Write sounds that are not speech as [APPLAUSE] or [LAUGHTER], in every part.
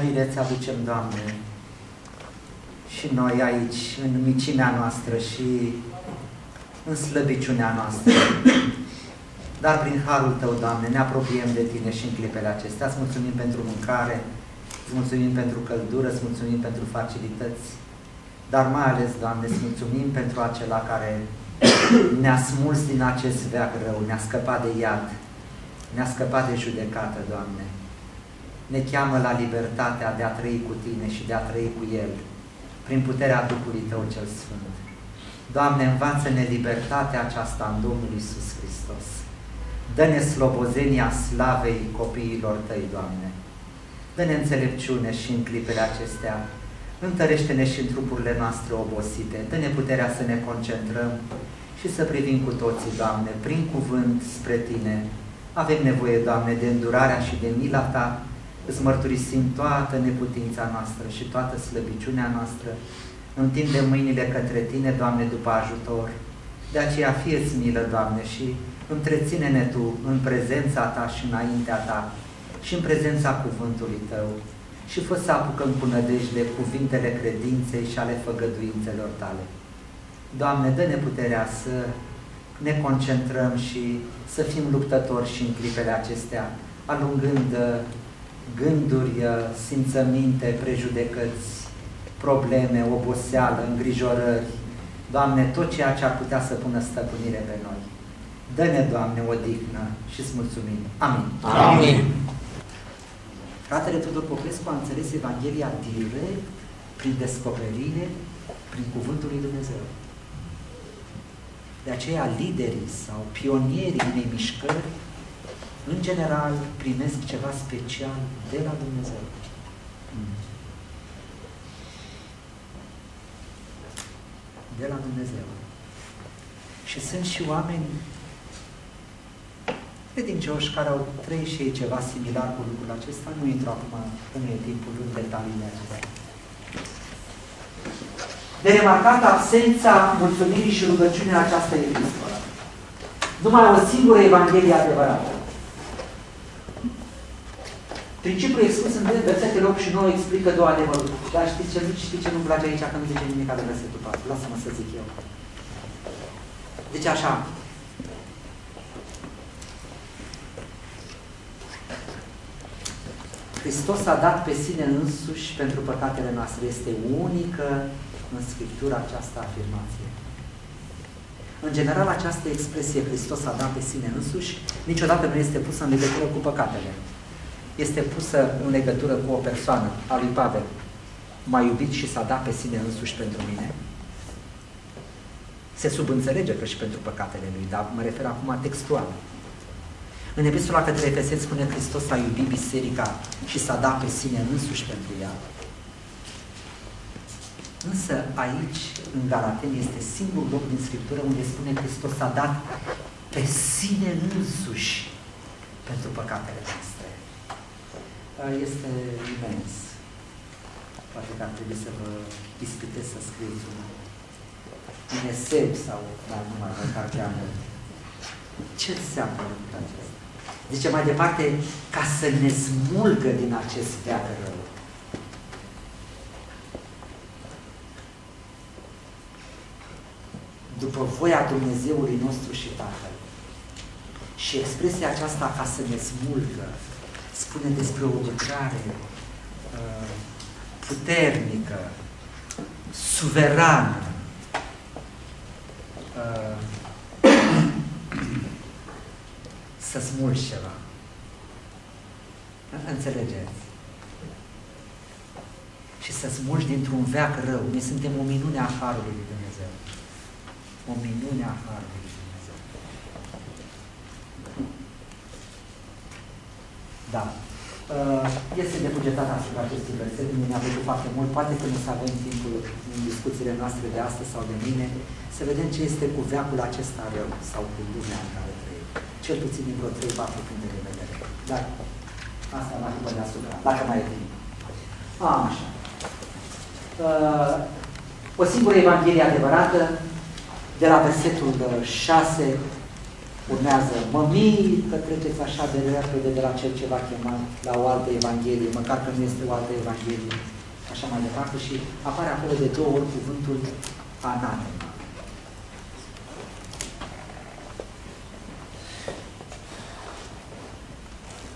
Mărire ți aducem, Doamne, și noi aici, în micimea noastră și în slăbiciunea noastră. Dar prin Harul Tău, Doamne, ne apropiem de Tine și în clipele acestea. Îți mulțumim pentru mâncare, îți mulțumim pentru căldură, îți mulțumim pentru facilități, dar mai ales, Doamne, îți mulțumim pentru acela care ne-a smuls din acest veac rău, ne-a scăpat de iad, ne-a scăpat de judecată, Doamne. Ne cheamă la libertatea de a trăi cu Tine și de a trăi cu El, prin puterea Duhului Tău cel Sfânt. Doamne, învață-ne libertatea aceasta în Domnul Isus Hristos. Dă-ne slobozenia slavei copiilor Tăi, Doamne. Dă-ne înțelepciune și în clipele acestea. Întărește-ne și în trupurile noastre obosite. Dă-ne puterea să ne concentrăm și să privim cu toții, Doamne, prin cuvânt spre Tine. Avem nevoie, Doamne, de îndurarea și de mila Ta. Îți mărturisim toată neputința noastră și toată slăbiciunea noastră. Întindem mâinile către Tine, Doamne, după ajutor. De aceea fie-ți milă, Doamne, și întreține-ne Tu în prezența Ta și înaintea Ta și în prezența cuvântului Tău și fă să apucăm cu nădejde cuvintele credinței și ale făgăduințelor Tale. Doamne, dă-ne puterea să ne concentrăm și să fim luptători și în clipele acestea, alungând uh, gânduri, uh, simțăminte, prejudecăți, probleme, oboseală, îngrijorări. Doamne, tot ceea ce ar putea să pună stăpânire pe noi. Dă-ne, Doamne, o dignă și îți mulțumim. Amin. Amin. Fratele Tudor Popescu a înțeles Evanghelia direct, prin descoperire, prin Cuvântul lui Dumnezeu. De aceea liderii sau pionierii unei mișcări, în general, primesc ceva special de la Dumnezeu. De la Dumnezeu. Și sunt și oameni credincioși care au trăit și ei ceva similar cu lucrul acesta. Nu intru acum, nu e timpul în detaliile acestea. De remarcat absența mulțumirii și rugăciunii în această epistolă. Numai o singură Evanghelie adevărată. Principiul expus în versetele 8 și 9 explică două adevăruri. Dar știți ce, știți ce nu-mi place aici că nu zice nimic de versetul 4? Lasă-mă să zic eu. Deci așa, Hristos a dat pe sine însuși pentru păcatele noastre. Este unică în Scriptură această afirmație. În general, această expresie Hristos a dat pe sine însuși niciodată nu este pusă în legătură cu păcatele. Este pusă în legătură cu o persoană, a lui Pavel. M-a iubit și s-a dat pe sine însuși pentru mine. Se subînțelege că și pentru păcatele lui, dar mă refer acum textual. În epistola către Efeseni spune Hristos a iubit biserica și s-a dat pe sine însuși pentru ea. Însă aici, în Galateni, este singurul loc din Scriptură unde spune Hristos a dat pe sine însuși pentru păcatele noastre. Este imens. Poate că ar trebui să vă ispitesc să scrieți un, un eseu sau, dar nu mai măcar prea mult. Ce înseamnă lucrul acesta? Zice mai departe, ca să ne smulgă din acest veac rău. După voia Dumnezeului nostru și Tatăl. Și expresia aceasta, ca să ne smulgă, spune despre o lucrare uh, puternică, suverană, uh, să smulgi ceva. Înțelegeți? Și să smulgi dintr-un veac rău. Noi suntem o minune a Harului lui Dumnezeu. O minune a Harului lui Dumnezeu. Da. Uh, este debugetat asupra acestui verset, mi-a plăcut foarte mult, poate că nu să avem timpul în discuțiile noastre de astăzi sau de mine, să vedem ce este cu veacul acesta rău sau cu lumea în care cel puțin din vreo 3-4 puncte de vedere. Dar asta la după deasupra, dacă mai e timp. A, așa. Uh, o singură Evanghelie adevărată, de la versetul 6 urmează, mămii că treceți așa de repede de la cel ce va chema la o altă Evanghelie, măcar că nu este o altă Evanghelie, așa mai departe, și apare acolo de două ori cuvântul anatema.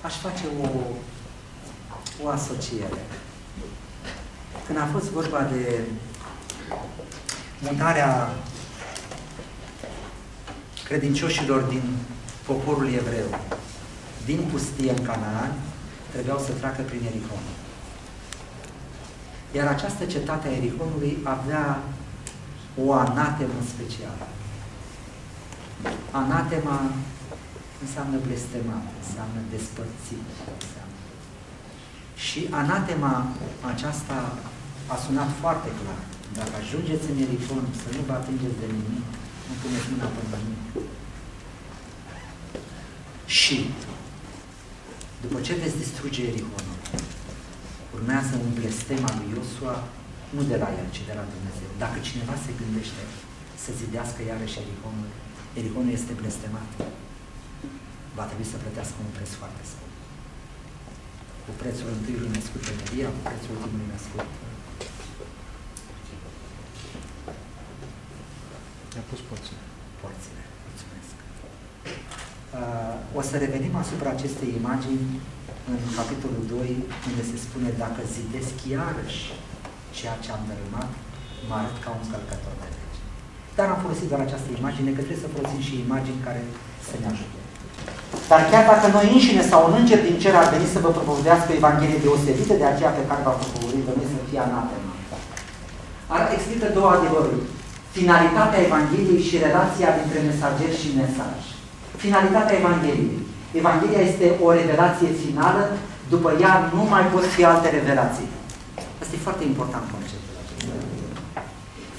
Aș face o, o asociere. Când a fost vorba de mutarea credincioșilor din poporul evreu din pustie în Canaan trebuiau să treacă prin Erihon. Iar această cetate a Erihonului avea o anatemă specială. Anatema înseamnă blestemat, înseamnă despărțit. Înseamnă. Și anatema aceasta a sunat foarte clar. Dacă ajungeți în Erihon, să nu vă atingeți de nimic, nu puneți mâna pe nimic. Și, după ce veți distruge Erihonul, urmează un blestem al lui Iosua, nu de la el, ci de la Dumnezeu. Dacă cineva se gândește să zidească iarăși Erihonul, Erihonul este blestemat, va trebui să plătească un preț foarte scump. Cu prețul întâiului născut pe Media, cu prețul ultimului născut Mi-a pus porțile. porțile. Mulțumesc. Uh, o să revenim asupra acestei imagini în capitolul 2, unde se spune dacă zidesc iarăși ceea ce am dărâmat, mă arăt ca un călcător de lege. Dar am folosit doar această imagine, că trebuie să folosim și imagini care să ne ajute. Dar chiar dacă noi înșine sau un înger din cer ar veni să vă propovădească o Evanghelie deosebită de aceea pe care v-a propovăduit, vă să fie anatema. Ar explică două adevăruri finalitatea Evangheliei și relația dintre mesager și mesaj. Finalitatea Evangheliei. Evanghelia este o revelație finală, după ea nu mai pot fi alte revelații. Asta e foarte important conceptul acesta.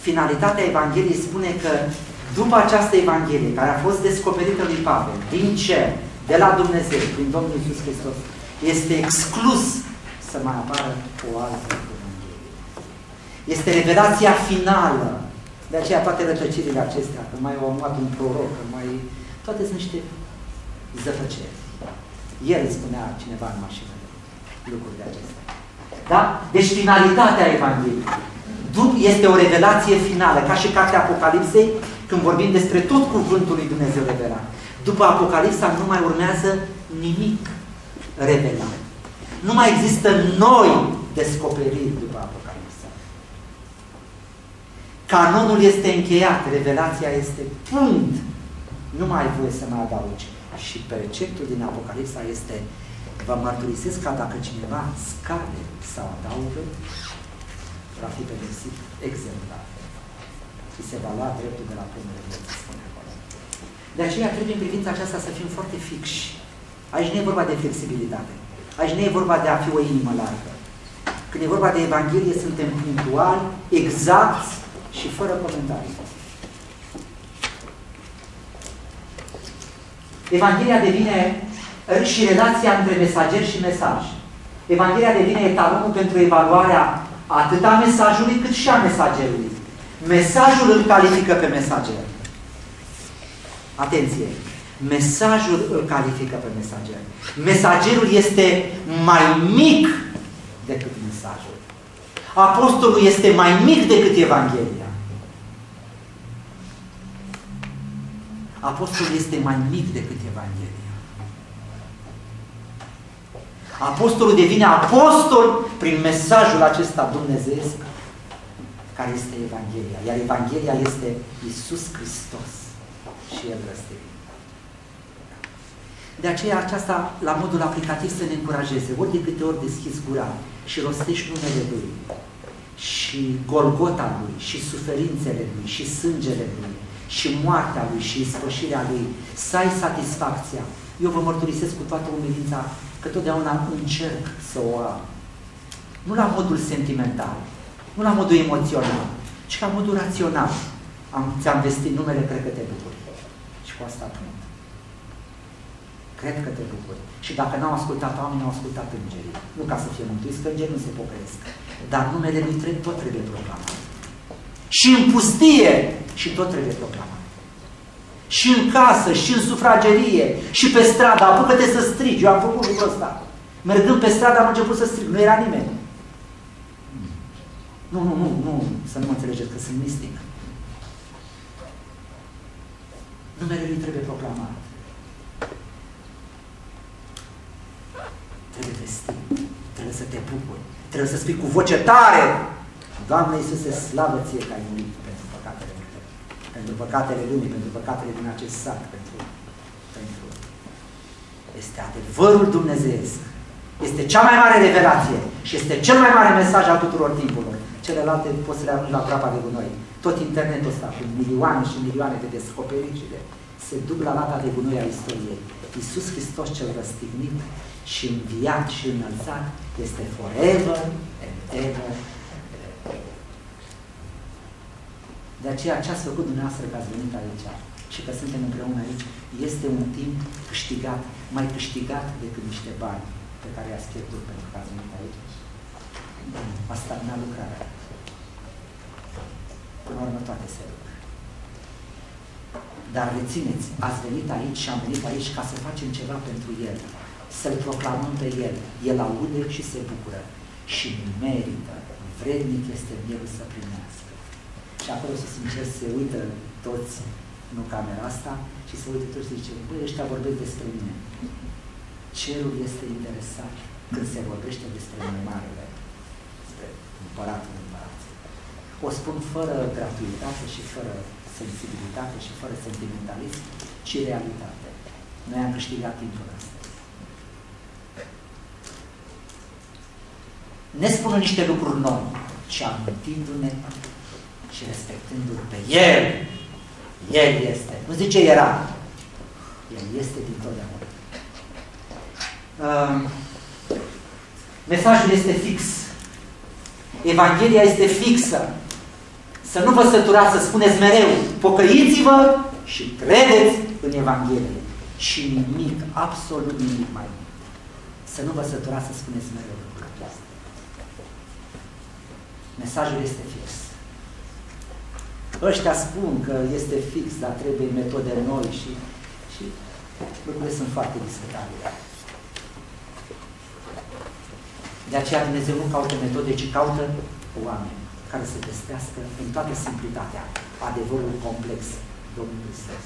Finalitatea Evangheliei spune că după această Evanghelie, care a fost descoperită lui Pavel, din cer, de la Dumnezeu, prin Domnul Iisus Hristos, este exclus să mai apară o altă Evanghelie. Este revelația finală de aceea toate rătăcirile acestea, că mai au urmat un proroc, că mai... Toate sunt niște zăpăceri. El spunea cineva în mașină lucruri de acestea. Da? Deci finalitatea Evangheliei este o revelație finală, ca și cartea Apocalipsei, când vorbim despre tot cuvântul lui Dumnezeu revelat. După Apocalipsa nu mai urmează nimic revelat. Nu mai există noi descoperiri după Apocalipsa. Canonul este încheiat, revelația este punct. Nu mai ai voie să mai adaugi. Și preceptul din Apocalipsa este vă mărturisesc ca dacă cineva scade sau adaugă, va fi pedepsit exemplar. Și se va lua dreptul de la primele vieții, spune acolo. De aceea trebuie în privința aceasta să fim foarte fixi. Aici nu e vorba de flexibilitate. Aici nu e vorba de a fi o inimă largă. Când e vorba de Evanghelie, suntem punctuali, exacti și fără comentarii. Evanghelia devine și relația între mesager și mesaj. Evanghelia devine etalonul pentru evaluarea atât a mesajului cât și a mesagerului. Mesajul îl califică pe mesager. Atenție! Mesajul îl califică pe mesager. Mesagerul este mai mic decât mesajul. Apostolul este mai mic decât Evanghelia. Apostolul este mai mic decât Evanghelia. Apostolul devine apostol prin mesajul acesta dumnezeesc care este Evanghelia. Iar Evanghelia este Isus Hristos și El răstigă. De aceea aceasta, la modul aplicativ, să ne încurajeze. Ori de câte ori deschizi gura și rostești numele Lui, și Golgota Lui, și suferințele Lui, și sângele Lui, și moartea Lui și ispășirea Lui, să ai satisfacția. Eu vă mărturisesc cu toată umilința că totdeauna încerc să o am. Nu la modul sentimental, nu la modul emoțional, ci la modul rațional. Am, ți-am vestit numele, cred că te bucuri. Și cu asta punct. Cred că te bucuri. Și dacă n-au ascultat oamenii, au ascultat îngerii. Nu ca să fie mântuiți, că îngerii nu se pocăiesc. Dar numele lui trebuie, tot trebuie proclamat. Și în pustie și tot trebuie proclamat. Și în casă, și în sufragerie, și pe stradă, apucă-te să strigi. Eu am făcut lucrul ăsta. Mergând pe stradă am început să strig, nu era nimeni. Nu, nu, nu, nu, să nu mă înțelegeți că sunt mistic. Numele Lui trebuie proclamat. Trebuie vestit, trebuie să te bucuri, trebuie să spui cu voce tare. Doamne Iisuse, slavă ție că ai murit pentru păcatele mele, pentru păcatele lumii, pentru păcatele din acest sat, pentru, pentru... Este adevărul dumnezeiesc. Este cea mai mare revelație și este cel mai mare mesaj al tuturor timpurilor. Celelalte poți să le arunci la groapa de gunoi. Tot internetul ăsta, cu milioane și milioane de descoperiri și de se duc la lata de gunoi a istoriei. Iisus Hristos cel răstignit și înviat și înălțat este forever and ever. De aceea ce ați făcut dumneavoastră că ați venit aici și că suntem împreună aici, este un timp câștigat, mai câștigat decât niște bani pe care i-ați pierdut pentru că ați venit aici. A stagnat lucrarea. Până la urmă toate se duc. Dar rețineți, ați venit aici și am venit aici ca să facem ceva pentru El, să-L proclamăm pe El. El aude și se bucură și merită. Vrednic este El să primească. Și acolo să sincer se uită toți, nu camera asta, și se uită toți și zice, băi, ăștia vorbesc despre mine. Cerul este interesat când se vorbește despre marele, despre împăratul împărații. O spun fără gratuitate și fără sensibilitate și fără sentimentalism, ci realitate. Noi am câștigat timpul ăsta. Ne spună niște lucruri noi, ci amintindu-ne și respectându-L pe El. El este. Nu zice era. El este din totdeauna. Uh, mesajul este fix. Evanghelia este fixă. Să nu vă săturați să spuneți mereu, pocăiți-vă și credeți în Evanghelie. Și nimic, absolut nimic mai mult. Să nu vă săturați să spuneți mereu lucrul acesta. Mesajul este fix. Ăștia spun că este fix, dar trebuie metode noi și, și lucrurile sunt foarte discutabile. De aceea Dumnezeu nu caută metode, ci caută oameni care să testească în toată simplitatea adevărul complex Domnul Hristos.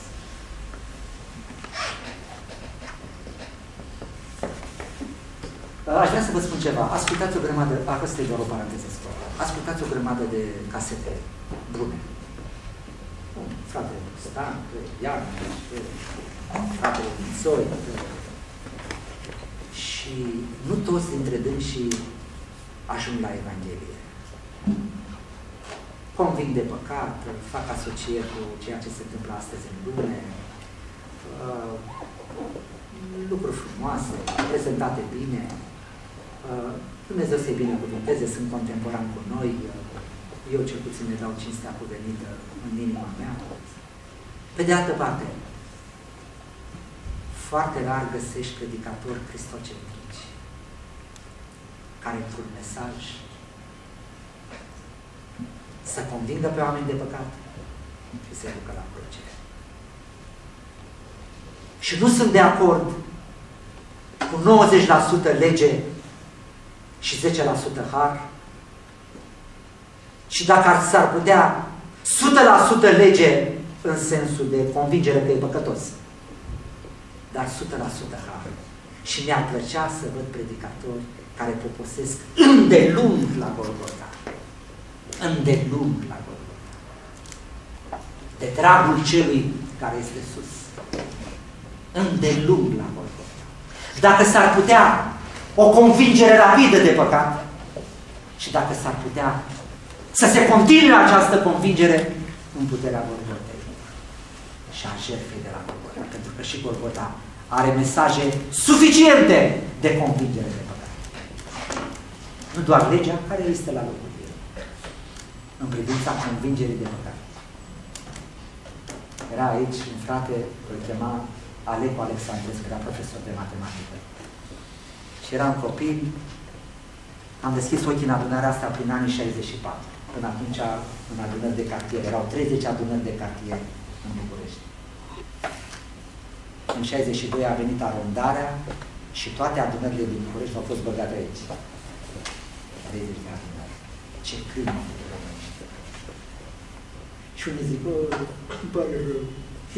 Aș vrea să vă spun ceva. Ascultați o grămadă, asta e doar o paranteză scurtă. Ascultați o grămadă de casete brune. Fratele Stan, Iar, fratele Soi. Și nu toți dintre dânsii ajung la Evanghelie conving de păcat, fac asocieri cu ceea ce se întâmplă astăzi în lume, uh, lucruri frumoase, prezentate bine. Uh, Dumnezeu să-i binecuvânteze, sunt contemporan cu noi, uh, eu cel puțin ne dau cinstea cuvenită în inima mea. Pe de altă parte, foarte rar găsești predicatori cristocentrici care într-un mesaj să convingă pe oameni de păcat și să ducă la cruce. Și nu sunt de acord cu 90% lege și 10% har. Și dacă ar, s-ar putea 100% lege în sensul de convingere că e păcătos, dar 100% har. Și mi-ar plăcea să văd predicatori care poposesc îndelung la Golgota îndelung la Golgota. De dragul celui care este sus. Îndelung la Golgota. Dacă s-ar putea o convingere rapidă de păcat și dacă s-ar putea să se continue această convingere în puterea Golgotei și a jertfei de la Golgota. Pentru că și Golgota are mesaje suficiente de convingere de păcat. Nu doar legea care este la locul în privința convingerii de păcat. Era aici un frate, îl chema Alecu Alexandrescu, era profesor de matematică. Și era un copil, am deschis ochii în adunarea asta prin anii 64. Până atunci, în adunări de cartier, erau 30 adunări de cartier în București. În 62 a venit arondarea și toate adunările din București au fost băgate aici. 30 de adunări. Ce crimă Și unii zic, îmi pare rău,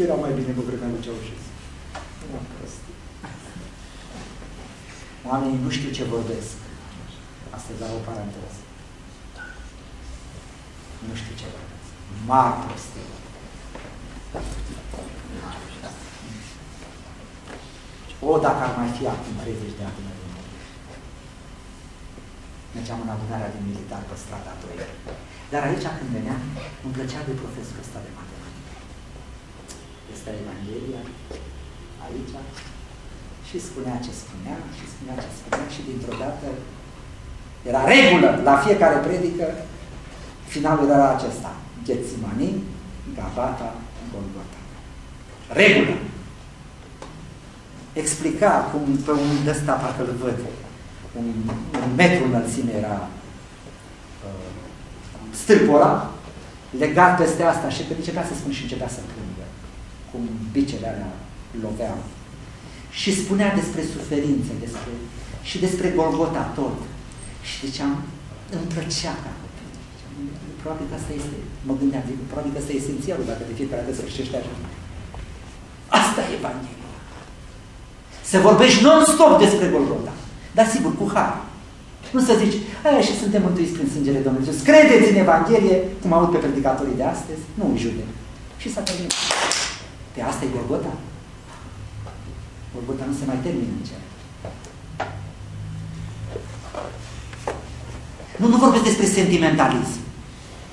era mai bine pe vremea lui Ceaușescu. Era prost. Oamenii nu știu ce vorbesc. Asta e doar o paranteză. Nu știu ce vorbesc. Mari prostii. O, dacă ar mai fi acum 30 de ani Mergeam în adunarea de militar pe strada 2. Dar aici când veneam, îmi plăcea de profesorul ăsta de matematică. Este Evanghelia, aici, și spunea ce spunea, și spunea ce spunea, și dintr-o dată era regulă la fiecare predică, finalul era acesta, Ghețimanin, Gabata, Golgota. Regulă! Explica cum pe un de ăsta parcă îl văd, un, un metru înălțime era uh, stâlpora, legat peste asta și când începea să spun și începea să plângă, cum bicele alea loveau. Și spunea despre suferințe, despre, și despre Golgota tot. Și ziceam, îmi plăcea ca Probabil că asta este, mă gândeam, zic, probabil că asta e esențialul dacă de fiecare dată sfârșește așa. Asta e Evanghelia. Să vorbești non-stop despre Golgota. Dar sigur, cu har. Nu să zici, aia și suntem mântuiți prin sângele Domnului Iisus. Credeți în Evanghelie, cum aud pe predicatorii de astăzi, nu îi jude. Și s-a terminat. Pe asta e Golgota. Golgota nu se mai termină în cer. Nu, nu vorbesc despre sentimentalism.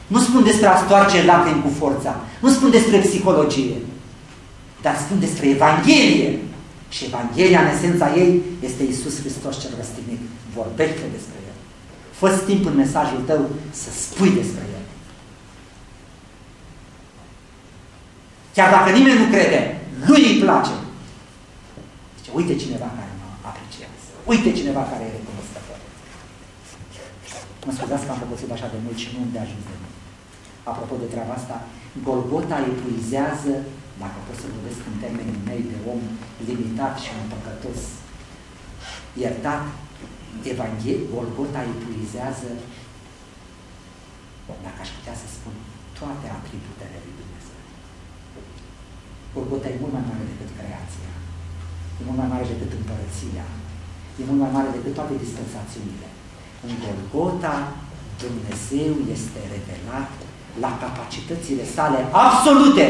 Nu spun despre a stoarce lacrimi cu forța. Nu spun despre psihologie. Dar spun despre Evanghelie. Și Evanghelia, în esența ei, este Isus Hristos cel răstignit. Vorbește despre El. fă timp în mesajul tău să spui despre El. Chiar dacă nimeni nu crede, lui îi place. Zice, uite cineva care mă apreciază. Uite cineva care e recunoscător. Mă scuzați că am făcut așa de mult și nu de ajuns de mult. Apropo de treaba asta, Golgota epuizează dacă pot să vorbesc în termenii mei de om limitat și împăcătos, iertat, Evanghelie, Golgota epuizează, dacă aș putea să spun, toate atributele lui Dumnezeu. Golgota e mult mai mare decât creația, e mult mai mare decât împărăția, e mult mai mare decât toate dispensațiunile. În Golgota Dumnezeu este revelat la capacitățile sale absolute,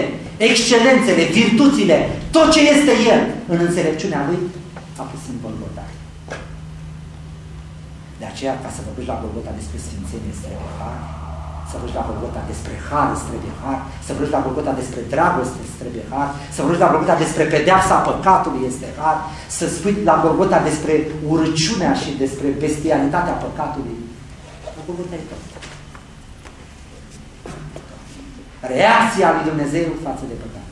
excelențele, virtuțile, tot ce este El în înțelepciunea Lui, a pus în Golgota. De aceea, ca să vorbești la Golgota despre Sfințenie, este har, să vorbești la Golgota despre har, trebuie har, să vorbești la Golgota despre dragoste, trebuie har, să vorbești la Golgota despre pedeapsa păcatului, este har, să spui la Golgota despre urăciunea și despre bestialitatea păcatului. La Golgota e tot reacția lui Dumnezeu față de păcat.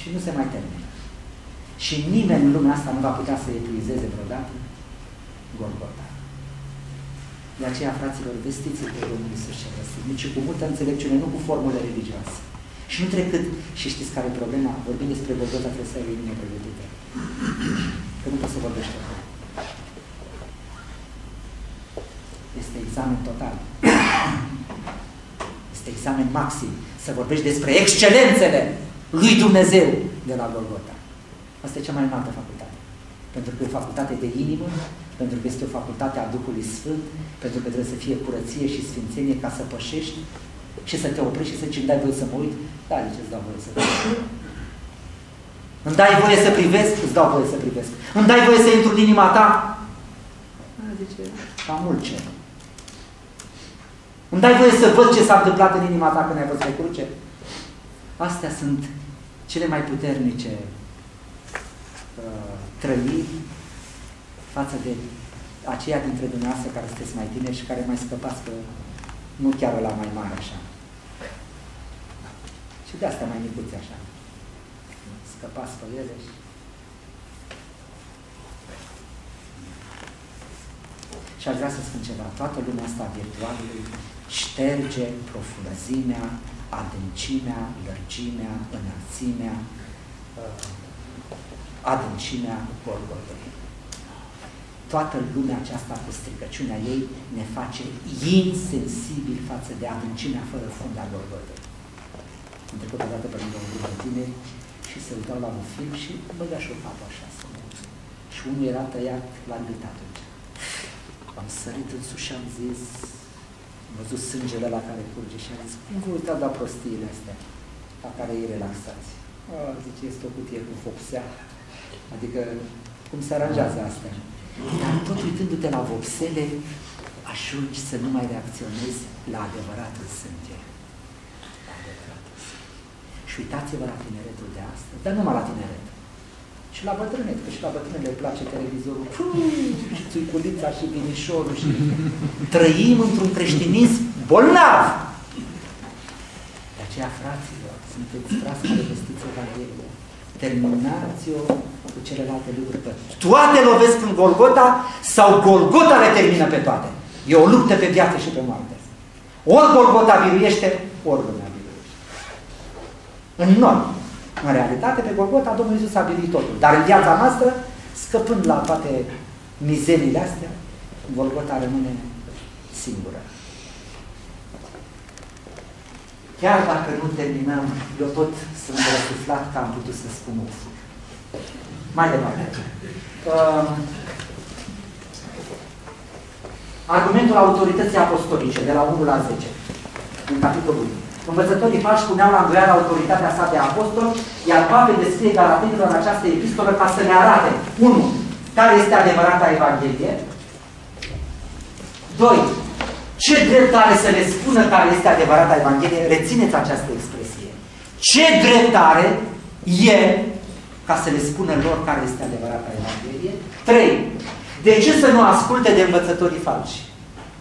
Și nu se mai termină. Și nimeni în lumea asta nu va putea să epuizeze vreodată Golgota. De aceea, fraților, vestiți pe Domnul Iisus și nici cu multă înțelepciune, nu cu formule religioase. Și nu trecât, și știți care e problema? Vorbim despre Golgota, trebuie să ai inima pregătită. Că nu poți să vorbești acolo. Este examen total examen maxim, să vorbești despre excelențele lui Dumnezeu de la Golgota. Asta e cea mai înaltă facultate. Pentru că e o facultate de inimă, pentru că este o facultate a Duhului Sfânt, pentru că trebuie să fie curăție și sfințenie ca să pășești și să te oprești și să zici, îmi dai voie să mă uit? Da, zice, îți dau voie să privesc. Îmi dai voie să privesc? Îți dau voie să privesc. Îmi dai voie să intru în inima ta? Da, zice, cam mult cer. Îmi dai voie să văd ce s-a întâmplat în inima ta când ai văzut pe cruce? Astea sunt cele mai puternice uh, trăiri față de aceia dintre dumneavoastră care sunteți mai tineri și care mai scăpați că nu chiar la mai mare așa. Și de asta mai micuți așa. Scăpați pe ele și... Și aș vrea să spun ceva. Toată lumea asta virtuală șterge profunzimea, adâncimea, lărgimea, înălțimea uh, adâncimea Golgotei. Toată lumea aceasta cu stricăciunea ei ne face insensibil față de adâncimea fără fund a Golgotei. Am trecut odată pe lângă un grup de tineri și se uitau la un film și băga și o fapă așa să Și unul era tăiat la gât atunci. Am sărit în sus și am zis, am văzut sângele la care curge și am zis, cum vă uitați la prostiile astea la care îi relaxați? A, zice, este o cutie cu vopsea. Adică, cum se aranjează astea? Dar tot uitându-te la vopsele, ajungi să nu mai reacționezi la adevăratul sânge. La adevăratul sânge. Și uitați-vă la tineretul de astăzi, dar numai la tineret. Și la bătrânet, că și la bătrânet le place televizorul, Puh, și țuiculița și vinișorul și... Trăim într-un creștinism bolnav! De aceea, fraților, sunteți frați care vestiți Evanghelia. Terminați-o cu celelalte lucruri, că toate lovesc în Golgota sau Golgota le termină pe toate. E o luptă pe viață și pe moarte. Ori Golgota biruiește, ori lumea biruiește. În noi, în realitate, pe Golgota Domnul Iisus a biruit totul. Dar în viața noastră, scăpând la toate mizeriile astea, Golgota rămâne singură. Chiar dacă nu terminăm, eu tot sunt răsuflat că am putut să spun uf. Mai departe. Uh, argumentul autorității apostolice, de la 1 la 10, în capitolul 1. Învățătorii falși puneau la îndoială autoritatea sa de apostol, iar Pavel descrie Galatenilor în această epistolă ca să ne arate, 1. Care este adevărata Evanghelie, 2. Ce drept are să le spună care este adevărata Evanghelie? Rețineți această expresie. Ce drept are e ca să le spună lor care este adevărata Evanghelie? 3. De ce să nu asculte de învățătorii falși?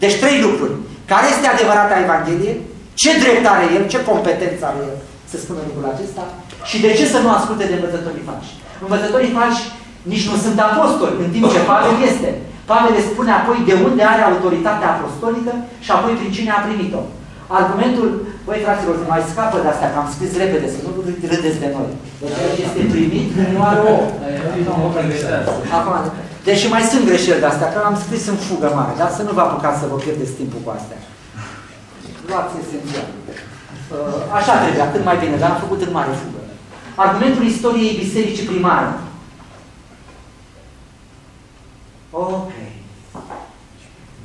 Deci trei lucruri. Care este adevărata Evanghelie? Ce drept are el? Ce competență are el să spună lucrul acesta? Și de ce să nu asculte de învățătorii falși? Învățătorii falși nici nu sunt apostoli, în timp ce Pavel este. Pavel le spune apoi de unde are autoritatea apostolică și apoi prin cine a primit-o. Argumentul, voi fraților, mai scapă de astea, că am scris repede, să nu râdeți de noi. Deci este primit, nu are o. Acum, deși mai sunt greșeli de astea, că am scris în fugă mare, dar să nu vă apucați să vă pierdeți timpul cu astea. Luați esențial. Uh, așa trebuia, cât mai bine, dar am făcut în mare fugă. Argumentul istoriei bisericii primare. Ok.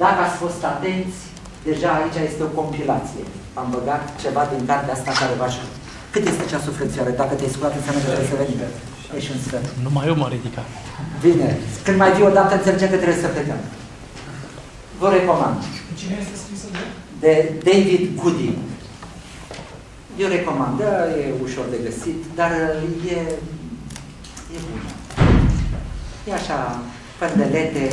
Dacă ați fost atenți, deja aici este o compilație. Am băgat ceva din cartea asta care v-aș... Cât este ceasul frățioare? Dacă te-ai sculat, înseamnă că trebuie să venim. Ești un sfert. Numai eu mă ridicat. Bine. Când mai vii o dată, înțelegem că trebuie să plecăm. Vă recomand. Cine este scrisă de? De David Goody. Eu recomand. Da, e ușor de găsit, dar e, e bună. E așa, pendelete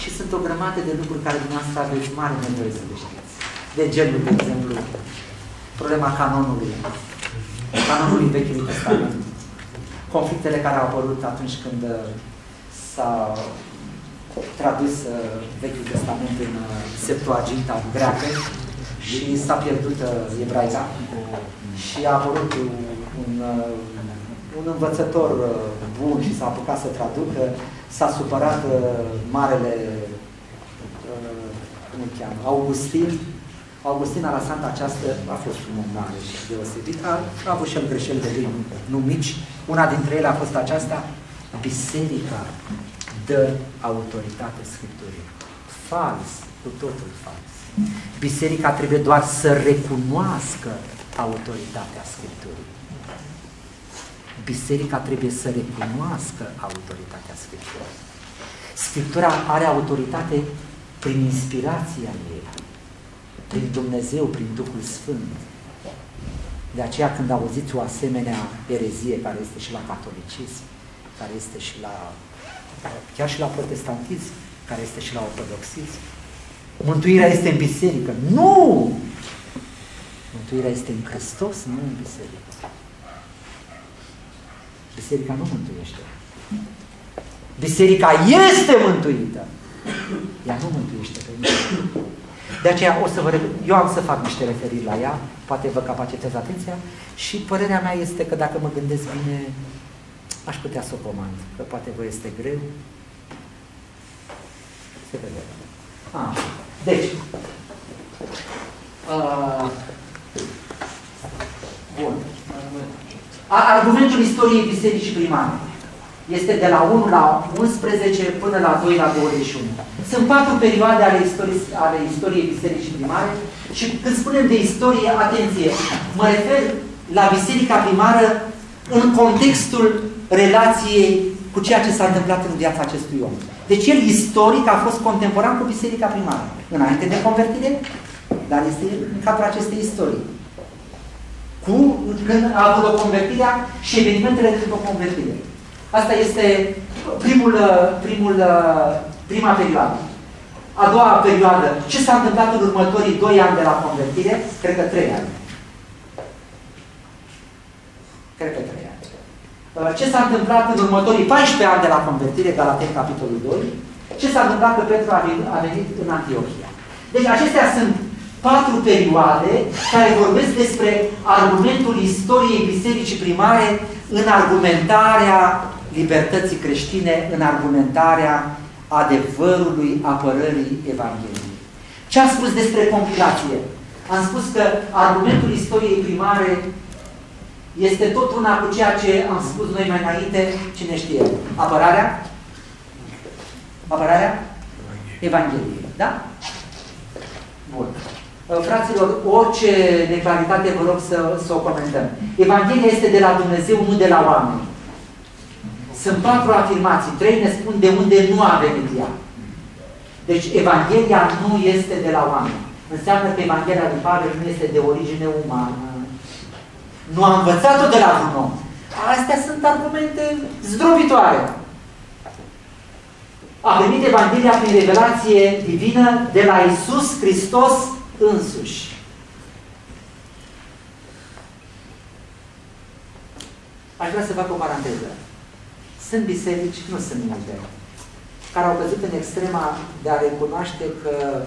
și sunt o grămadă de lucruri care dumneavoastră aveți mare nevoie să le știți. De genul, de exemplu, problema canonului, canonului Vechiului Testament, conflictele care au apărut atunci când uh, s-a tradus uh, Vechiul Testament în uh, Septuaginta greacă și s-a pierdut ebraica. Și a apărut un, un învățător bun și s-a apucat să traducă, s-a supărat marele, cum îl cheamă, Augustin, Augustin a lăsat această, a fost un om mare și deosebit, a, a avut și el greșeli de lui, nu mici. Una dintre ele a fost aceasta, biserica dă autoritate Scripturii. Fals, cu totul fals. Biserica trebuie doar să recunoască autoritatea Scripturii. Biserica trebuie să recunoască autoritatea Scripturii. Scriptura are autoritate prin inspirația ei prin Dumnezeu, prin Duhul Sfânt. De aceea când auziți o asemenea erezie care este și la catolicism, care este și la, chiar și la protestantism, care este și la ortodoxism, mântuirea este în biserică. Nu! Mântuirea este în Hristos, nu în biserică. Biserica nu mântuiește. Biserica este mântuită. Ea nu mântuiește pe nimeni. De aceea o să vă, eu am să fac niște referiri la ea, poate vă capacitez atenția și părerea mea este că dacă mă gândesc bine, Aș putea să o comand, că poate vă este greu. Se vede. A, deci, uh, bun. Argumentul istoriei bisericii primare este de la 1 la 11 până la 2 la 21. Sunt patru perioade ale istoriei, ale istoriei bisericii primare și când spunem de istorie, atenție, mă refer la biserica primară în contextul relației cu ceea ce s-a întâmplat în viața acestui om. Deci el istoric a fost contemporan cu biserica primară, înainte de convertire, dar este în cadrul acestei istorii. Cu când a avut o convertire și evenimentele de după convertire. Asta este primul, primul, prima perioadă. A doua perioadă, ce s-a întâmplat în următorii doi ani de la convertire? Cred că trei ani. Cred că trei ani. Ce s-a întâmplat în următorii 14 ani de la convertire, Galaten, capitolul 2? Ce s-a întâmplat că Petru a venit, a venit în Antiohia? Deci acestea sunt patru perioade care vorbesc despre argumentul istoriei bisericii primare în argumentarea libertății creștine în argumentarea adevărului apărării Evangheliei. Ce am spus despre compilație? Am spus că argumentul istoriei primare este tot una cu ceea ce am spus noi mai înainte, cine știe, apărarea? Apărarea? Evangheliei, da? Bun. Fraților, orice neclaritate vă rog să, să o comentăm. Evanghelia este de la Dumnezeu, nu de la oameni. Sunt patru afirmații. Trei ne spun de unde nu a venit ea. Deci Evanghelia nu este de la oameni. Înseamnă că Evanghelia lui Pavel nu este de origine umană. Nu a învățat-o de la un om. Astea sunt argumente zdrobitoare. A venit Evanghelia prin revelație divină de la Isus Hristos însuși. Aș vrea să fac o paranteză. Sunt biserici, nu sunt multe, care au căzut în extrema de a recunoaște că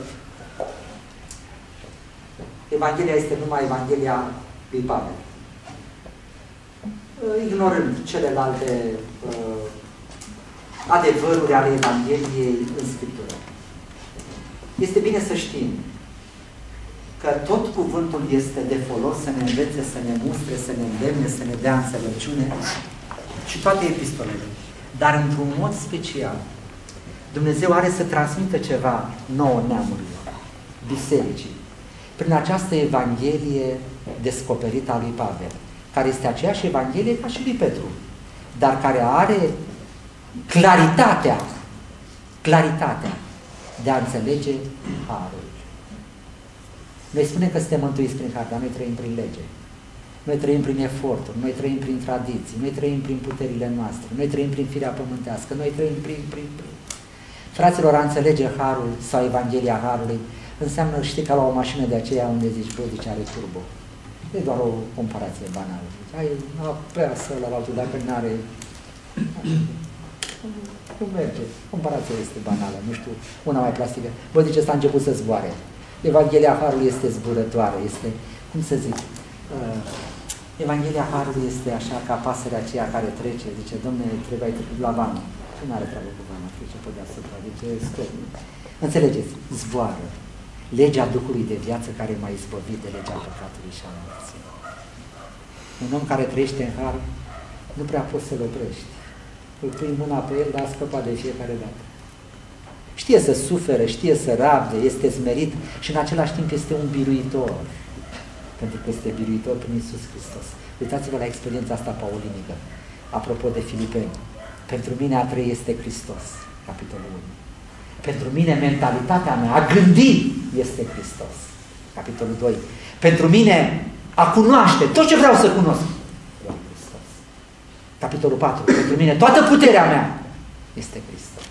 Evanghelia este numai Evanghelia lui Pavel. Ignorând celelalte uh, adevăruri ale Evangheliei în Scriptură. Este bine să știm că tot cuvântul este de folos să ne învețe, să ne mustre, să ne îndemne, să ne dea înțelepciune și toate epistolele. Dar într-un mod special, Dumnezeu are să transmită ceva nouă neamurilor, bisericii, prin această Evanghelie descoperită a lui Pavel, care este aceeași Evanghelie ca și lui Petru, dar care are claritatea, claritatea de a înțelege harul. Noi spunem că suntem mântuiți prin har, dar noi trăim prin lege. Noi trăim prin eforturi, noi trăim prin tradiții, noi trăim prin puterile noastre, noi trăim prin firea pământească, noi trăim prin, prin, prin. Fraților, a înțelege Harul sau Evanghelia Harului înseamnă, știi, ca la o mașină de aceea unde zici, bă, zice, are turbo. E doar o comparație banală. Zici, ai apasă la altul, dacă nu are... Nu merge. Comparația este banală, nu știu, una mai plastică. Bă, zice, s-a început să zboare. Evanghelia Harului este zburătoare, este, cum să zic, uh, Evanghelia Harului este așa ca pasărea aceea care trece, zice, domnule, trebuie trecut la vană. Nu are treabă cu vana, trece pe deasupra, zice, scăp. Înțelegeți? Zboară. Legea Duhului de viață care mai izbăvit de legea păcatului și a morții. Un om care trăiește în har, nu prea poți să-l oprești. Îl pui mâna pe el, dar a scăpat de fiecare dată. Știe să sufere, știe să rabde, este smerit și în același timp este un biruitor pentru că este biruitor prin Iisus Hristos. Uitați-vă la experiența asta paulinică, apropo de Filipeni. Pentru mine a trăi este Hristos, capitolul 1. Pentru mine mentalitatea mea, a gândi, este Hristos, capitolul 2. Pentru mine a cunoaște, tot ce vreau să cunosc, Hristos. Capitolul 4. Pentru mine toată puterea mea este Hristos.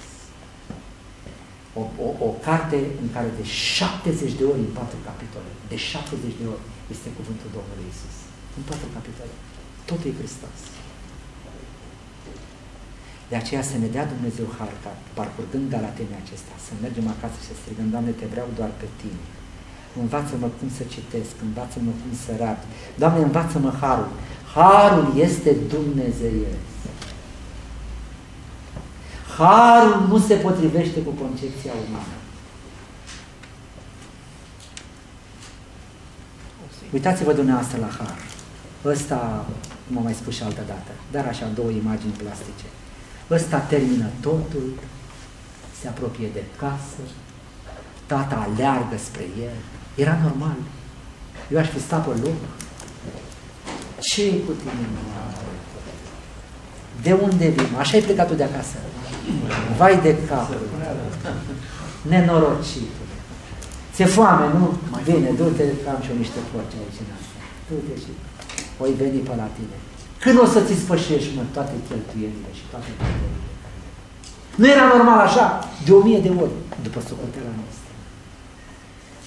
O, o, o carte în care de 70 de ori în patru capitole, de 70 de ori, este cuvântul Domnului Isus. În toate capitolele. Totul e Hristos. De aceea să ne dea Dumnezeu har ca, parcurgând Galatenia acestea, să mergem acasă și să strigăm, Doamne, te vreau doar pe Tine. Învață-mă cum să citesc, învață-mă cum să rap. Doamne, învață-mă harul. Harul este Dumnezeiesc. Harul nu se potrivește cu concepția umană. Uitați-vă dumneavoastră la har. Ăsta, cum am mai spus și altă dată, dar așa două imagini plastice. Ăsta termină totul, se apropie de casă, tata aleargă spre el. Era normal. Eu aș fi stat pe loc. ce cu tine, De unde vin? Așa ai plecat tu de acasă. Vai de cap. Nenorocit. Ți-e foame, nu? Bine, du-te, am și eu niște porci aici în asta. Du-te și voi veni pe la tine. Când o să ți spășești, mă, toate cheltuielile și toate cheltuielile? Nu era normal așa? De o mie de ori, după socoteala noastră.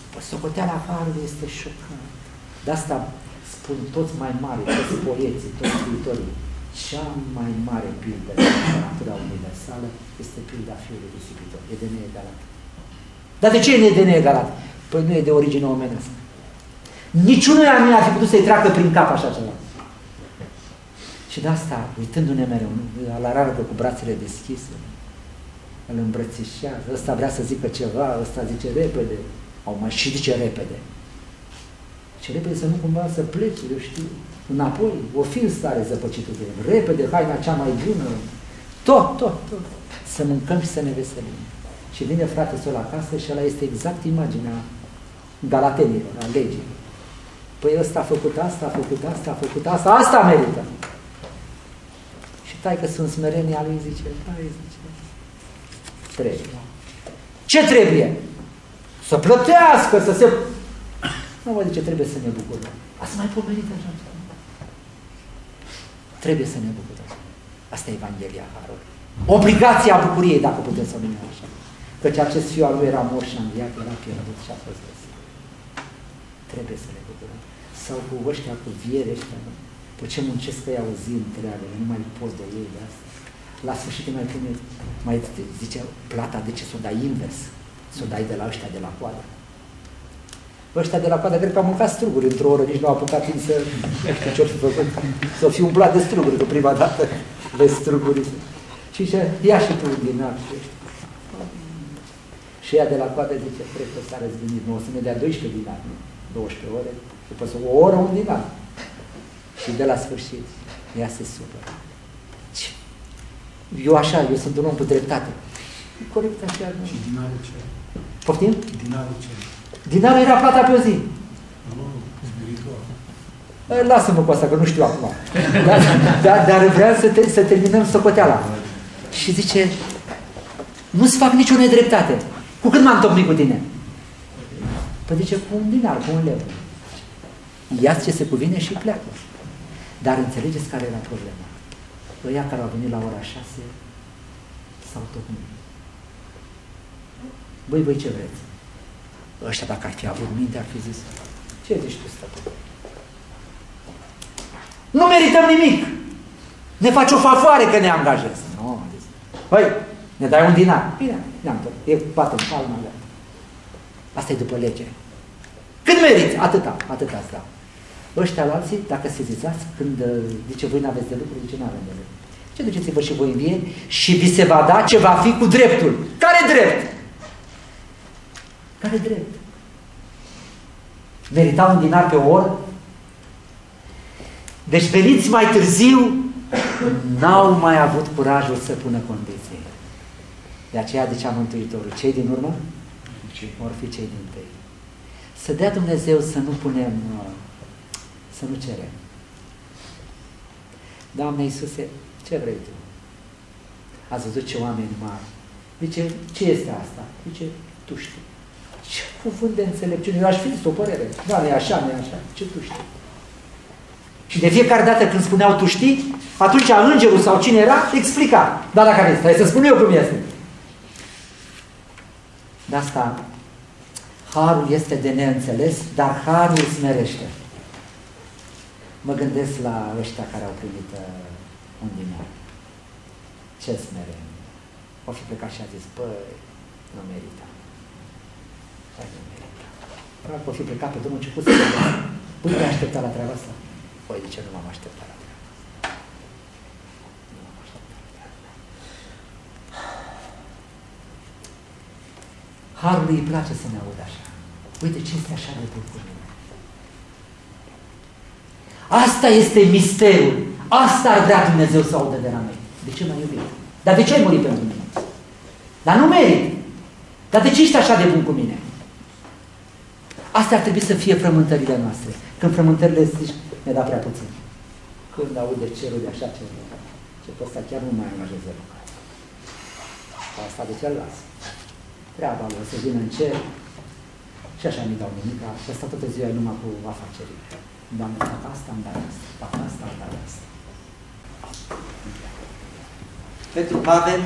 După socoteala Harului este șocant. De asta spun toți mai mari, toți poeții, toți scriitorii, cea mai mare pildă de literatura universală este pilda fiului risipitor. E de neegalat. Dar de ce e de neegalat? Păi nu e de origine omenească. Niciunul nu ar fi putut să-i treacă prin cap așa ceva. Și de asta, uitându-ne mereu, îl arară cu brațele deschise, îl îmbrățișează, ăsta vrea să zică ceva, ăsta zice repede, au mai și zice repede. Și repede să nu cumva să plece, eu știu, înapoi, o fi în stare zăpăcitul de el. Repede, haina cea mai bună, tot, tot, tot. Să mâncăm și să ne veselim. Și vine frate său la casă și ăla este exact imaginea galatenilor, a legii. Păi ăsta a făcut asta, a făcut asta, a făcut asta, asta merită. Și tai că sunt smerenia lui zice, tai zice, trebuie. Ce trebuie? Să plătească, să se... Nu vă zice, trebuie să ne bucurăm. Ați mai pomenit așa Trebuie să ne bucurăm. Asta e Evanghelia Harului. Obligația bucuriei, dacă putem să numim așa. Căci acest fiu al lui era mor și a înviat, era pierdut și a fost găsit. Trebuie să ne bucurăm. Sau cu ăștia, cu viere ăștia, nu? Pe ce muncesc că iau zi întreagă, nu mai poți de ei de asta. La sfârșit mai pune, mai zice, plata de ce să o dai invers, să o dai de la ăștia de la coadă. Ăștia de la coadă cred că au mâncat struguri într-o oră, nici nu au apucat timp să, ce fi făcut, să fiu umplat de struguri, că prima dată vezi struguri. Și zice, ia și tu din Și și ea de la coadă zice, cred că s-a răzgândit, nu o să ne dea 12 dinar, nu? 12 ore, după să o oră, un dinar. Și de la sfârșit, ea se supără. Eu așa, eu sunt un om cu dreptate. Corect așa. Nu? Și dinarul ce? Poftim? Dinarul ce? Dinarul era plata pe o zi. Nu, spiritual. Lasă-mă cu asta, că nu știu acum. Dar, dar, dar vreau să, te, să terminăm socoteala. Și zice, nu-ți fac nicio nedreptate. Cu cât m-am tocmit cu tine? Păi zice, cu un dinar, cu un leu. ia ce se cuvine și pleacă. Dar înțelegeți care era problema? Ăia care au venit la ora 6 s-au tocmit. Băi, voi ce vreți? Ăștia dacă ar fi avut minte, ar fi zis, ce zici tu, stăpân? Nu merităm nimic! Ne faci o favoare că ne angajezi. Nu, no, Băi, ne dai un dinar. Bine, ne-am tot. E patru în palma mea. Asta e după lege. Cât meriți? Atâta, atâta îți dau. Ăștia la alții, dacă se zizați, când uh, zice voi n-aveți de lucru, zice n-avem de lucru. Ce duceți-vă și voi în vie și vi se va da ce va fi cu dreptul. Care drept? Care drept? Merita un dinar pe oră? Deci veniți mai târziu, n-au mai avut curajul să pună condiții. De aceea zicea Mântuitorul, cei din urmă vor fi cei din tăi. Să dea Dumnezeu să nu punem, uh, să nu cerem. Doamne Iisuse, ce vrei Tu? Ați văzut ce oameni mari. Zice, ce este asta? Zice, Tu știi. Ce cuvânt de înțelepciune. Eu aș fi zis o părere. Da, nu e așa, nu e așa. Ce Tu știi? Și de fiecare dată când spuneau tu știi, atunci îngerul sau cine era, explica. Da, dacă aveți, hai să spun eu cum este. De asta, harul este de neînțeles, dar harul smerește. Mă gândesc la ăștia care au primit uh, un dinar. Ce smerenie. O fi plecat și a zis, păi, nu merită. Păi, nu merită. Probabil că o fi plecat pe drumul început să Până te aștepta la treaba asta? Păi, de ce nu m-am așteptat la treaba asta? Nu m-am așteptat la treaba asta. Harul îi place să ne audă așa. Uite ce este așa de bucur. Asta este misterul. Asta ar vrea Dumnezeu să audă de la noi. De ce m-ai iubit? Dar de ce ai murit pentru mine? Dar nu merit. Dar de ce ești așa de bun cu mine? Astea ar trebui să fie frământările noastre. Când frământările zici, ne da prea puțin. Când aude cerul de așa ce ce ăsta chiar nu mai angajeze lucrare. Asta de ce las? Treaba lui, să vină în cer și așa nu dau nimic, și asta toată ziua e numai cu afacerile. Doamne, fac asta, îmi dai asta, fac asta, îmi dai asta. Pentru Pavel,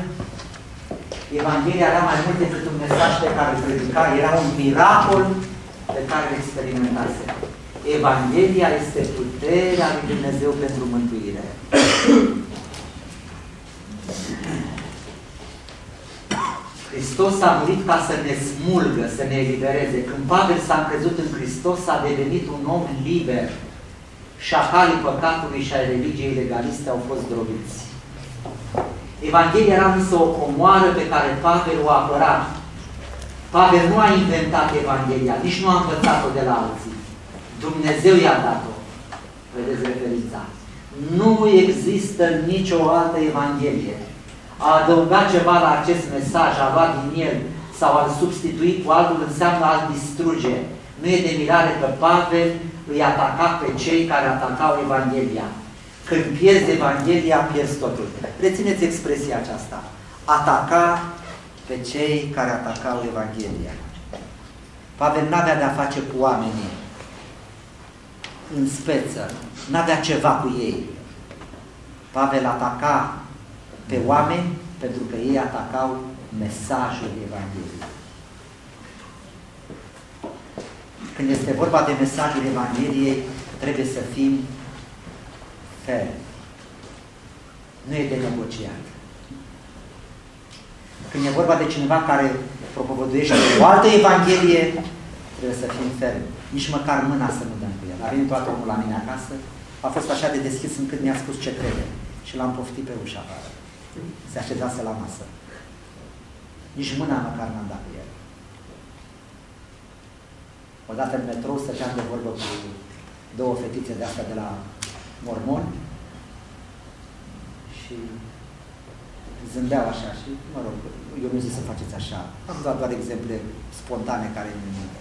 Evanghelia era mai mult decât un mesaj pe care îl predica, era un miracol pe care îl experimentase. Evanghelia este puterea lui Dumnezeu pentru mântuire. Hristos a murit ca să ne smulgă, să ne elibereze. Când Pavel s-a încrezut în Hristos, a devenit un om liber. Șacalii păcatului și ai religiei legaliste au fost drobiți. Evanghelia era însă o comoară pe care Pavel o apăra. Pavel nu a inventat Evanghelia, nici nu a învățat-o de la alții. Dumnezeu i-a dat-o. Vedeți referința. Nu există nicio altă Evanghelie. A adăugat ceva la acest mesaj, a luat din el sau a substitui cu altul înseamnă a distruge. Nu e de mirare că Pavel îi ataca pe cei care atacau Evanghelia. Când pierzi Evanghelia, pierzi totul. Rețineți expresia aceasta. Ataca pe cei care atacau Evanghelia. Pavel n-avea de-a face cu oamenii în speță, n-avea ceva cu ei. Pavel ataca pe oameni pentru că ei atacau mesajul Evangheliei. Când este vorba de mesajul Evangheliei, trebuie să fim fermi. Nu e de negociat. Când e vorba de cineva care propovăduiește o altă Evanghelie, trebuie să fim fermi. Nici măcar mâna să nu dăm cu el. A venit toată omul la mine acasă, a fost așa de deschis încât mi-a spus ce crede. Și l-am poftit pe ușa afară. Se așezase la masă. Nici mâna măcar n-am dat cu el. Odată în metrou stăteam de vorbă cu două fetițe de astea de la mormon și zâmbeau așa și, mă rog, eu nu zic să faceți așa. Am dat doar exemple spontane care îmi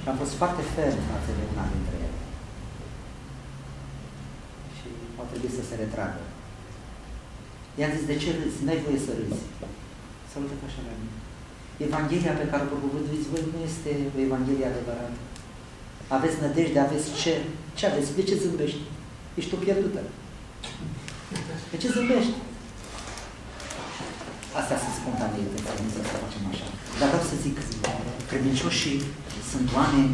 Și am fost foarte ferm față de una dintre ele. Și au trebuit să se retragă. I-am zis, de ce râzi? N-ai voie să râzi. S-a uitat așa la mine. Evanghelia pe care o propovăduiți voi nu este o Evanghelie adevărată. Aveți nădejde, aveți ce? Ce aveți? De ce zâmbești? Ești o pierdută. De ce zâmbești? Astea sunt spontaneități, nu să facem așa. Dar vreau să zic, credincioșii sunt oameni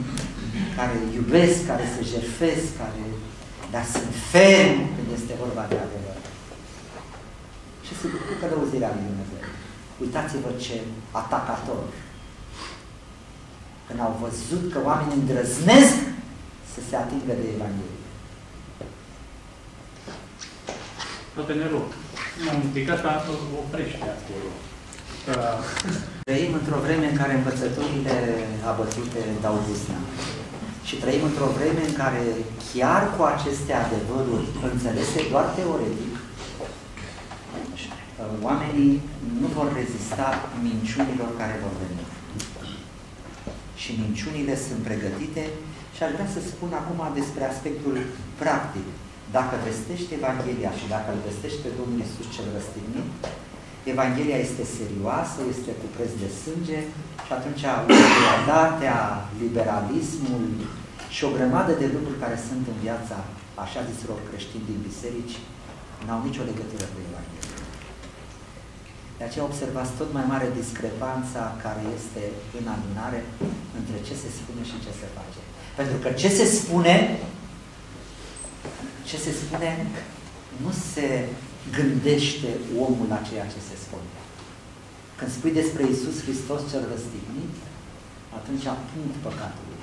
care iubesc, care se jerfesc, care, dar sunt fermi când este vorba de adevăr. Și să cu călăuzirea lui Dumnezeu. Uitați-vă ce atacator. Când au văzut că oamenii îndrăznesc să se atingă de Evanghelie. Poate ne rog. Un pic asta oprește acolo. Trăim într-o vreme în care învățăturile abătute dau busna. Și trăim într-o vreme în care chiar cu aceste adevăruri înțelese doar teoretic, oamenii nu vor rezista minciunilor care vor veni. Și minciunile sunt pregătite și aș vrea să spun acum despre aspectul practic. Dacă vestești Evanghelia și dacă îl vestești pe Domnul Isus cel răstignit, Evanghelia este serioasă, este cu preț de sânge și atunci utilitatea, liberalismul și o grămadă de lucruri care sunt în viața așa zisilor creștini din biserici n-au nicio legătură cu Evanghelia. De aceea observați tot mai mare discrepanța care este în adunare între ce se spune și ce se face. Pentru că ce se spune, ce se spune nu se gândește omul la ceea ce se spune. Când spui despre Isus Hristos cel răstignit, atunci punct păcatului.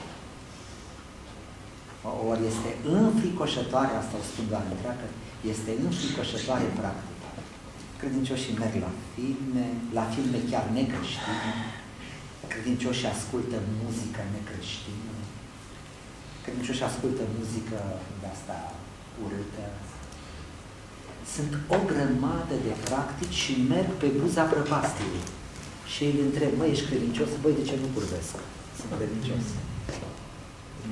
Ori este înfricoșătoare, asta o spun doar întreagă, este înfricoșătoare practic. Credincioșii merg la filme, la filme chiar necreștine, credincioșii ascultă muzică necreștină, credincioșii ascultă muzică de asta urâtă. Sunt o grămadă de practici și merg pe buza prăpastiei. Și îi întreb, măi, ești credincios? Băi, de ce nu curvesc? Sunt credincios.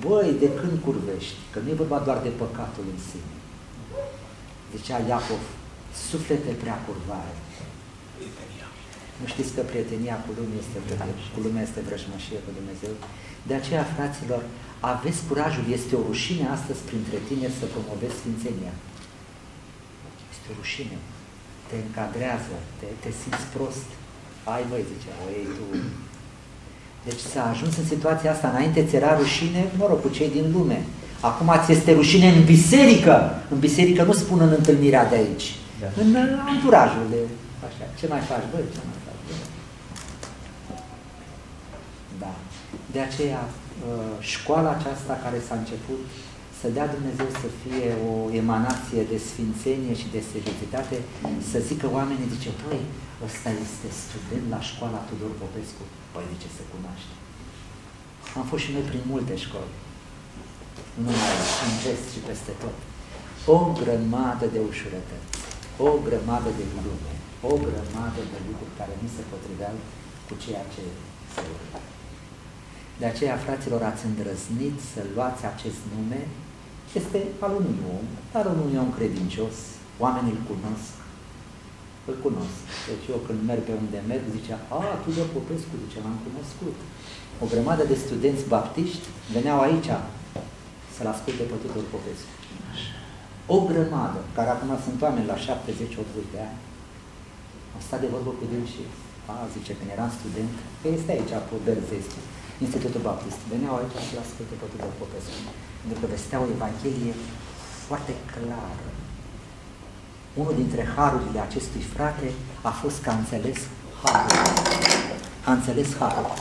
Băi, de când curvești? Că nu e vorba doar de păcatul în sine. Zicea Iacov, suflete prea curvare. Nu știți că prietenia cu lumea este, cu lumea este vrăjmășie cu Dumnezeu? De aceea, fraților, aveți curajul, este o rușine astăzi printre tine să promovezi Sfințenia. Este o rușine. Te încadrează, te, te simți prost. Ai, băi, zice, o ei tu. Deci s-a ajuns în situația asta. Înainte ți era rușine, mă rog, cu cei din lume. Acum ți este rușine în biserică. În biserică nu spun în întâlnirea de aici. Da. În anturajul de așa. Ce mai faci, băi? Ce mai faci, băi? Da. De aceea, uh, școala aceasta care s-a început să dea Dumnezeu să fie o emanație de sfințenie și de seriozitate, să zică oamenii, zice, băi, ăsta este student la școala Tudor Popescu. Păi de ce se cunoaște? Am fost și noi prin multe școli. Nu mai în vest și peste tot. O grămadă de ușurătăți, o grămadă de glume, o grămadă de lucruri care nu se potriveau cu ceea ce se urmă. De aceea, fraților, ați îndrăznit să luați acest nume, este al unui om, dar al unui om credincios, oamenii îl cunosc, îl cunosc. Deci eu când merg pe unde merg, zicea, a, tu de Popescu, zice, l-am cunoscut. O grămadă de studenți baptiști veneau aici să-l asculte pe Tudor Popescu. O grămadă, care acum sunt oameni la 70-80 de ani, am stat de vorbă cu dâns și, a, zice, când eram student, că este aici, pe Berzescu, Institutul Baptist, veneau aici să-l asculte pe Tudor Popescu. Pentru că vestea o Evanghelie foarte clară, unul dintre harurile acestui frate a fost că a înțeles harul. A înțeles harul.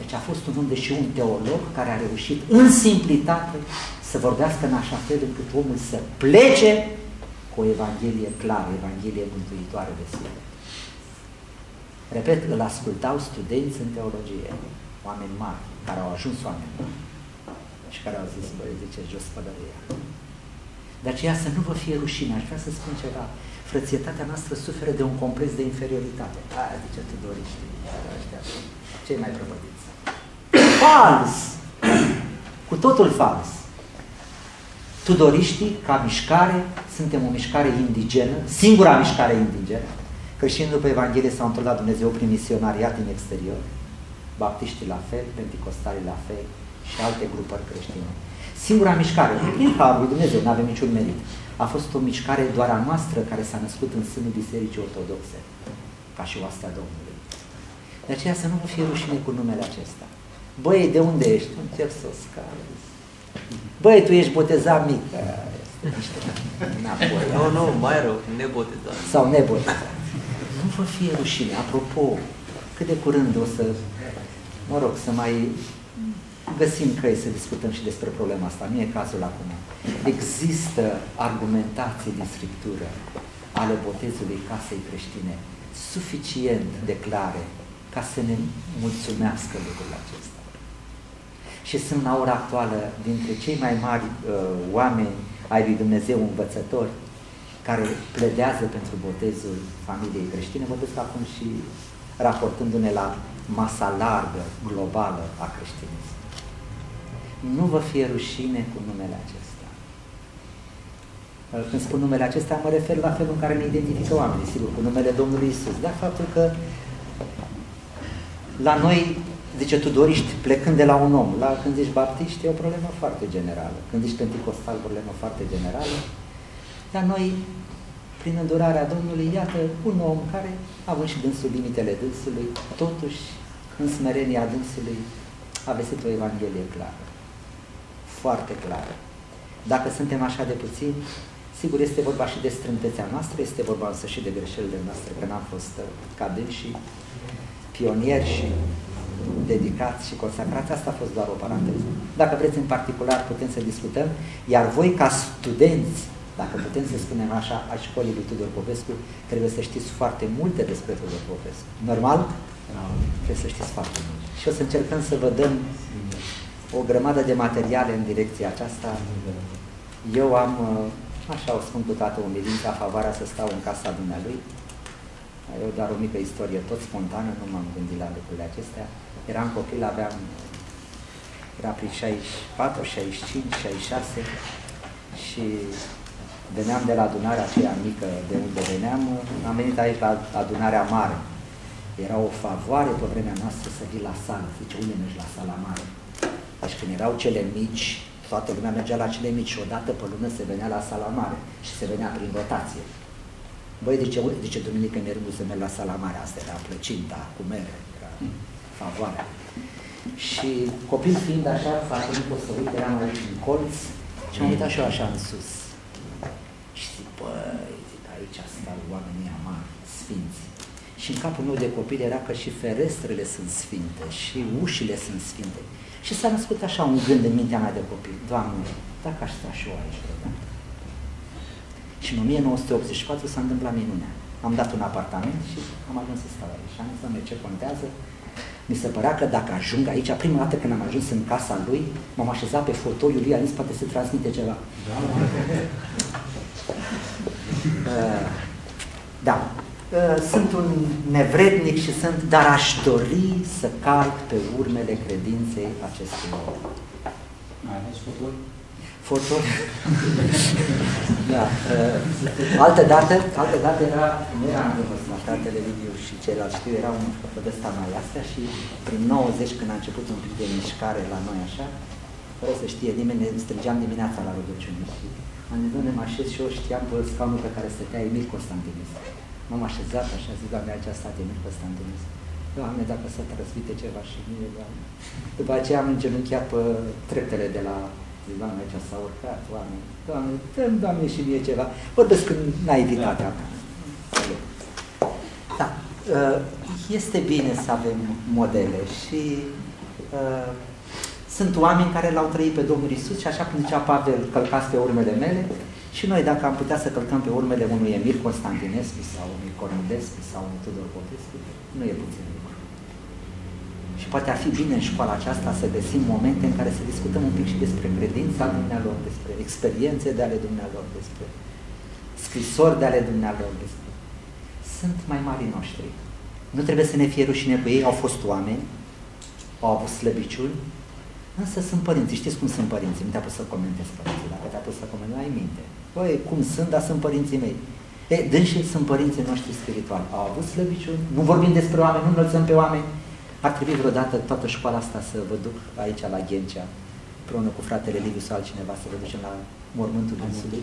Deci a fost un om, deși un teolog, care a reușit în simplitate să vorbească în așa fel încât omul să plece cu o Evanghelie clară, Evanghelie mântuitoare de sine. Repet, îl ascultau studenți în teologie, oameni mari, care au ajuns oameni mari și care au zis, băi, zice, jos pălăria. De aceea să nu vă fie rușine. Aș vrea să spun ceva. Frățietatea noastră suferă de un complex de inferioritate. Aia zice Tudoriști. Cei mai prăpădiți. Fals! Cu totul fals. Tudoriștii, ca mișcare, suntem o mișcare indigenă, singura mișcare indigenă. Creștinii după Evanghelie s-au întâlnit Dumnezeu prin misionariat în exterior, baptiștii la fel, penticostalii la fel și alte grupări creștine. Singura mișcare, prin Harul lui Dumnezeu, nu avem niciun merit, a fost o mișcare doar a noastră care s-a născut în sânul Bisericii Ortodoxe, ca și oastea Domnului. De aceea să nu vă fie rușine cu numele acesta. Băi, de unde ești? Încerc să o scalezi. Băi, tu ești botezat mic. Nu, nu, mai rău, nebotezat. Sau nebotezat. Nu vă fie rușine. Apropo, cât de curând o să, mă rog, să mai găsim căi să discutăm și despre problema asta. Nu e cazul acum. Există argumentații din Scriptură ale botezului casei creștine suficient de clare ca să ne mulțumească lucrul acesta. Și sunt la ora actuală dintre cei mai mari uh, oameni ai lui Dumnezeu învățători care pledează pentru botezul familiei creștine, mă duc acum și raportându-ne la masa largă, globală a creștinismului. Nu vă fie rușine cu numele acesta. Când spun numele acesta, mă refer la felul în care ne identifică oamenii, sigur, cu numele Domnului Isus. Dar faptul că la noi, zice Tudoriști, plecând de la un om, la când zici baptiști, e o problemă foarte generală. Când zici penticostal, o problemă foarte generală. Dar noi, prin îndurarea Domnului, iată un om care, având și dânsul limitele dânsului, totuși, în smerenia dânsului, a vestit o Evanghelie clară foarte clară. Dacă suntem așa de puțini, sigur este vorba și de strâmtețea noastră, este vorba însă și de greșelile noastre, că n-am fost uh, ca și pionieri și dedicați și consacrați, asta a fost doar o paranteză. Dacă vreți în particular putem să discutăm, iar voi ca studenți, dacă putem să spunem așa, a școlii lui Tudor Popescu, trebuie să știți foarte multe despre Tudor Popescu. Normal? Trebuie să știți foarte mult. Și o să încercăm să vă dăm o grămadă de materiale în direcția aceasta. Eu am, așa o spun cu toată umilința, favoarea să stau în casa dumnealui. Eu doar o mică istorie tot spontană, nu m-am gândit la lucrurile acestea. Eram copil, aveam, era prin 64, 65, 66 și veneam de la adunarea aceea mică de unde veneam, am venit aici la adunarea mare. Era o favoare pe vremea noastră să vii la sală. Zice, unde mergi la sala mare? Deci când erau cele mici, toată lumea mergea la cele mici și odată pe lună se venea la sala mare și se venea prin rotație. Băi, de ce, de ce duminică mi rândul să merg la sala mare? Asta era plăcinta, cu mere, era favoarea. Și copil fiind așa, fratele nu pot să uit, eram aici în colț și am uitat și eu așa în sus. Și zic, băi, zic, aici stau oamenii amari, sfinți. Și în capul meu de copil era că și ferestrele sunt sfinte, și ușile sunt sfinte. Și s-a născut așa un gând în mintea mea de copil. Doamne, dacă aș sta și eu aici deodată. Și în 1984 s-a întâmplat minunea. Am dat un apartament și am ajuns să stau aici. Am zis, ce contează? Mi se părea că dacă ajung aici, prima dată când am ajuns în casa lui, m-am așezat pe fotoliul lui, a zis, poate se transmite ceva. Da. uh, [LAUGHS] da. Uh, sunt un nevrednic și sunt, dar aș dori să calc pe urmele credinței acestui om. Mai aveți fotoli? Fotoli? da. Uh, altă dată, altă dată era, nu era în fratele Liviu și ceilalți știu, era un ăsta mai astea și prin 90 când a început un pic de mișcare la noi așa, fără să știe nimeni, ne strângeam dimineața la rugăciune și am zis, ne mă așez și eu știam pe scaunul pe care stătea Emil Constantinescu. M-am așezat așa, zic, Doamne, aici a stat Emil Constantinescu. Doamne, dacă să transmite ceva și mie, Doamne. După aceea am îngenunchiat pe treptele de la zic, Doamne, aici s-a urcat, oameni. Doamne, dăm, Doamne, și mie ceva. Vorbesc în naivitatea mea. Da. Uh, este bine să avem modele și uh, sunt oameni care l-au trăit pe Domnul Isus și așa cum zicea Pavel, călcați pe urmele mele și noi dacă am putea să călcăm pe urmele unui Emil Constantinescu sau unui Cornilescu sau unui Tudor Popescu, nu e puțin lucru. Și poate ar fi bine în școala aceasta să găsim momente în care să discutăm un pic și despre credința dumnealor, despre experiențe de ale dumnealor, despre scrisori de ale dumnealor, despre... Sunt mai mari noștri. Nu trebuie să ne fie rușine cu ei, au fost oameni, au avut slăbiciuni, însă sunt părinți. Știți cum sunt părinții? Nu te-a pus să comentezi părinții. Dacă te-a pus să comentezi, ai minte. Băi, cum sunt, dar sunt părinții mei. E, dânsii sunt părinții noștri spirituali. Au avut slăbiciuni, nu vorbim despre oameni, nu înălțăm pe oameni. Ar trebui vreodată toată școala asta să vă duc aici la Ghencea, împreună cu fratele Liviu sau altcineva, să vă ducem la mormântul dânsului,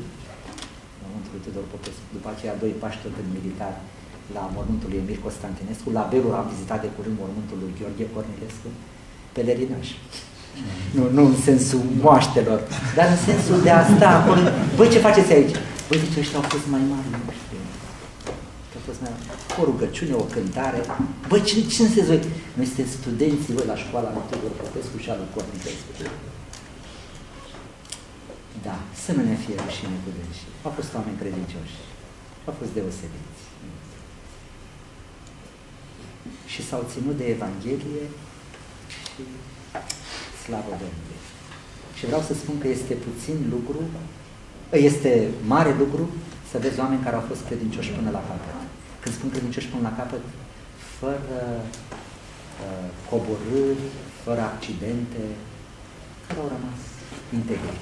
mormântul lui Tudor Popescu. După aceea, doi pași tot în militar la mormântul lui Emil Constantinescu. La Belur am vizitat de curând mormântul lui Gheorghe Cornilescu, pelerinaj. Nu, nu în sensul moaștelor, dar în sensul de a sta acolo. Băi, ce faceți aici? Băi, zice, ăștia au fost mai mari, nu știu. Au fost mai mari. O rugăciune, o cântare. Băi, ce, ce înseamnă voi? Noi suntem studenții, voi, la școala lui Tudor Popescu și al lui Cornilescu. Da, să nu ne fie rușine cu dânsii. Au fost oameni credincioși. Au fost deosebiți. Și s-au ținut de Evanghelie și slavă Domnului. Și vreau să spun că este puțin lucru, este mare lucru să vezi oameni care au fost credincioși până la capăt. Când spun credincioși până la capăt, fără uh, coborâri, fără accidente, care au rămas integri.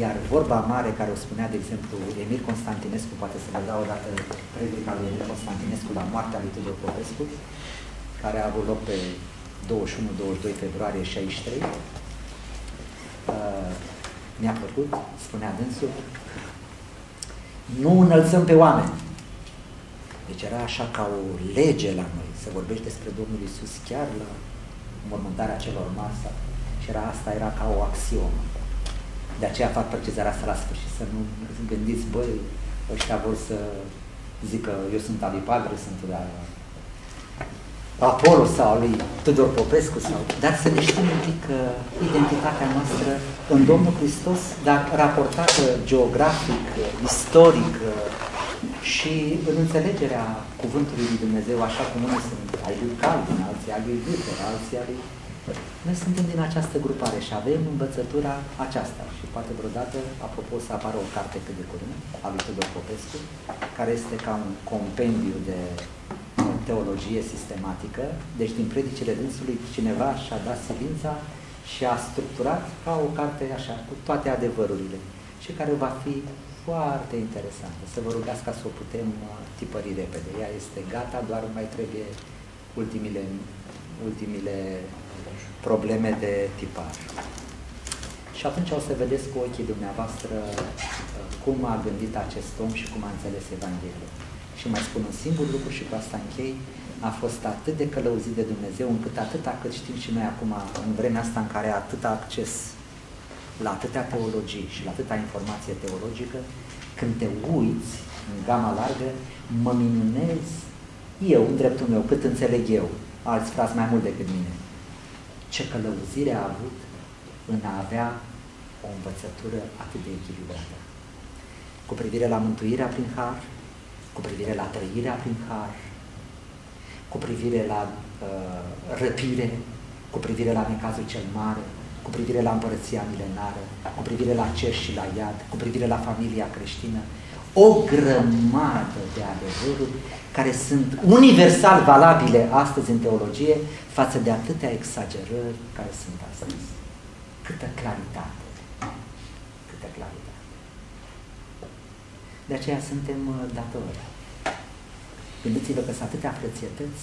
Iar vorba mare care o spunea, de exemplu, Emil Constantinescu, poate să vă dau o dată predica lui Emil Constantinescu la moartea lui Tudor Popescu, care a avut loc pe 21-22 februarie 63. Uh, mi-a plăcut, spunea dânsul, nu înălțăm pe oameni. Deci era așa ca o lege la noi, să vorbești despre Domnul Isus chiar la mormântarea celor masa. Și era asta era ca o axiomă. De aceea fac precizarea asta la sfârșit, să nu gândiți, băi, ăștia vor să zică eu sunt alipagre, sunt de Apollo sau lui Tudor Popescu, sau, dar să ne știm un pic uh, identitatea noastră în Domnul Hristos, dar raportată geografic, uh, istoric, uh, Și în înțelegerea cuvântului lui Dumnezeu, așa cum unii sunt ai lui Calvin, alții ai lui Luther, alții ai lui... Noi suntem din această grupare și avem învățătura aceasta. Și poate vreodată, apropo, să apară o carte cât de curând, a lui Tudor Popescu, care este ca un compendiu de teologie sistematică, deci din predicile dânsului cineva și-a dat silința și a structurat ca o carte așa, cu toate adevărurile și care va fi foarte interesantă. Să vă rugați ca să o putem uh, tipări repede. Ea este gata, doar mai trebuie ultimile, ultimile probleme de tipar. Și atunci o să vedeți cu ochii dumneavoastră uh, cum a gândit acest om și cum a înțeles Evanghelia. Și mai spun un singur lucru și cu asta închei, a fost atât de călăuzit de Dumnezeu, încât atâta cât știm și noi acum, în vremea asta în care atâta acces la atâtea teologii și la atâta informație teologică, când te uiți în gama largă, mă minunez eu, în dreptul meu, cât înțeleg eu, alți frați mai mult decât mine, ce călăuzire a avut în a avea o învățătură atât de echilibrată. Cu privire la mântuirea prin har, cu privire la trăirea prin har, cu privire la uh, răpire, cu privire la necazul cel mare, cu privire la împărăția milenară, cu privire la cer și la iad, cu privire la familia creștină, o grămadă de adevăruri care sunt universal valabile astăzi în teologie față de atâtea exagerări care sunt astăzi. Câtă claritate! Câtă claritate! De aceea suntem uh, datori. Gândiți-vă că sunt atâtea frățietăți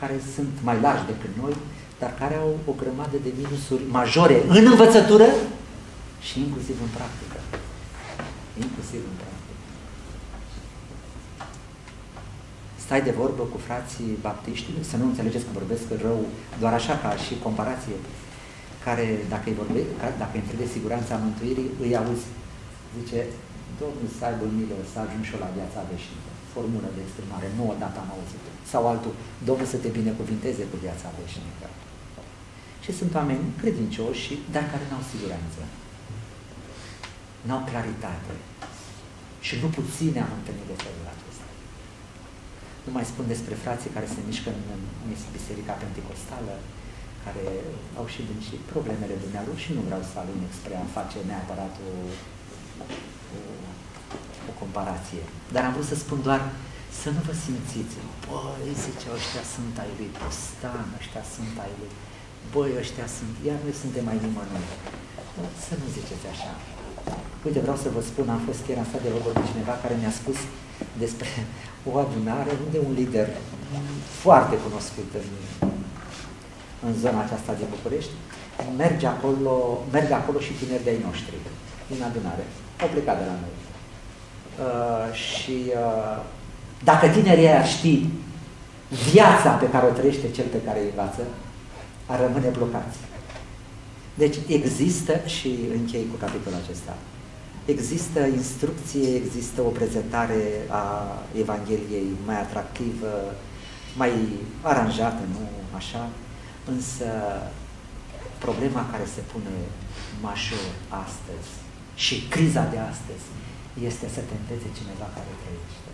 care sunt mai largi decât noi, dar care au o grămadă de minusuri majore în învățătură și inclusiv în practică. Inclusiv în practică. Stai de vorbă cu frații baptiști, să nu înțelegeți că vorbesc rău, doar așa ca și comparație, care, dacă îi, vorbe, dacă îi întrebe siguranța mântuirii, îi auzi, zice, Domnul să aibă milă, să ajung și eu la viața veșnică. Formulă de exprimare, nu odată am auzit Sau altul, Domnul să te binecuvinteze cu viața veșnică. Și sunt oameni credincioși, dar care n-au siguranță. N-au claritate. Și nu puține am întâlnit de felul acesta. Nu mai spun despre frații care se mișcă în, în Biserica Pentecostală, care au și din și problemele dumneavoastră și nu vreau să alunec spre a face neapărat o, o, o comparație. Dar am vrut să spun doar să nu vă simțiți, băi, zice, ăștia sunt ai lui Postan, ăștia sunt ai lui băi, ăștia sunt, iar noi suntem mai nimănui. Să nu ziceți așa. Uite, vreau să vă spun, am fost chiar în stat de vorbă cu cineva care mi-a spus despre o adunare unde un lider foarte cunoscut în, în zona aceasta de București, merge acolo, merge acolo și tineri de-ai noștri, din adunare. Au plecat de la noi. Uh, și uh, dacă tinerii ar ști viața pe care o trăiește cel pe care îi învață, ar rămâne blocați. Deci există, și închei cu capitolul acesta, există instrucție, există o prezentare a Evangheliei mai atractivă, mai aranjată, nu așa, însă problema care se pune major astăzi și criza de astăzi este să tenteze cineva care trăiește.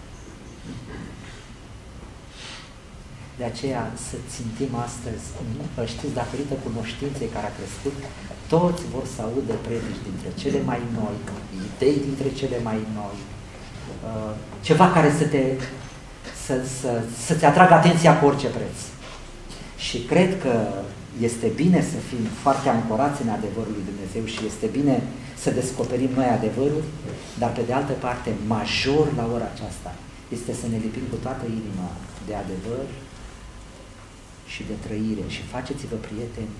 De aceea să țintim astăzi, știți, datorită cunoștinței care a crescut, toți vor să audă predici dintre cele mai noi, idei dintre cele mai noi, uh, ceva care să te, să, să, să-ți atragă atenția cu orice preț. Și cred că este bine să fim foarte ancorați în adevărul lui Dumnezeu și este bine să descoperim noi adevărul, dar pe de altă parte, major la ora aceasta, este să ne lipim cu toată inima de adevăr și de trăire și faceți-vă prieteni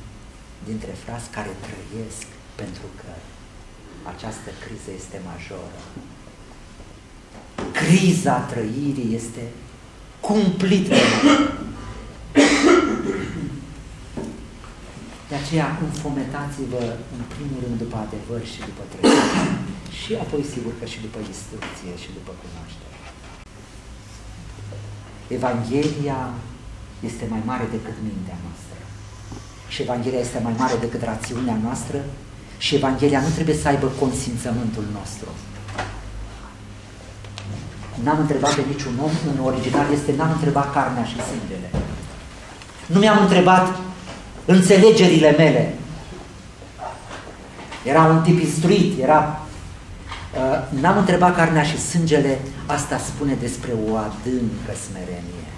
dintre frați care trăiesc pentru că această criză este majoră. Criza trăirii este cumplit De aceea înfometați-vă în primul rând după adevăr și după trăire și apoi sigur că și după instrucție și după cunoaștere. Evanghelia este mai mare decât mintea noastră. Și Evanghelia este mai mare decât rațiunea noastră și Evanghelia nu trebuie să aibă consimțământul nostru. N-am întrebat pe niciun om, în original este n-am întrebat carnea și sângele. Nu mi-am întrebat înțelegerile mele. Era un tip instruit, era... Uh, n-am întrebat carnea și sângele, asta spune despre o adâncă smerenie.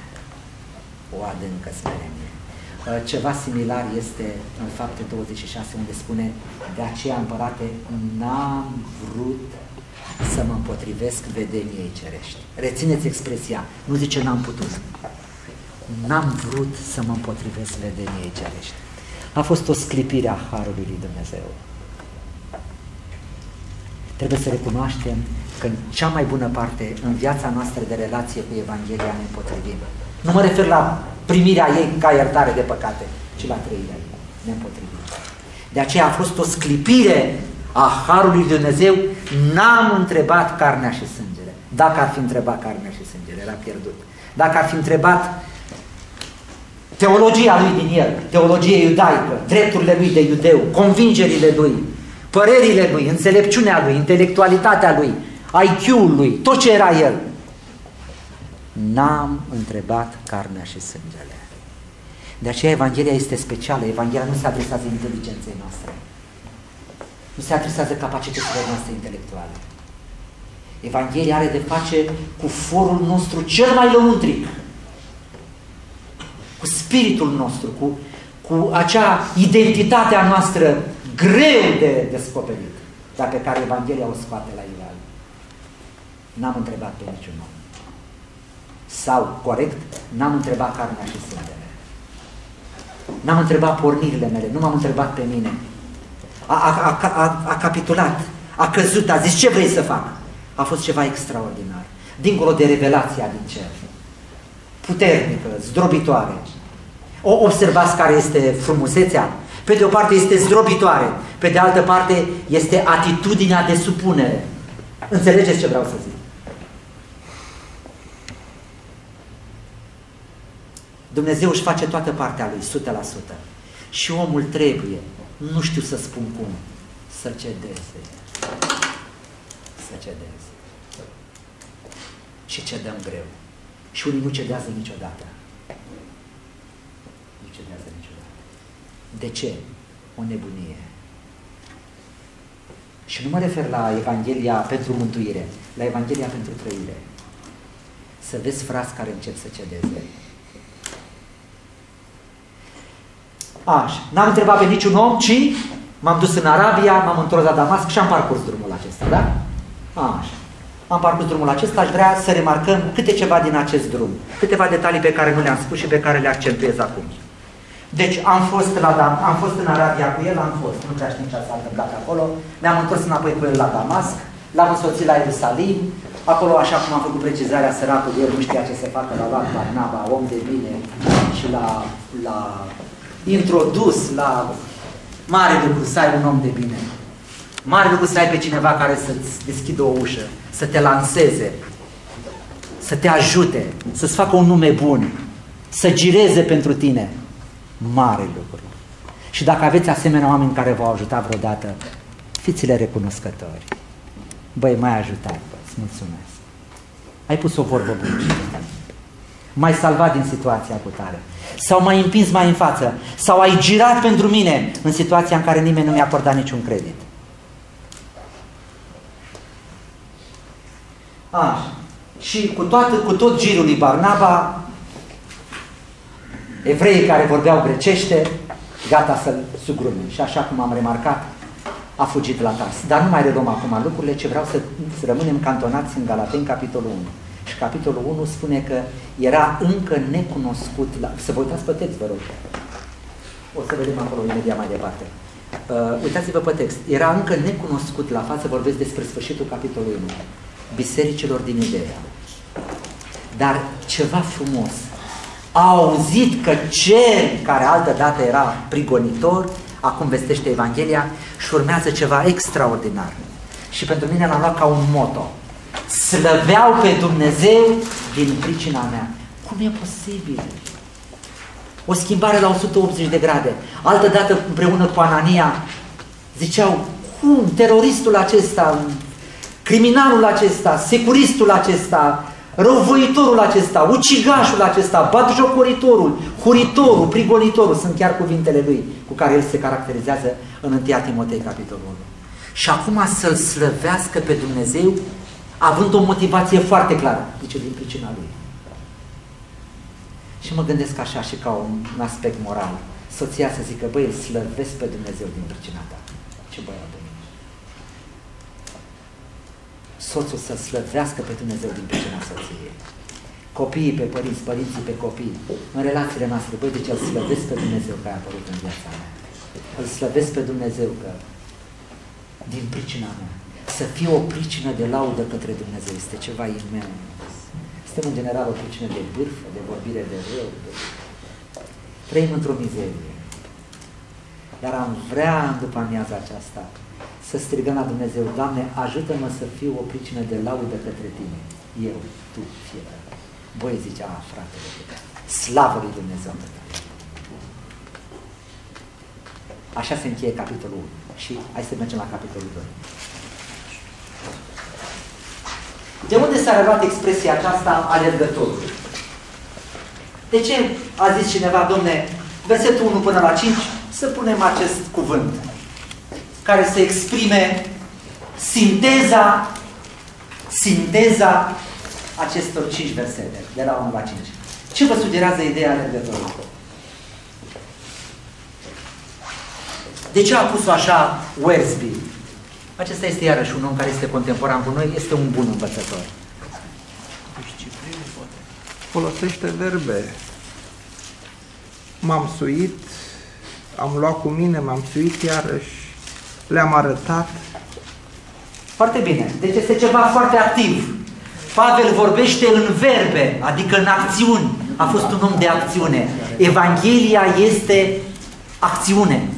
O adâncă smerenie. Uh, ceva similar este în fapte 26, unde spune De aceea, împărate, n-am vrut să mă împotrivesc vedeniei cerești. Rețineți expresia, nu zice n-am putut. N-am vrut să mă împotrivesc vedeniei cerești. A fost o sclipire a Harului lui Dumnezeu. Trebuie să recunoaștem că în cea mai bună parte, în viața noastră de relație cu Evanghelia ne împotrivim. Nu mă refer la primirea ei ca iertare de păcate, ci la trăirea ei. Ne împotrivim. De aceea a fost o sclipire a Harului lui Dumnezeu, n-am întrebat carnea și sângele. Dacă ar fi întrebat carnea și sângele, era pierdut. Dacă ar fi întrebat teologia lui din el, teologie iudaică, drepturile lui de iudeu, convingerile lui, părerile lui, înțelepciunea lui, intelectualitatea lui, IQ-ul lui, tot ce era el. N-am întrebat carnea și sângele. De aceea Evanghelia este specială. Evanghelia nu se adresează inteligenței noastre. Nu se adresează capacităților noastre intelectuale. Evanghelia are de face cu forul nostru cel mai lăuntric, cu spiritul nostru, cu, cu acea identitate a noastră greu de descoperit, dar pe care Evanghelia o scoate la iveală. N-am întrebat pe niciun om. Sau, corect, n-am întrebat carnea și sângele. N-am întrebat pornirile mele, nu m-am întrebat pe mine. A, a, a, a, a capitulat, a căzut, a zis ce vrei să fac? A fost ceva extraordinar. Dincolo de revelația din cer. Puternică, zdrobitoare. O observați care este frumusețea? Pe de o parte este zdrobitoare, pe de altă parte este atitudinea de supunere. Înțelegeți ce vreau să zic? Dumnezeu își face toată partea lui, 100%. Și omul trebuie, nu știu să spun cum, să cedeze. Să cedeze. Și cedăm greu. Și unii nu cedează niciodată. Nu cedează niciodată. De ce? O nebunie. Și nu mă refer la Evanghelia pentru mântuire, la Evanghelia pentru trăire. Să vezi frați care încep să cedeze. Așa. N-am întrebat pe niciun om, ci m-am dus în Arabia, m-am întors la Damasc și am parcurs drumul acesta, da? Așa. Am parcurs drumul acesta, aș vrea să remarcăm câte ceva din acest drum. Câteva detalii pe care nu le-am spus și pe care le accentuez acum. Deci am fost, la, am fost în Arabia cu el, am fost, nu prea știm ce s-a întâmplat acolo, ne-am întors înapoi cu el la Damasc, l-am însoțit la Ierusalim, acolo, așa cum am făcut precizarea, săracul el nu știa ce se facă, la luat Barnaba, om de bine, și la, la introdus la mare lucru să ai un om de bine. Mare lucru să ai pe cineva care să-ți deschidă o ușă, să te lanseze, să te ajute, să-ți facă un nume bun, să gireze pentru tine. Mare lucru. Și dacă aveți asemenea oameni care v-au ajutat vreodată, fiți-le recunoscători. Băi, mai ajutat, bă, îți mulțumesc. Ai pus o vorbă bună. M-ai salvat din situația cu tare. Sau m-ai împins mai în față. Sau ai girat pentru mine în situația în care nimeni nu mi-a acordat niciun credit. Așa. Și cu, toată, cu tot girul lui Barnaba, evreii care vorbeau grecește, gata să-l sugrume. Și așa cum am remarcat, a fugit la Tas. Dar nu mai reluăm acum lucrurile, ce vreau să, să rămânem cantonați în Galateni, capitolul 1. Și capitolul 1 spune că era încă necunoscut, la... să vă uitați pe text, vă rog. O să vedem acolo imediat mai departe. Uh, uitați-vă pe text. Era încă necunoscut la față, vorbesc despre sfârșitul capitolului 1, bisericilor din Iudeea. Dar ceva frumos. Au auzit că cer, care altă dată era prigonitor, acum vestește Evanghelia și urmează ceva extraordinar. Și pentru mine l-am luat ca un moto slăveau pe Dumnezeu din pricina mea. Cum e posibil? O schimbare la 180 de grade. Altă dată împreună cu Anania ziceau, cum, teroristul acesta criminalul acesta, securistul acesta, răuvoitorul acesta, ucigașul acesta, batjocoritorul, huritorul, prigonitorul, sunt chiar cuvintele lui cu care el se caracterizează în 1 Timotei, capitolul 1. Și acum să-L slăvească pe Dumnezeu, având o motivație foarte clară, zice, din pricina lui. Și mă gândesc așa și ca un, un aspect moral. Soția să zică, băi, îl slăvesc pe Dumnezeu din pricina ta. Ce băiat bun Soțul să slăvească pe Dumnezeu din pricina soției. Copiii pe părinți, părinții pe copii. În relațiile noastre, băi, deci îl slăvesc pe Dumnezeu că a apărut în viața mea. Îl slăvesc pe Dumnezeu că din pricina mea. Să fie o pricină de laudă către Dumnezeu este ceva imens. Suntem în general o pricină de bârfă, de vorbire de rău. De... Trăim într-o mizerie. Dar am vrea în după amiaza aceasta să strigăm la Dumnezeu, Doamne, ajută-mă să fiu o pricină de laudă către Tine. Eu, Tu, fiecare. Voi zicea, a, fratele, slavă lui Dumnezeu. Așa se încheie capitolul 1. Și hai să mergem la capitolul 2. De unde s-a reluat expresia aceasta alergătorului? De ce a zis cineva, domne, versetul 1 până la 5, să punem acest cuvânt care să exprime sinteza, sinteza acestor 5 versete, de la 1 la 5. Ce vă sugerează ideea alergătorului? De ce a pus-o așa Wersby? Acesta este iarăși un om care este contemporan cu noi, este un bun învățător. Folosește verbe. M-am suit, am luat cu mine, m-am suit iarăși, le-am arătat. Foarte bine. Deci este ceva foarte activ. Pavel vorbește în verbe, adică în acțiuni. A fost un om de acțiune. Evanghelia este acțiune.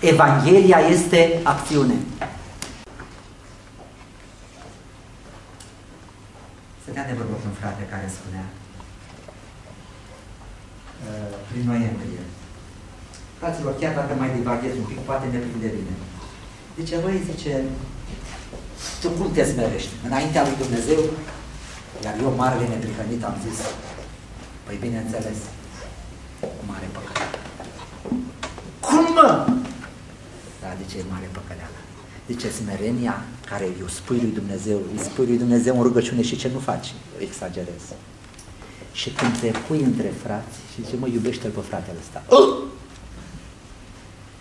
Evanghelia este acțiune. Stătea de vorbă cu un frate care spunea uh, prin noiembrie. Fraților, chiar dacă mai divaghez un pic, poate ne prinde bine. Zice, băi, zice, tu cum te smerești? Înaintea lui Dumnezeu? Iar eu, marele neprihănit, am zis, păi bineînțeles, mare păcat. Cum mă? Da, de ce e mare păcăleală? Zice, smerenia care îi spui lui Dumnezeu, îi spui lui Dumnezeu în rugăciune și ce nu faci? Exagerez. Și când te pui între frați și zice, mă, iubește-l pe fratele ăsta. Uh!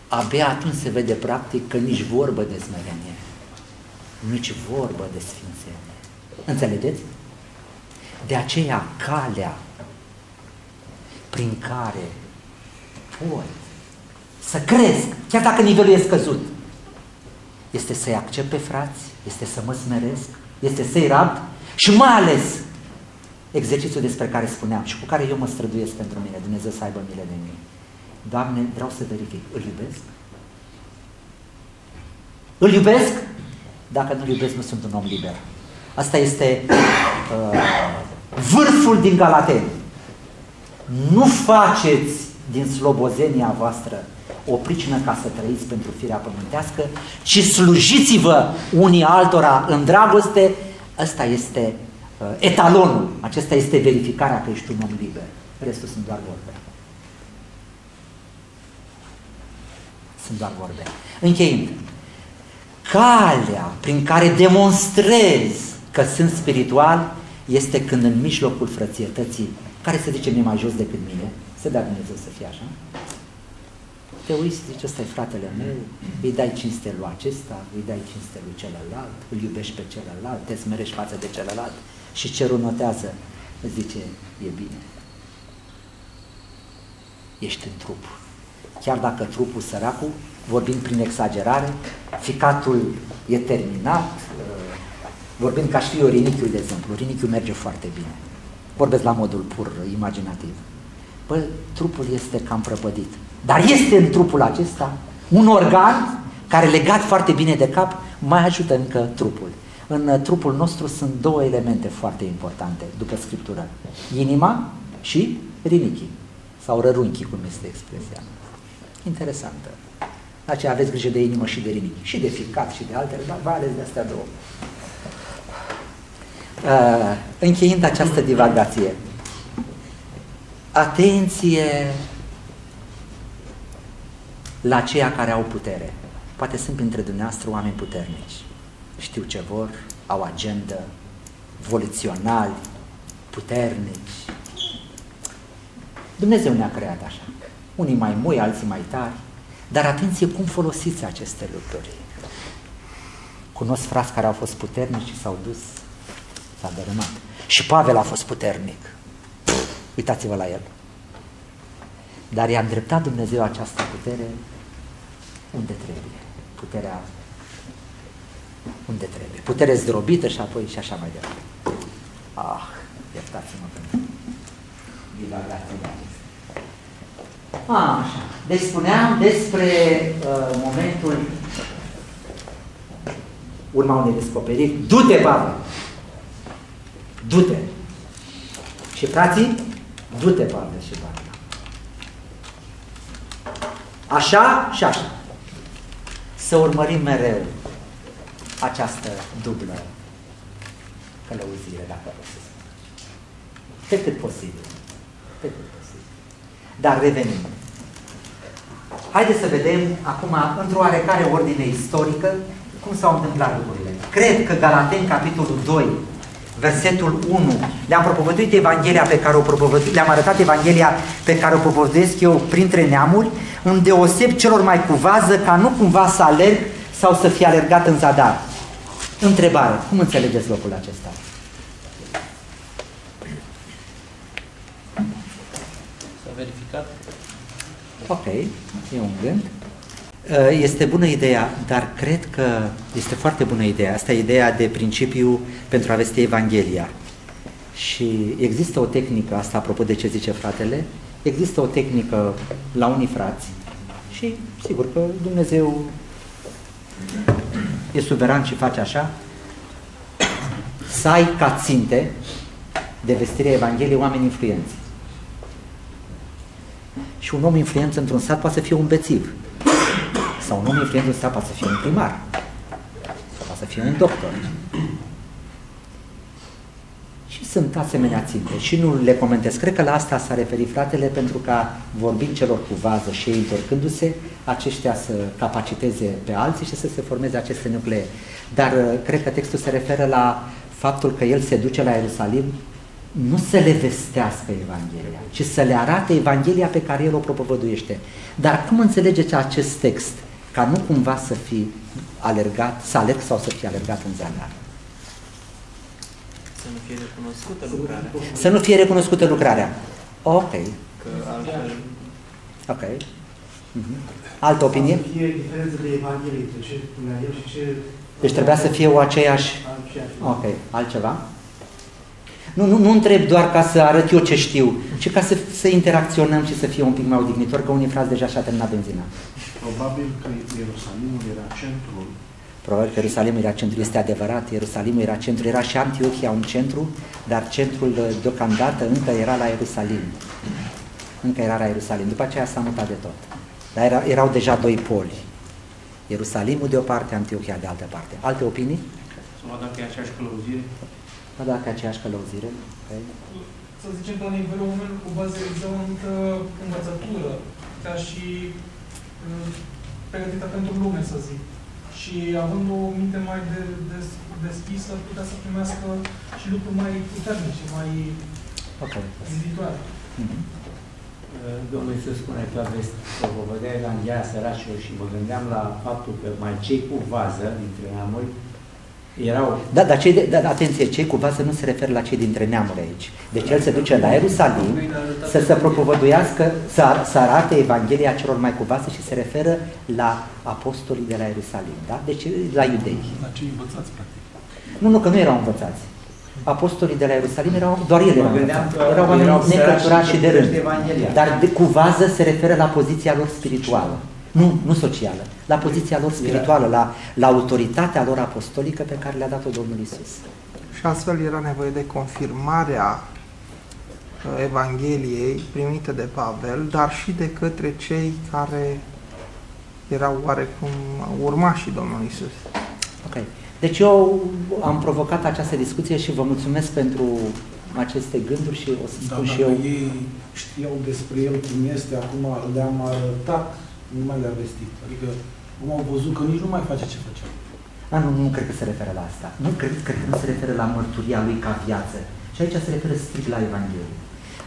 Abia atunci se vede practic că nici vorbă de smerenie, nici vorbă de sfințenie. Înțelegeți? De aceea calea prin care poți să cresc, chiar dacă nivelul e scăzut, este să-i accept pe frați, este să mă smeresc, este să-i rab și mai ales exercițiul despre care spuneam și cu care eu mă străduiesc pentru mine, Dumnezeu să aibă milă de mine. Doamne, vreau să verific, îl iubesc? Îl iubesc? Dacă nu-l iubesc, nu sunt un om liber. Asta este uh, vârful din Galateni. Nu faceți din slobozenia voastră o pricină ca să trăiți pentru firea pământească, ci slujiți-vă unii altora în dragoste. Ăsta este uh, etalonul, acesta este verificarea că ești un om liber. Restul sunt doar vorbe. Sunt doar vorbe. Încheind, calea prin care demonstrez că sunt spiritual este când în mijlocul frățietății, care să zicem e mai jos decât mine, să dea Dumnezeu să fie așa, te uiți, zici, ăsta e fratele meu, îi dai cinste lui acesta, îi dai cinste lui celălalt, îl iubești pe celălalt, te smerești față de celălalt și cerul notează, îți zice, e bine. Ești în trup. Chiar dacă trupul săracul, vorbind prin exagerare, ficatul e terminat, vorbind ca și eu rinichiul, de exemplu. Rinichiul merge foarte bine. Vorbesc la modul pur imaginativ. Bă, trupul este cam prăpădit. Dar este în trupul acesta un organ care legat foarte bine de cap mai ajută încă trupul. În trupul nostru sunt două elemente foarte importante după Scriptură. Inima și rinichii sau rărunchii, cum este expresia. Interesantă. De aceea aveți grijă de inimă și de rinichi. Și de ficat și de altele, dar mai ales de astea două. Uh, încheind această divagație, atenție la ceia care au putere. Poate sunt printre dumneavoastră oameni puternici. Știu ce vor, au agendă, voliționali, puternici. Dumnezeu ne-a creat așa. Unii mai mui, alții mai tari. Dar atenție cum folosiți aceste lucruri. Cunosc frați care au fost puternici și s-au dus, s-a dărâmat. Și Pavel a fost puternic. Uitați-vă la el. Dar i-a îndreptat Dumnezeu această putere unde trebuie. Puterea unde trebuie. Putere zdrobită și apoi și așa mai departe. Ah, iertați-mă pentru divagațiile Așa. Deci spuneam despre uh, momentul urma unei descoperiri. Du-te, Pavel! Du-te! Și frații, du-te, Pavel și Pavel. Așa și așa. Să urmărim mereu această dublă călăuzire, dacă vreau să spun. Pe cât posibil. Pe cât posibil. Dar revenim. Haideți să vedem acum, într-o oarecare ordine istorică, cum s-au întâmplat lucrurile. Cred că Galateni, capitolul 2, versetul 1, le-am propovăduit Evanghelia pe care o propovăduit, le-am arătat Evanghelia pe care o propovăduiesc eu printre neamuri, un deoseb celor mai cu vază ca nu cumva să alerg sau să fie alergat în zadar. Întrebare, cum înțelegeți locul acesta? Ok, e un gând. Uh, Este bună ideea, dar cred că este foarte bună ideea. Asta e ideea de principiu pentru a vesti Evanghelia. Și există o tehnică, asta apropo de ce zice fratele, există o tehnică la unii frați și sigur că Dumnezeu e suveran și face așa, să ai ca ținte de vestire Evangheliei oameni influenți. Și un om influent într-un sat poate să fie un bețiv. Sau un om influent într-un sat poate să fie un primar. Sau poate să fie un doctor. Și sunt asemenea ținte. Și nu le comentez. Cred că la asta s-a referit fratele pentru ca vorbind celor cu vază și ei întorcându-se, aceștia să capaciteze pe alții și să se formeze aceste nuclee. Dar uh, cred că textul se referă la faptul că el se duce la Ierusalim nu să le vestească Evanghelia, ci să le arate Evanghelia pe care el o propovăduiește. Dar cum înțelegeți acest text? Ca nu cumva să fi alergat, să alerg sau să fie alergat în zadar. Să nu fie recunoscută lucrarea. Să nu fie recunoscută lucrarea. Ok, Că altfel ok. Mhm. Altă opinie? Să fie diferență de Evanghelie între ce spunea el și ce... Deci trebuia să fie o aceeași... Aceeași. Ok, altceva? Nu, nu, nu întreb doar ca să arăt eu ce știu, ci ca să, să interacționăm și să fie un pic mai odihnitor, că unii frați deja și-a terminat benzina. Probabil că Ierusalimul era centrul Probabil că Ierusalimul era centru, este adevărat, Ierusalimul era centru, era și Antiochia un centru, dar centrul uh, deocamdată încă era la Ierusalim. Încă era la Ierusalim, după aceea s-a mutat de tot. Dar era, erau deja doi poli. Ierusalimul de o parte, Antiochia de altă parte. Alte opinii? Să văd dacă e aceeași călăuzire. Da, dacă e aceeași călăuzire. Okay. să zicem, la nivelul oamenilor cu bază există o anumită învățătură, ca și uh, pregătită pentru lume, să zic. Și având o minte mai de, de, deschisă, putea să primească și lucruri mai puternice, mai Ok. ziditoare. Mhm. Domnul Iisus spune că aveți propovădea Evanghelia săracilor și mă gândeam la faptul că mai cei cu vază dintre neamuri erau Da, dar cei de, da, atenție, cei cu vază nu se referă la cei dintre neamuri aici. Deci el se duce la Ierusalim să se propovăduiască, să, ar- să arate Evanghelia celor mai cu vază și se referă la apostolii de la Ierusalim, da? Deci la iudei. La cei învățați, practic. Nu, nu, că nu erau învățați. Apostolii de la Ierusalim erau, doar ei Mă erau gândeam învățați. că Erau oameni erau săraci necăturați și de rând. citește Evanghelia. Dar de, cu vază se referă la poziția lor spirituală. Nu, nu socială. La poziția lor spirituală, la, la autoritatea lor apostolică pe care le-a dat-o Domnul Isus. Și astfel era nevoie de confirmarea uh, Evangheliei primite de Pavel, dar și de către cei care erau oarecum urmașii Domnului Isus. Ok. Deci eu am provocat această discuție și vă mulțumesc pentru aceste gânduri și o să Da, spun și dacă eu. ei știau despre el cum este, acum le-am arătat, nu mai le-a vestit. Adică cum au văzut că nici nu mai face ce făcea. A, nu, nu cred că se referă la asta. Nu cred, cred că nu se referă la mărturia lui ca viață. Și aici se referă strict la Evanghelie.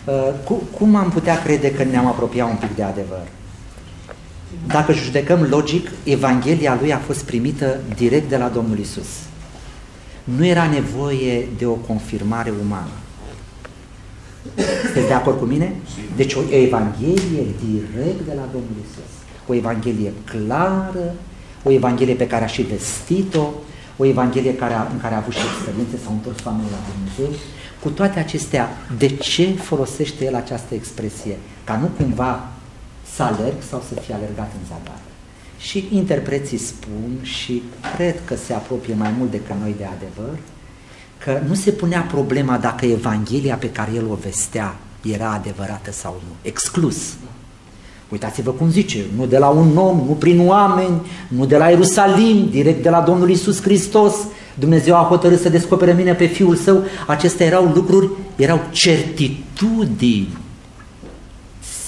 Uh, cu, cum am putea crede că ne-am apropiat un pic de adevăr? Dacă judecăm logic, Evanghelia lui a fost primită direct de la Domnul Isus. Nu era nevoie de o confirmare umană. Sunteți de acord cu mine? Deci o Evanghelie direct de la Domnul Isus. O Evanghelie clară, o Evanghelie pe care a și vestit-o, o Evanghelie care a, în care a avut și experiențe, s-au întors oamenii la Dumnezeu. Cu toate acestea, de ce folosește el această expresie? Ca nu cumva să alerg sau să fie alergat în zadar. Și interpreții spun și cred că se apropie mai mult decât noi de adevăr, că nu se punea problema dacă Evanghelia pe care el o vestea era adevărată sau nu. Exclus. Uitați-vă cum zice, nu de la un om, nu prin oameni, nu de la Ierusalim, direct de la Domnul Isus Hristos. Dumnezeu a hotărât să descopere mine pe Fiul Său. Acestea erau lucruri, erau certitudini,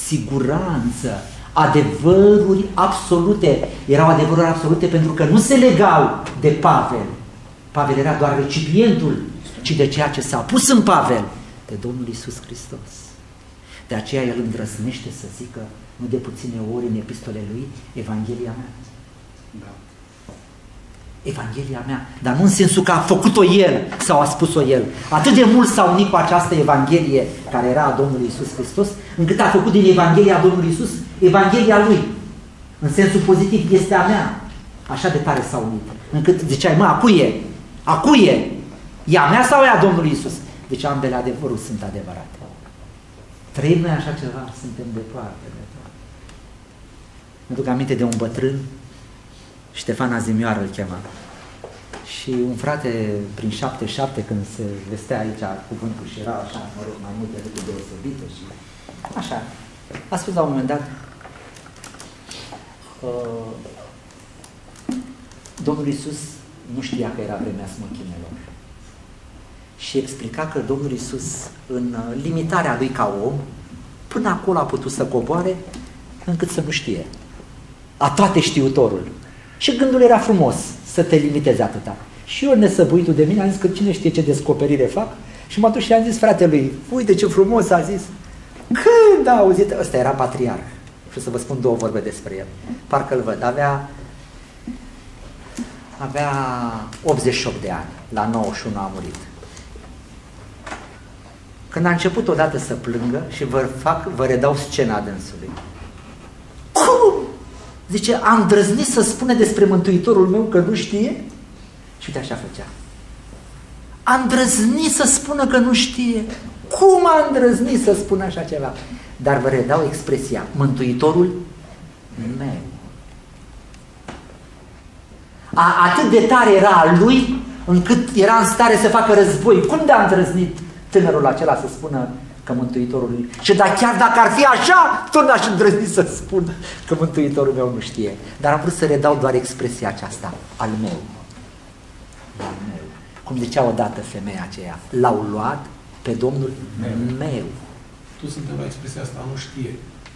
siguranță, adevăruri absolute. Erau adevăruri absolute pentru că nu se legau de Pavel. Pavel era doar recipientul, ci de ceea ce s-a pus în Pavel, de Domnul Isus Hristos. De aceea el îndrăznește să zică, nu de puține ori în epistole lui, Evanghelia mea. Da. Evanghelia mea, dar nu în sensul că a făcut-o el sau a spus-o el. Atât de mult s-a unit cu această Evanghelie care era a Domnului Isus Hristos, încât a făcut din Evanghelia Domnului Isus Evanghelia lui. În sensul pozitiv, este a mea. Așa de tare s-a unit. Încât ziceai, mă, a cui e? A cui e? E a mea sau e a Domnului Isus? Deci ambele adevăruri sunt adevărate. Trăim noi așa ceva, suntem departe, departe. Mă duc aminte de un bătrân, Ștefan Azimioară îl chema. Și un frate prin 77 când se vestea aici cuvântul și era așa, mă rog, mai multe lucruri deosebite și așa. A spus la un moment dat uh, Domnul Iisus nu știa că era vremea smochinelor și explica că Domnul Iisus în uh, limitarea lui ca om până acolo a putut să coboare încât să nu știe. A toate știutorul. Și gândul era frumos să te limitezi atâta. Și eu, nesăbuitul de mine, am zis că cine știe ce descoperire fac și m-a dus și am zis fratelui, uite ce frumos a zis. Când a auzit, ăsta era patriarh. Și o să vă spun două vorbe despre el. Parcă îl văd, avea avea 88 de ani, la 91 a murit. Când a început odată să plângă și vă fac, vă redau scena dânsului. Cum? Zice, am îndrăznit să spune despre Mântuitorul meu că nu știe? Și uite așa făcea. A îndrăznit să spună că nu știe. Cum a îndrăznit să spună așa ceva? Dar vă redau expresia, Mântuitorul meu. A, atât de tare era al lui, încât era în stare să facă război. Cum de a îndrăznit tânărul acela să spună că Mântuitorul lui... Și da, chiar dacă ar fi așa, tot n-aș îndrăzni să spun că Mântuitorul meu nu știe. Dar am vrut să redau doar expresia aceasta, al meu. Al meu. Cum zicea odată femeia aceea, l-au luat pe Domnul meu. meu. Tu suntem la expresia asta, nu știe.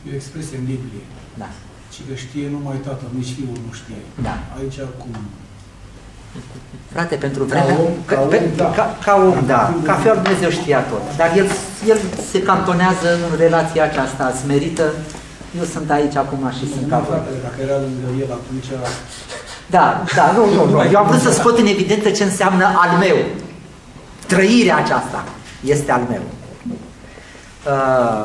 E o expresie în Biblie. Da. Și că știe numai tatăl, nici fiul nu știe. Da. Aici cum? Frate, pentru Ca vremea... om, ca om, pe, da. ca, ca om, da. Ca fiul Dumnezeu știa tot. Dar el, el se cantonează în relația aceasta smerită. Eu sunt aici acum și sunt ca Nu, voi. fratele, dacă era lângă el atunci... Da, da, nu, nu, nu. Eu am vrut să scot în evidență ce înseamnă al meu. Trăirea aceasta este al meu. Uh,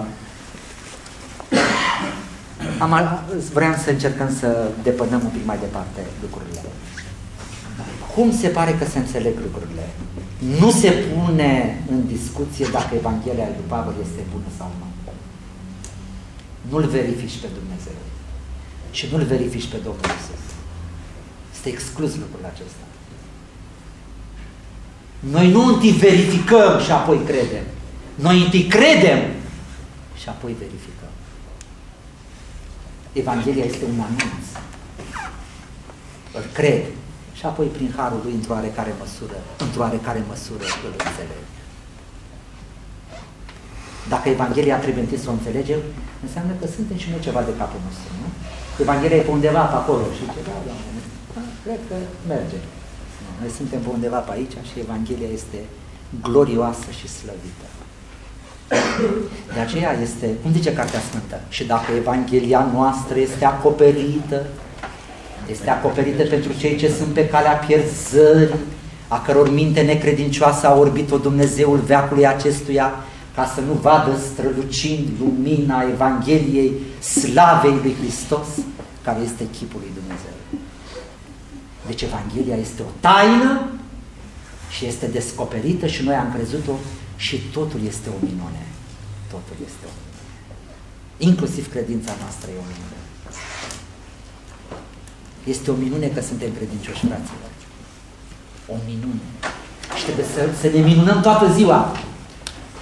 am, al- vreau să încercăm să depănăm un pic mai departe lucrurile. Cum se pare că se înțeleg lucrurile? Nu se pune în discuție dacă Evanghelia lui Pavel este bună sau nu. Nu-L verifici pe Dumnezeu. Și nu-L verifici pe Domnul Isus. Este exclus lucrul acesta. Noi nu întâi verificăm și apoi credem. Noi întâi credem și apoi verificăm. Evanghelia este un anunț. Îl cred. Și apoi prin harul lui într-o oarecare măsură, într-o oarecare măsură îl înțeleg. Dacă Evanghelia trebuie întâi să o înțelegem, înseamnă că suntem și noi ceva de capul nostru, nu? Evanghelia e pe undeva pe acolo și ceva, da, cred că merge. Noi suntem pe undeva pe aici și Evanghelia este glorioasă și slăvită. De aceea este, cum zice Cartea Sfântă, și dacă Evanghelia noastră este acoperită, este acoperită pentru cei ce sunt pe calea pierzării, a căror minte necredincioasă a orbit-o Dumnezeul veacului acestuia, ca să nu vadă strălucind lumina Evangheliei slavei lui Hristos, care este chipul lui Dumnezeu. Deci Evanghelia este o taină și este descoperită și noi am crezut-o și totul este o minune. Totul este o minune. Inclusiv credința noastră e o minune. Este o minune că suntem credincioși, fraților. O minune. Și trebuie să, să ne minunăm toată ziua.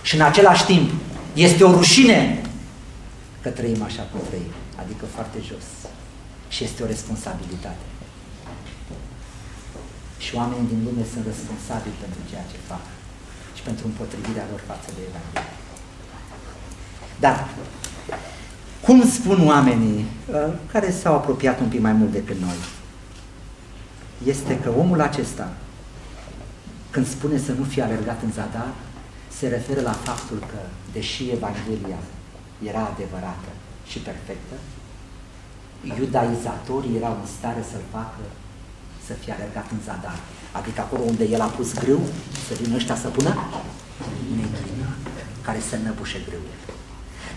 Și în același timp este o rușine că trăim așa cum trăim. Adică foarte jos. Și este o responsabilitate. Și oamenii din lume sunt responsabili pentru ceea ce fac și pentru împotrivirea lor față de Evanghelie. Dar, cum spun oamenii uh, care s-au apropiat un pic mai mult decât noi, este că omul acesta, când spune să nu fie alergat în zadar, se referă la faptul că, deși Evanghelia era adevărată și perfectă, iudaizatorii erau în stare să-l facă să fie alergat în zadar. Adică acolo unde el a pus grâu, să vină ăștia să pună neghină, care să năbușe grâul.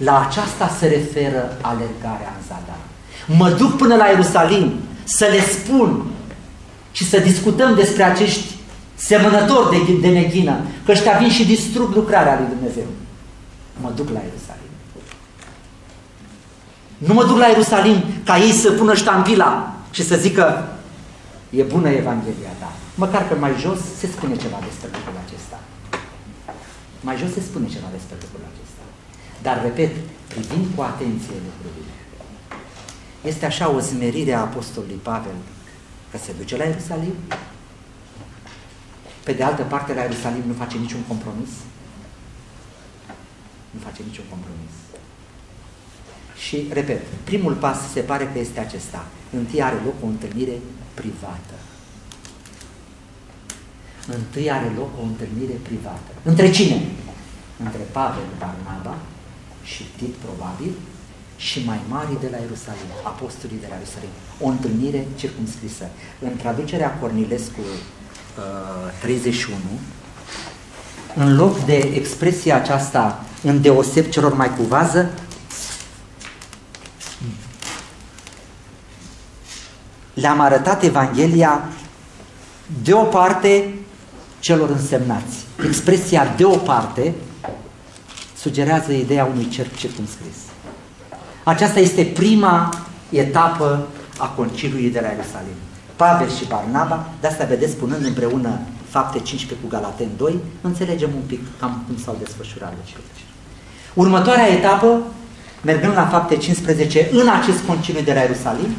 La aceasta se referă alergarea în zadar. Mă duc până la Ierusalim să le spun și să discutăm despre acești semănători de, de neghină, că ăștia vin și distrug lucrarea lui Dumnezeu. Mă duc la Ierusalim. Nu mă duc la Ierusalim ca ei să pună ștampila și să zică e bună Evanghelia ta. Măcar că mai jos se spune ceva despre lucrul acesta. Mai jos se spune ceva despre lucrul acesta. Dar, repet, privind cu atenție lucrurile, este așa o zmerire a Apostolului Pavel că se duce la Ierusalim, pe de altă parte la Ierusalim nu face niciun compromis, nu face niciun compromis. Și, repet, primul pas se pare că este acesta. Întâi are loc o întâlnire privată. Întâi are loc o întâlnire privată. Între cine? Între Pavel, Barnaba și Tit, probabil, și mai mari de la Ierusalim, apostolii de la Ierusalim. O întâlnire circumscrisă. În traducerea Cornilescu uh, 31, în loc de expresia aceasta în deoseb celor mai cu vază, le-am arătat Evanghelia de o parte celor însemnați. Expresia de o parte sugerează ideea unui cerc circumscris. Aceasta este prima etapă a conciliului de la Ierusalim. Pavel și Barnaba, de asta vedeți, spunând împreună fapte 15 cu Galaten 2, înțelegem un pic cam cum s-au desfășurat lucrurile. Următoarea etapă, mergând la fapte 15, în acest conciliu de la Ierusalim,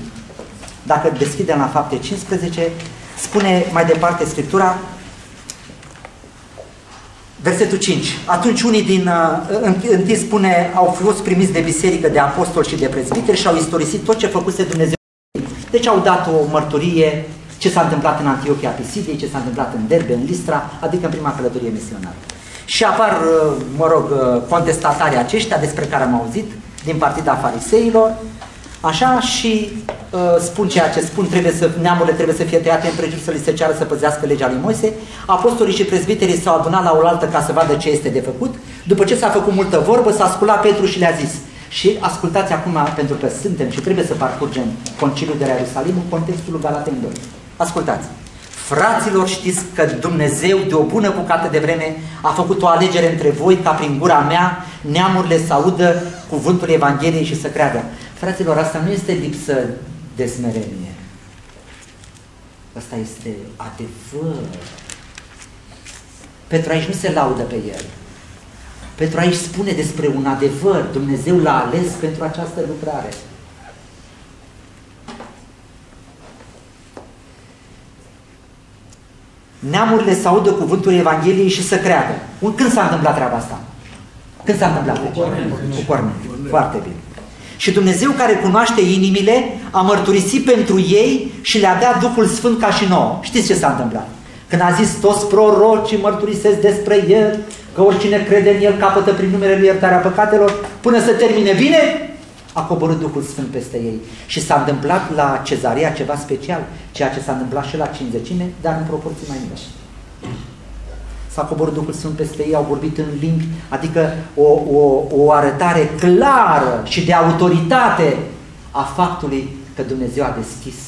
dacă deschidem la fapte 15, spune mai departe Scriptura, versetul 5. Atunci unii din, uh, întâi spune, au fost primiți de biserică, de apostoli și de prezbiteri și au istorisit tot ce făcuse Dumnezeu. Deci au dat o mărturie ce s-a întâmplat în Antiochia Pisidiei, ce s-a întâmplat în Derbe, în Listra, adică în prima călătorie misionară. Și apar, uh, mă rog, uh, contestatarii aceștia despre care am auzit din partida fariseilor, Așa și uh, spun ceea ce spun, trebuie să, neamurile trebuie să fie tăiate împrejur să li se ceară să păzească legea lui Moise. Apostolii și prezbiterii s-au adunat la oaltă ca să vadă ce este de făcut. După ce s-a făcut multă vorbă, s-a sculat Petru și le-a zis. Și ascultați acum, pentru că suntem și trebuie să parcurgem conciliul de la Ierusalim în contextul lui Galaten 2. Ascultați! Fraților, știți că Dumnezeu de o bună bucată de vreme a făcut o alegere între voi ca prin gura mea neamurile să audă cuvântul Evangheliei și să creadă. Fraților, asta nu este lipsă de smerenie. Asta este adevăr. Pentru aici nu se laudă pe el. Pentru aici spune despre un adevăr. Dumnezeu l-a ales pentru această lucrare. neamurile să audă cuvântul Evangheliei și să creadă. Când s-a întâmplat treaba asta? Când s-a întâmplat? Cu Corneliu. Foarte bine. Și Dumnezeu care cunoaște inimile a mărturisit pentru ei și le-a dat Duhul Sfânt ca și nouă. Știți ce s-a întâmplat? Când a zis toți prorocii mărturisesc despre El, că oricine crede în El capătă prin numele Lui iertarea păcatelor, până să termine bine, a coborât Duhul Sfânt peste ei. Și s-a întâmplat la cezarea ceva special, ceea ce s-a întâmplat și la cinzecime, dar în proporții mai mici. S-a coborât Duhul Sfânt peste ei, au vorbit în limbi, adică o, o, o arătare clară și de autoritate a faptului că Dumnezeu a deschis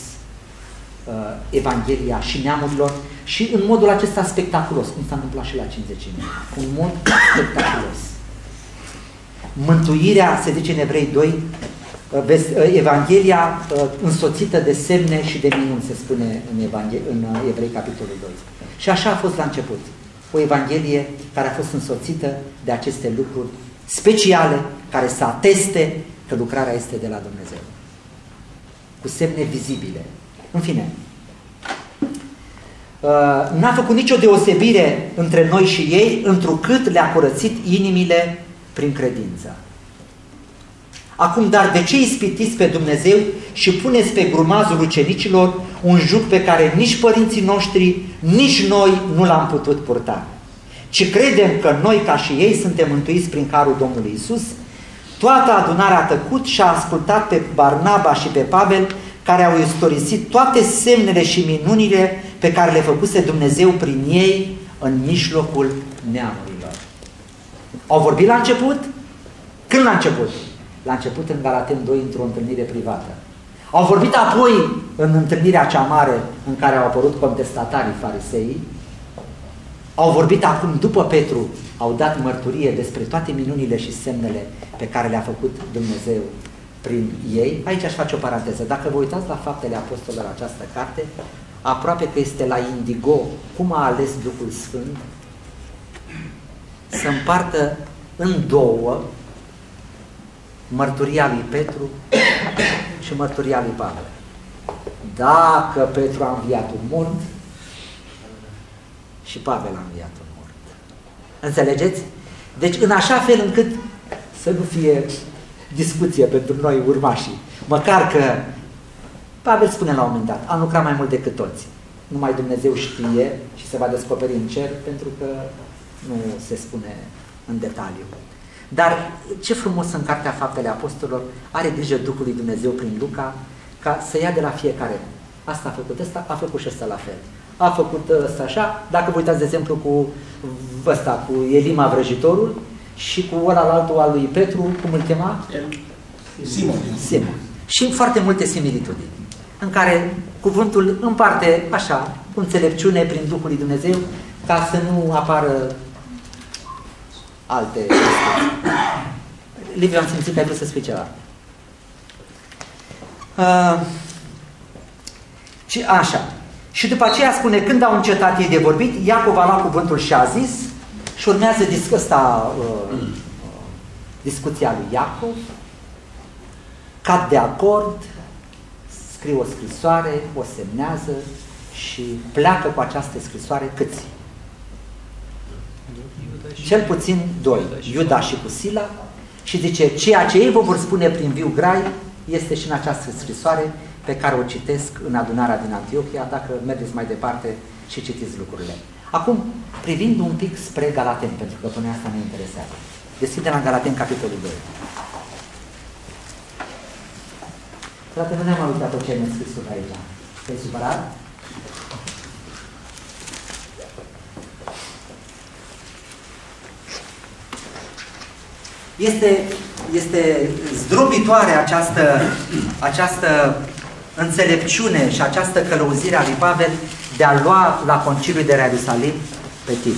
uh, Evanghelia și neamurilor și în modul acesta spectaculos, cum s-a întâmplat și la cinzecime. Un mod spectaculos. Mântuirea, se zice în Evrei 2, uh, uh, Evanghelia uh, însoțită de semne și de minuni, se spune în, Evanghelie, în Evrei capitolul 2. Și așa a fost la început. O Evanghelie care a fost însoțită de aceste lucruri speciale care să ateste că lucrarea este de la Dumnezeu. Cu semne vizibile. În fine, n-a făcut nicio deosebire între noi și ei, întrucât le-a curățit inimile prin credință. Acum, dar de ce ispitiți pe Dumnezeu și puneți pe grumazul ucenicilor un juc pe care nici părinții noștri, nici noi nu l-am putut purta? Ci credem că noi, ca și ei, suntem mântuiți prin carul Domnului Isus. Toată adunarea a tăcut și a ascultat pe Barnaba și pe Pavel, care au istorisit toate semnele și minunile pe care le făcuse Dumnezeu prin ei în mijlocul neamurilor. Au vorbit la început? Când la început? La început în Galaten 2, într-o întâlnire privată. Au vorbit apoi în întâlnirea cea mare în care au apărut contestatarii farisei. Au vorbit acum după Petru, au dat mărturie despre toate minunile și semnele pe care le-a făcut Dumnezeu prin ei. Aici aș face o paranteză. Dacă vă uitați la faptele apostolilor această carte, aproape că este la indigo cum a ales Duhul Sfânt să împartă în două mărturia lui Petru și mărturia lui Pavel. Dacă Petru a înviat un mort și Pavel a înviat un mort. Înțelegeți? Deci în așa fel încât să nu fie discuție pentru noi urmașii. Măcar că Pavel spune la un moment dat, am lucrat mai mult decât toți. Numai Dumnezeu știe și se va descoperi în cer pentru că nu se spune în detaliu. Dar ce frumos în Cartea Faptele Apostolilor are grijă Duhului Dumnezeu prin Luca ca să ia de la fiecare. Asta a făcut ăsta, a făcut și ăsta la fel. A făcut ăsta așa, dacă vă uitați de exemplu cu ăsta, cu Elima vrăjitorul și cu ăla altul al lui Petru, cum îl chema? Simon. Simon. Și foarte multe similitudini în care cuvântul împarte așa, cu înțelepciune prin Duhul lui Dumnezeu, ca să nu apară alte Liviu, am simțit că ai vrut să spui ceva. Uh, și așa. Și după aceea spune, când au încetat ei de vorbit, Iacov a luat cuvântul și a zis, și urmează disc ăsta, uh, discuția lui Iacov, cad de acord, scrie o scrisoare, o semnează și pleacă cu această scrisoare câți? Cel puțin doi, Iuda și cu Sila, și zice, ceea ce ei vă vor spune prin viu grai este și în această scrisoare pe care o citesc în adunarea din Antiochia, dacă mergeți mai departe și citiți lucrurile. Acum, privind un pic spre Galaten, pentru că până asta ne interesează. Deschidem la Galaten, capitolul 2. Frate, nu ne-am uitat tot ce ai scris aici. Te-ai supărat? Este, este zdrobitoare această, această înțelepciune și această călăuzire a lui Pavel de a lua la conciliul de la Ierusalim pe Tit.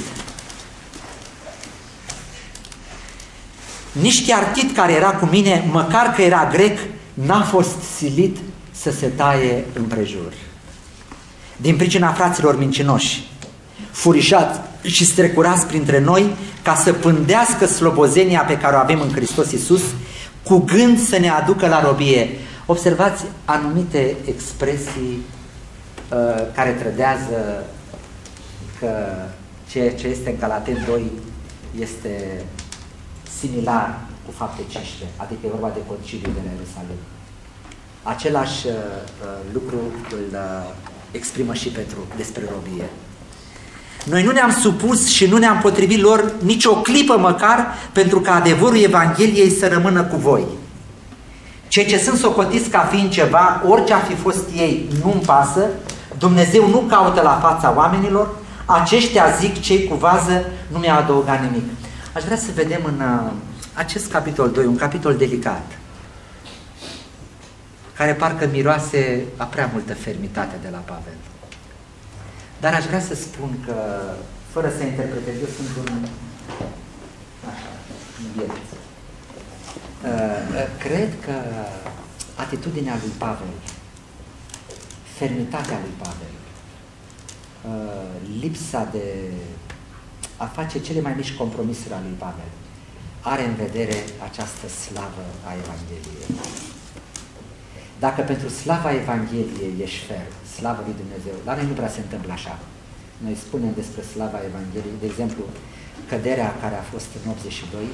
Nici chiar Tit care era cu mine, măcar că era grec, n-a fost silit să se taie împrejur. Din pricina fraților mincinoși, furișați și strecurați printre noi ca să pândească slobozenia pe care o avem în Hristos Iisus cu gând să ne aducă la robie. Observați anumite expresii uh, care trădează că ceea ce este în Galaten 2 este similar cu fapte 15, adică e vorba de conciliul de la Ierusalim. Același uh, uh, lucru îl uh, exprimă și Petru despre robie. Noi nu ne-am supus și nu ne-am potrivit lor nicio clipă măcar pentru ca adevărul Evangheliei să rămână cu voi. Cei ce sunt socotiți ca fiind ceva, orice ar fi fost ei, nu-mi pasă, Dumnezeu nu caută la fața oamenilor, aceștia zic cei cu vază, nu mi-a adăugat nimic. Aș vrea să vedem în uh, acest capitol 2, un capitol delicat, care parcă miroase a prea multă fermitate de la Pavel. Dar aș vrea să spun că, fără să interpretez, eu sunt un... Așa, un viață. Uh, uh, cred că atitudinea lui Pavel, fermitatea lui Pavel, uh, lipsa de a face cele mai mici compromisuri ale lui Pavel, are în vedere această slavă a Evangheliei. Dacă pentru slava Evangheliei ești fer, slavă lui Dumnezeu, la noi nu prea se întâmplă așa. Noi spunem despre slava Evangheliei, de exemplu, căderea care a fost în 82,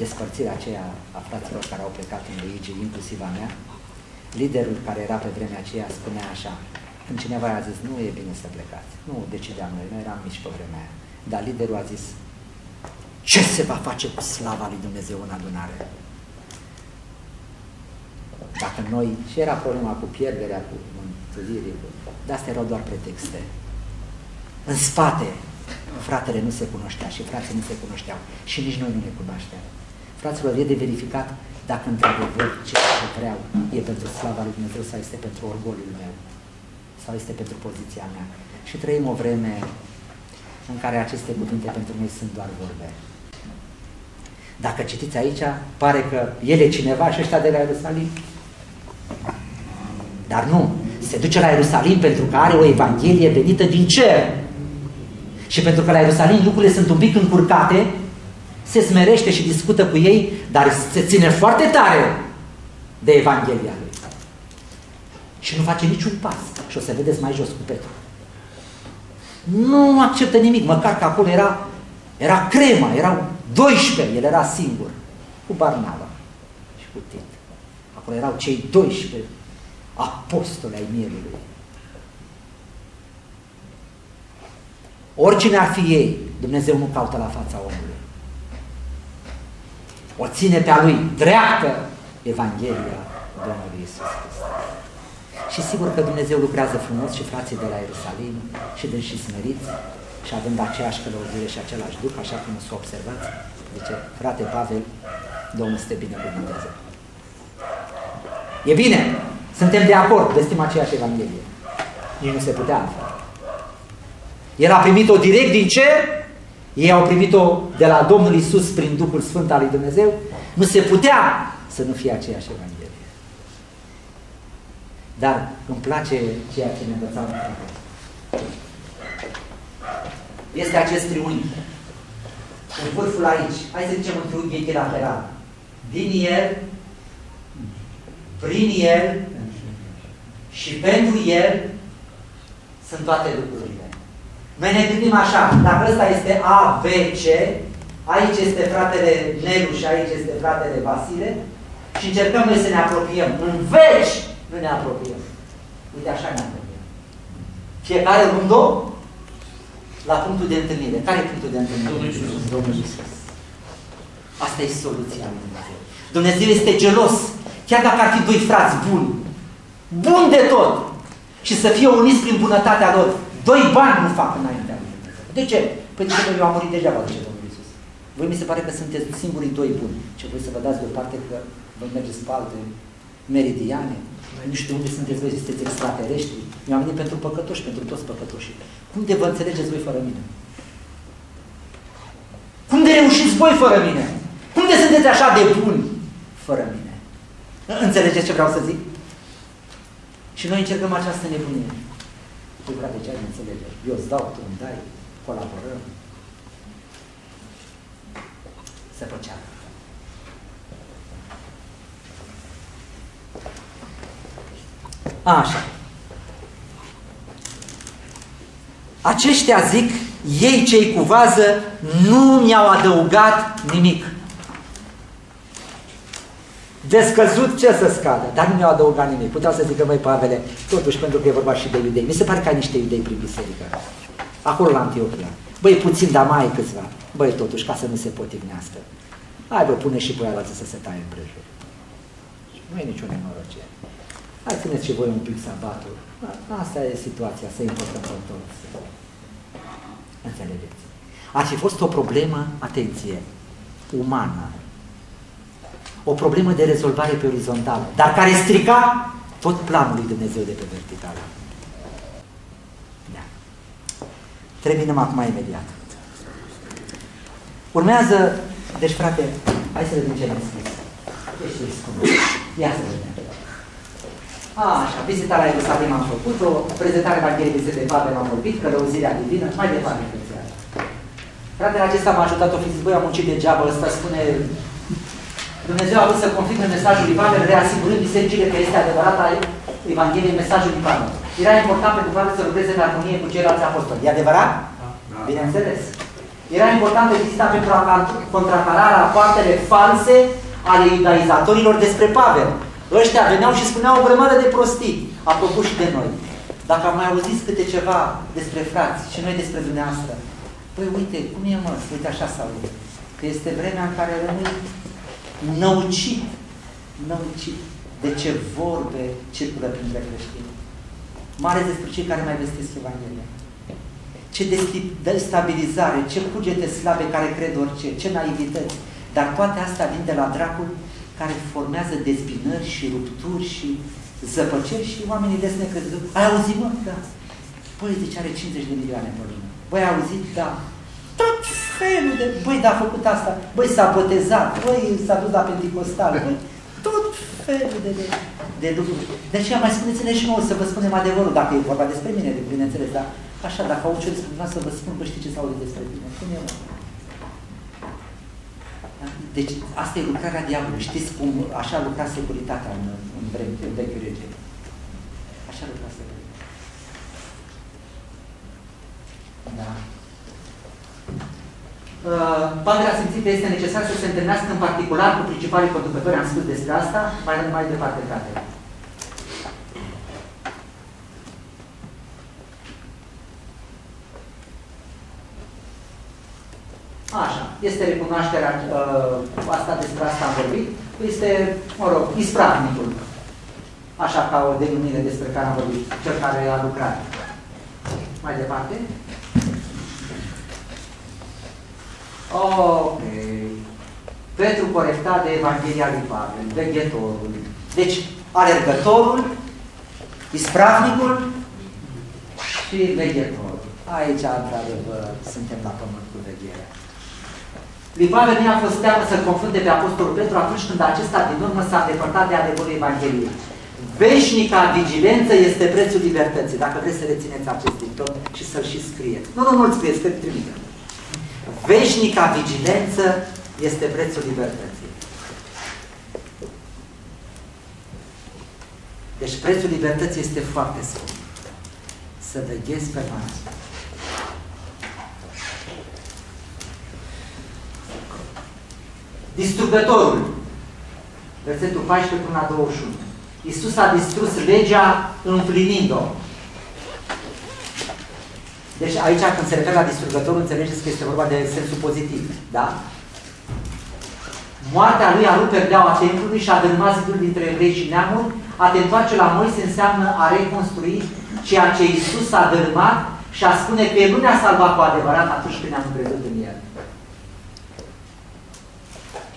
despărțirea aceea a fraților care au plecat în Luigi, inclusiv a mea, liderul care era pe vremea aceea spunea așa, când cineva a zis, nu e bine să plecați, nu decideam noi, noi eram mici pe vremea aia, dar liderul a zis, ce se va face cu slava lui Dumnezeu în adunare? Dacă noi, și era problema cu pierderea, cu mântuirii, dar astea erau doar pretexte. În spate, fratele nu se cunoștea și frații nu se cunoșteau și nici noi nu ne cunoașteam. Fraților, e de verificat dacă într-adevăr ce vreau e pentru slava lui Dumnezeu sau este pentru orgoliul meu sau este pentru poziția mea. Și trăim o vreme în care aceste cuvinte pentru noi sunt doar vorbe. Dacă citiți aici, pare că el e cineva și ăștia de la Ierusalim. Dar nu. Se duce la Ierusalim pentru că are o Evanghelie venită din cer. Și pentru că la Ierusalim lucrurile sunt un pic încurcate, se smerește și discută cu ei, dar se ține foarte tare de Evanghelia lui. Și nu face niciun pas. Și o să vedeți mai jos cu Petru. Nu acceptă nimic, măcar că acolo era, era crema, erau 12, el era singur, cu Barnaba și cu Tit. Acolo erau cei 12 apostoli ai mielului. Oricine ar fi ei, Dumnezeu nu caută la fața omului. O ține pe a lui dreaptă Evanghelia Domnului Isus Hristos. Și sigur că Dumnezeu lucrează frumos și frații de la Ierusalim și de și smeriți și având aceeași călăuzire și același duc, așa cum s-a observat, zice, frate Pavel, Domnul să te binecuvânteze. E bine, suntem de acord, vestim aceeași Evanghelie. Nici nu se putea altfel. El a primit-o direct din cer, ei au primit-o de la Domnul Isus prin Duhul Sfânt al lui Dumnezeu, nu se putea să nu fie aceeași Evanghelie. Dar îmi place ceea ce ne învățam Este acest triunghi. În vârful aici, hai să zicem un triunghi echilateral. Din el, prin el și pentru el sunt toate lucrurile. Noi ne gândim așa, dacă ăsta este A, B, C, aici este fratele Nelu și aici este fratele Vasile și încercăm noi să ne apropiem. În veci nu ne apropiem. Uite, așa ne apropiem. Fiecare rundo la punctul de întâlnire. Care e punctul de întâlnire? Domnul Iisus. Domnul Iisus. Asta e soluția lui Dumnezeu. Dumnezeu este gelos. Chiar dacă ar fi doi frați buni, buni de tot, și să fie uniți prin bunătatea lor, doi bani nu fac înaintea lui Dumnezeu. De ce? Pentru că eu am murit degeaba, zice Domnul Iisus. Voi mi se pare că sunteți singurii doi buni. Ce voi să vă dați deoparte că voi mergeți pe alte meridiane, nu știu unde sunteți voi, sunteți extraterestri. Eu am venit pentru păcătoși, pentru toți păcătoșii. Cum de vă înțelegeți voi fără mine? Cum de reușiți voi fără mine? Cum de sunteți așa de buni fără mine? Înțelegeți ce vreau să zic? Și noi încercăm această nebunie. Tu, frate, ce ai de înțelege? Eu îți dau, tu îmi dai, colaborăm. Se făcea. Așa. Aceștia zic, ei cei cu vază nu mi-au adăugat nimic. Descăzut ce să scadă, dar nu mi-au adăugat nimic. Puteau să zică, măi, Pavele, totuși pentru că e vorba și de iudei. Mi se pare că ai niște iudei prin biserică. Acolo la Antiochia. Băi, puțin, dar mai ai câțiva. Băi, totuși, ca să nu se potignească. Hai, bă, pune și pe aia să se taie împrejur. Nu e nicio nenorocire. Hai, țineți și voi un pic sabatul. Asta e situația, să importăm pe toți. Înțelegeți? Ar fi fost o problemă, atenție, umană. O problemă de rezolvare pe orizontală, dar care strica tot planul lui Dumnezeu de pe verticală. Da. Terminăm acum imediat. Urmează, deci frate, hai să vedem ce ne scris. Ia să vedem. A, așa, vizitarea Ierusalim am făcut-o, prezentarea Evangheliei de Pavel am vorbit, călăuzirea divină, mai departe frățioare. Fratele acesta m-a ajutat, o fi zis, băi, am muncit degeaba, ăsta spune Dumnezeu a vrut să confirme mesajul lui Pavel, reasigurând bisericile că este adevărata Evanghelie, mesajul lui Pavel. Era important pentru Pavel să lucreze în armonie cu ceilalți apostoli. E adevărat? Da. Bineînțeles. Era important de vizita pentru a contracara rapoartele false ale iudaizatorilor despre Pavel. Ăștia veneau și spuneau o grămadă de prostii, apropo și de noi. Dacă am mai auzit câte ceva despre frați și noi despre dumneavoastră, păi uite, cum e mă, uite așa sau că este vremea în care rămâi năucit, năucit de ce vorbe circulă printre creștini. Mare despre cei care mai vestesc Evanghelia. Ce destabilizare, ce cugete slabe care cred orice, ce naivități. Dar toate astea vin de la dracul care formează dezbinări și rupturi și zăpăceri și oamenii des necrezut. Ai auzit, mă? Da. Politic are 50 de milioane pe lună. Băi, ai auzit? Da. Tot felul de... Băi, dar a făcut asta. Băi, s-a botezat. Băi, s-a dus la Pentecostal. Băi, tot felul de, de, de lucruri. De aceea mai spuneți-ne și nouă să vă spunem adevărul, dacă e vorba despre mine, bineînțeles, dar așa, dacă au ce despre să vă spun că știți ce s-au despre mine. Cum e, mă? Deci asta e lucrarea diavolului. Știți cum așa lucra securitatea în, în, vreme, în vechiul rege. Așa lucra securitatea. Da. Uh, Patria simțită este necesar să se întâlnească în particular cu principalii conducători, am spus despre asta, mai, mai departe, frate. Așa, este recunoașterea, uh, asta despre asta am vorbit, este, mă rog, ispravnicul, așa ca o denumire despre care am vorbit, cel care a lucrat. Mai departe. Ok. Petru corectat de Evanghelia lui Pavel, veghetorul. Deci, alergătorul, ispravnicul și veghetorul. Aici, într-adevăr, suntem la pământ cu vegherea. Lui Pavel nu a fost teamă să-l confunde pe Apostolul Petru atunci când acesta din urmă s-a depărtat de adevărul Evangheliei. Veșnica vigilență este prețul libertății. Dacă vreți să rețineți acest dicton și să-l și scrieți. Nu, nu, nu-l scrieți, că trimite. Veșnica vigilență este prețul libertății. Deci prețul libertății este foarte scump. Să veghezi pe mare. Distrugătorul. Versetul 14 până la 21. Iisus a distrus legea împlinind-o. Deci aici când se referă la distrugătorul, înțelegeți că este vorba de sensul pozitiv. Da? Moartea lui a rupt perdeaua templului și a dărâmat zidul dintre evrei și neamuri. A te întoarce la Moise înseamnă a reconstrui ceea ce Iisus a dărâmat și a spune că El nu ne-a salvat cu adevărat atunci când ne-am crezut în El.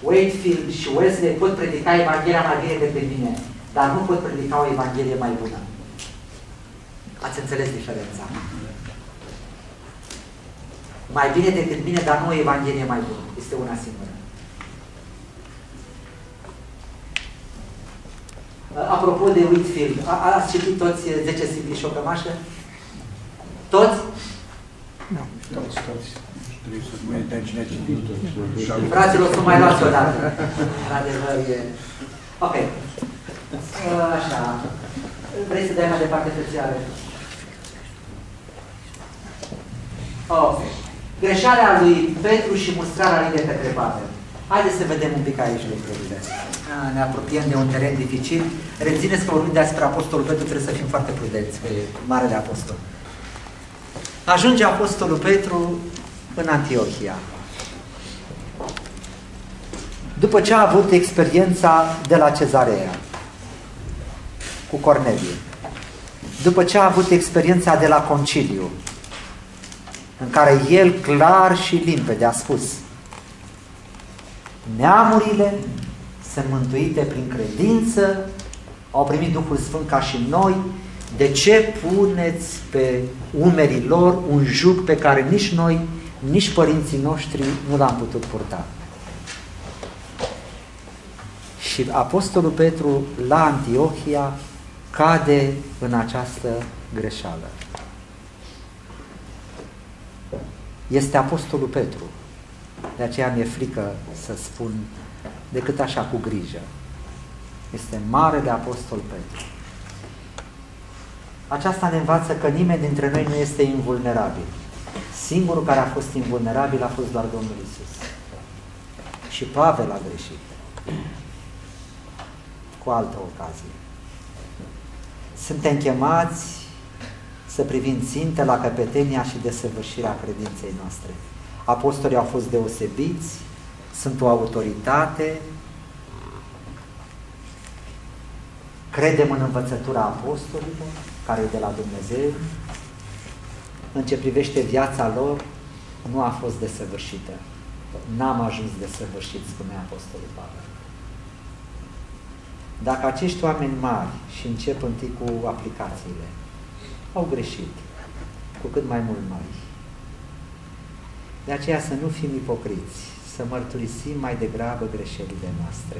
Wakefield și Wesley pot predica Evanghelia mai bine decât mine, dar nu pot predica o Evanghelie mai bună. Ați înțeles diferența? Mai bine decât mine, dar nu o Evanghelie mai bună. Este una singură. Apropo de Whitfield, a, ați citit toți 10 simpli și o cămașă? Toți? Nu. Toți, toți. Fraților, să mai luați odată. Într-adevăr, e... Ok. Așa. Vrei să dai mai departe frățioare? Ok. Greșeala lui Petru și mustrarea lui de către Pavel. Haideți să vedem un pic aici lucrurile. A, ne apropiem de un teren dificil. Rețineți că vorbim despre Apostolul Petru, trebuie să fim foarte prudenți, că e Marele Apostol. Ajunge Apostolul Petru în Antiohia. După ce a avut experiența de la Cezarea cu Corneliu, după ce a avut experiența de la Conciliu, în care el clar și limpede a spus neamurile sunt mântuite prin credință, au primit Duhul Sfânt ca și noi, de ce puneți pe umerii lor un juc pe care nici noi, nici părinții noștri nu l-am putut purta? Și Apostolul Petru la Antiohia cade în această greșeală. Este Apostolul Petru. De aceea mi-e frică să spun decât așa cu grijă. Este Marele Apostol Petru. Aceasta ne învață că nimeni dintre noi nu este invulnerabil. Singurul care a fost invulnerabil a fost doar Domnul Isus. Și Pavel a greșit. Cu altă ocazie. Suntem chemați să privim ținte la căpetenia și desăvârșirea credinței noastre. Apostolii au fost deosebiți, sunt o autoritate, credem în învățătura apostolilor, care e de la Dumnezeu, în ce privește viața lor, nu a fost desăvârșită. N-am ajuns desăvârșit, spune Apostolul Pavel. Dacă acești oameni mari, și încep întâi cu aplicațiile, au greșit, cu cât mai mult noi. De aceea să nu fim ipocriți, să mărturisim mai degrabă greșelile noastre.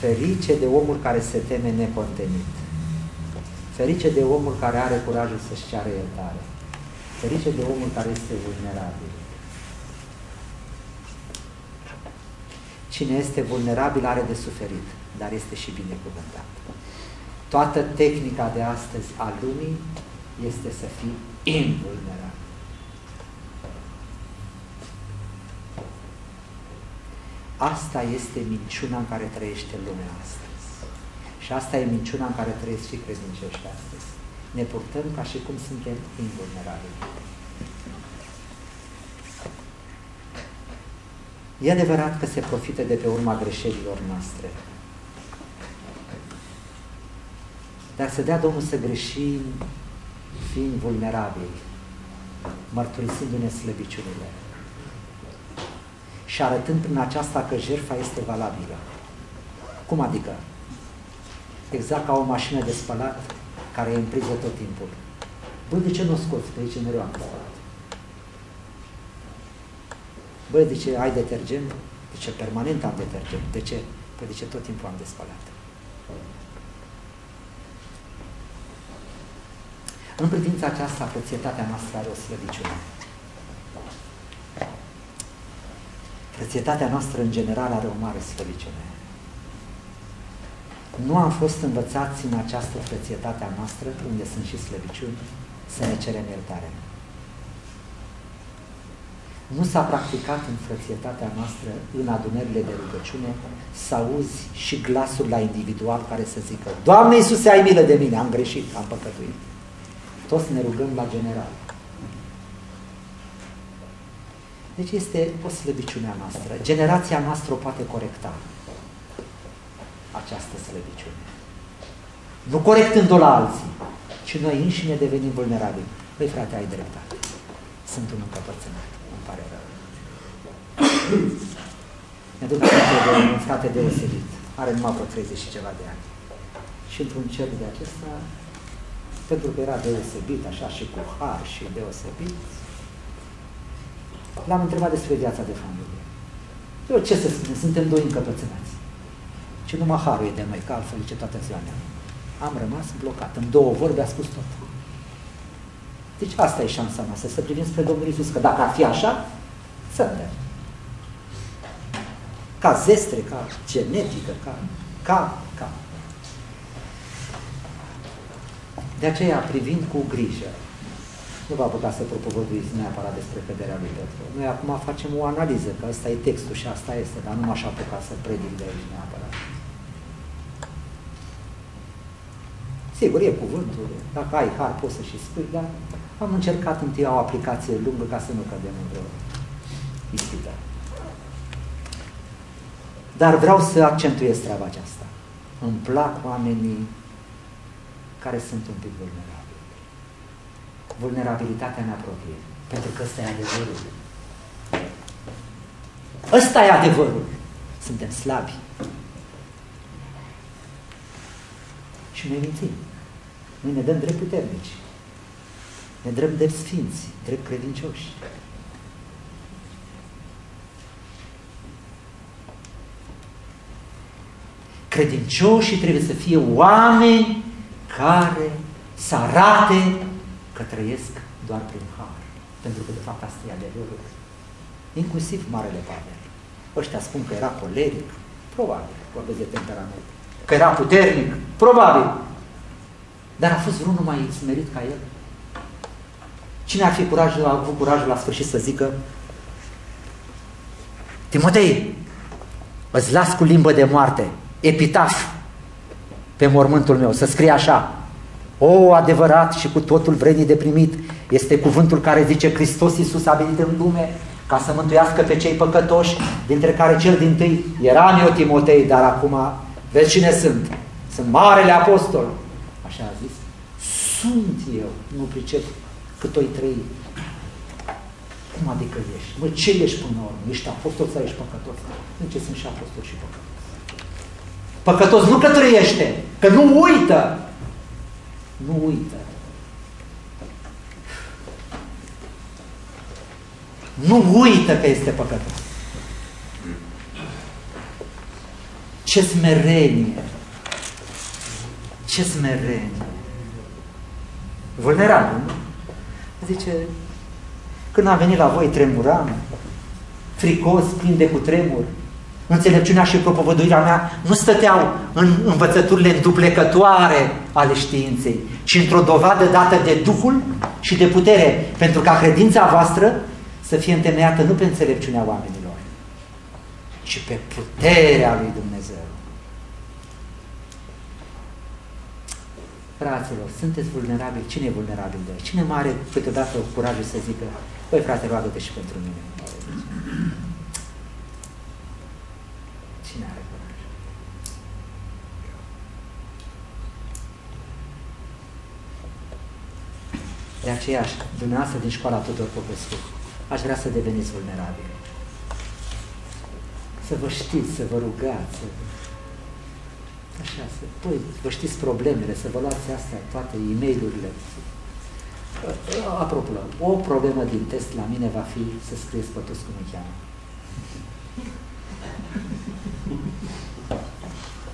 Ferice de omul care se teme necontenit. Ferice de omul care are curajul să-și ceară iertare. Ferice de omul care este vulnerabil. Cine este vulnerabil are de suferit, dar este și binecuvântat. Toată tehnica de astăzi a lumii este să fii invulnerabil. Asta este minciuna în care trăiește lumea astăzi. Și asta e minciuna în care trăiesc și credincioșii astăzi. Ne purtăm ca și cum suntem invulnerabili. E adevărat că se profită de pe urma greșelilor noastre. Dar să dea Domnul să greșim fiind vulnerabili, mărturisindu-ne slăbiciunile și arătând prin aceasta că jertfa este valabilă. Cum adică? Exact ca o mașină de spălat care e în priză tot timpul. Băi, de ce nu o scoți? Pe aici mereu am spălat. Băi, de ce ai detergent? De ce permanent am detergent? De ce? Păi de ce tot timpul am de spălat? În privința aceasta, prețietatea noastră are o slăbiciune. Prețietatea noastră, în general, are o mare slăbiciune. Nu am fost învățați în această prețietate a noastră, unde sunt și slăbiciuni, să ne cerem iertare. Nu s-a practicat în frățietatea noastră, în adunările de rugăciune, să auzi și glasul la individual care să zică Doamne Iisuse, ai milă de mine, am greșit, am păcătuit. Toți ne rugăm la general. Deci este o slăbiciune a noastră. Generația noastră o poate corecta această slăbiciune. Nu corectând-o la alții, ci noi înșine devenim vulnerabili. Păi frate, ai dreptate. Sunt un încăpățânat. Îmi pare rău. Ne duc aminte de un frate deosebit. Are numai vreo 30 și ceva de ani. Și într-un cer de acesta, pentru că era deosebit, așa și cu har și deosebit, L-am întrebat despre viața de familie. Eu ce să spun, suntem doi încăpățânați. Și numai harul e de noi, că altfel ce toată ziua mea. Am rămas blocat. În două vorbe a spus tot. Deci asta e șansa noastră, să privim spre Domnul Iisus, că dacă ar fi așa, suntem. Ca zestre, ca genetică, ca, ca, ca. De aceea, privind cu grijă nu vă apuca să propovăduiți neapărat despre căderea lui Petru. Noi acum facem o analiză, că ăsta e textul și asta este, dar nu m-aș apuca să predic de aici neapărat. Sigur, e cuvântul, dacă ai har poți să și spui, dar am încercat întâi o aplicație lungă ca să nu cădem în vreo ispită. Dar vreau să accentuez treaba aceasta. Îmi plac oamenii care sunt un pic vulnerabili. Vulnerabilitatea ne apropie. Pentru că ăsta e adevărul. Ăsta e adevărul. Suntem slabi. Și noi mințim. Noi ne dăm drept puternici. Ne dăm drept sfinți, drept credincioși. Credincioșii trebuie să fie oameni care să arate că trăiesc doar prin har. Pentru că, de fapt, asta e adevărul. Inclusiv Marele Pavel. Ăștia spun că era coleric, probabil, vorbesc de temperament. Că era puternic, probabil. Dar a fost vreunul mai smerit ca el? Cine ar fi curajul, a avut curajul la sfârșit să zică Timotei, îți las cu limbă de moarte, epitaf pe mormântul meu, să scrie așa O, adevărat și cu totul vrednic de primit este cuvântul care zice Hristos Iisus a venit în lume ca să mântuiască pe cei păcătoși, dintre care cel din tâi era Neo Timotei, dar acum vezi cine sunt? Sunt Marele Apostol. Așa a zis. Sunt eu, nu pricep cât o-i trăi. Cum adică ești? Mă, ce ești până la urmă? Ești apostol sau ești păcătos? Nu ce sunt și apostol și păcătos. Păcătos nu că trăiește, că nu uită. Nu uită. Nu uită că este păcătos. Ce smerenie! Ce smerenie! Vulnerabil, nu? Zice, când am venit la voi tremuram, fricos, plin de cutremur, înțelepciunea și propovăduirea mea nu stăteau în învățăturile înduplecătoare ale științei, ci într-o dovadă dată de Duhul și de putere, pentru ca credința voastră să fie întemeiată nu pe înțelepciunea oamenilor, ci pe puterea lui Dumnezeu. Fraților, sunteți vulnerabili. Cine e vulnerabil de aici? Cine mare câteodată curajul să zică, băi frate, roagă-te și pentru mine. Cine are curaj? De aceea, dumneavoastră din școala Tudor Popescu, aș vrea să deveniți vulnerabili. Să vă știți, să vă rugați, să Așa, să, păi, vă știți problemele, să vă luați astea, toate e mail Apropo, o problemă din test la mine va fi să scrieți pe toți cum îi cheamă.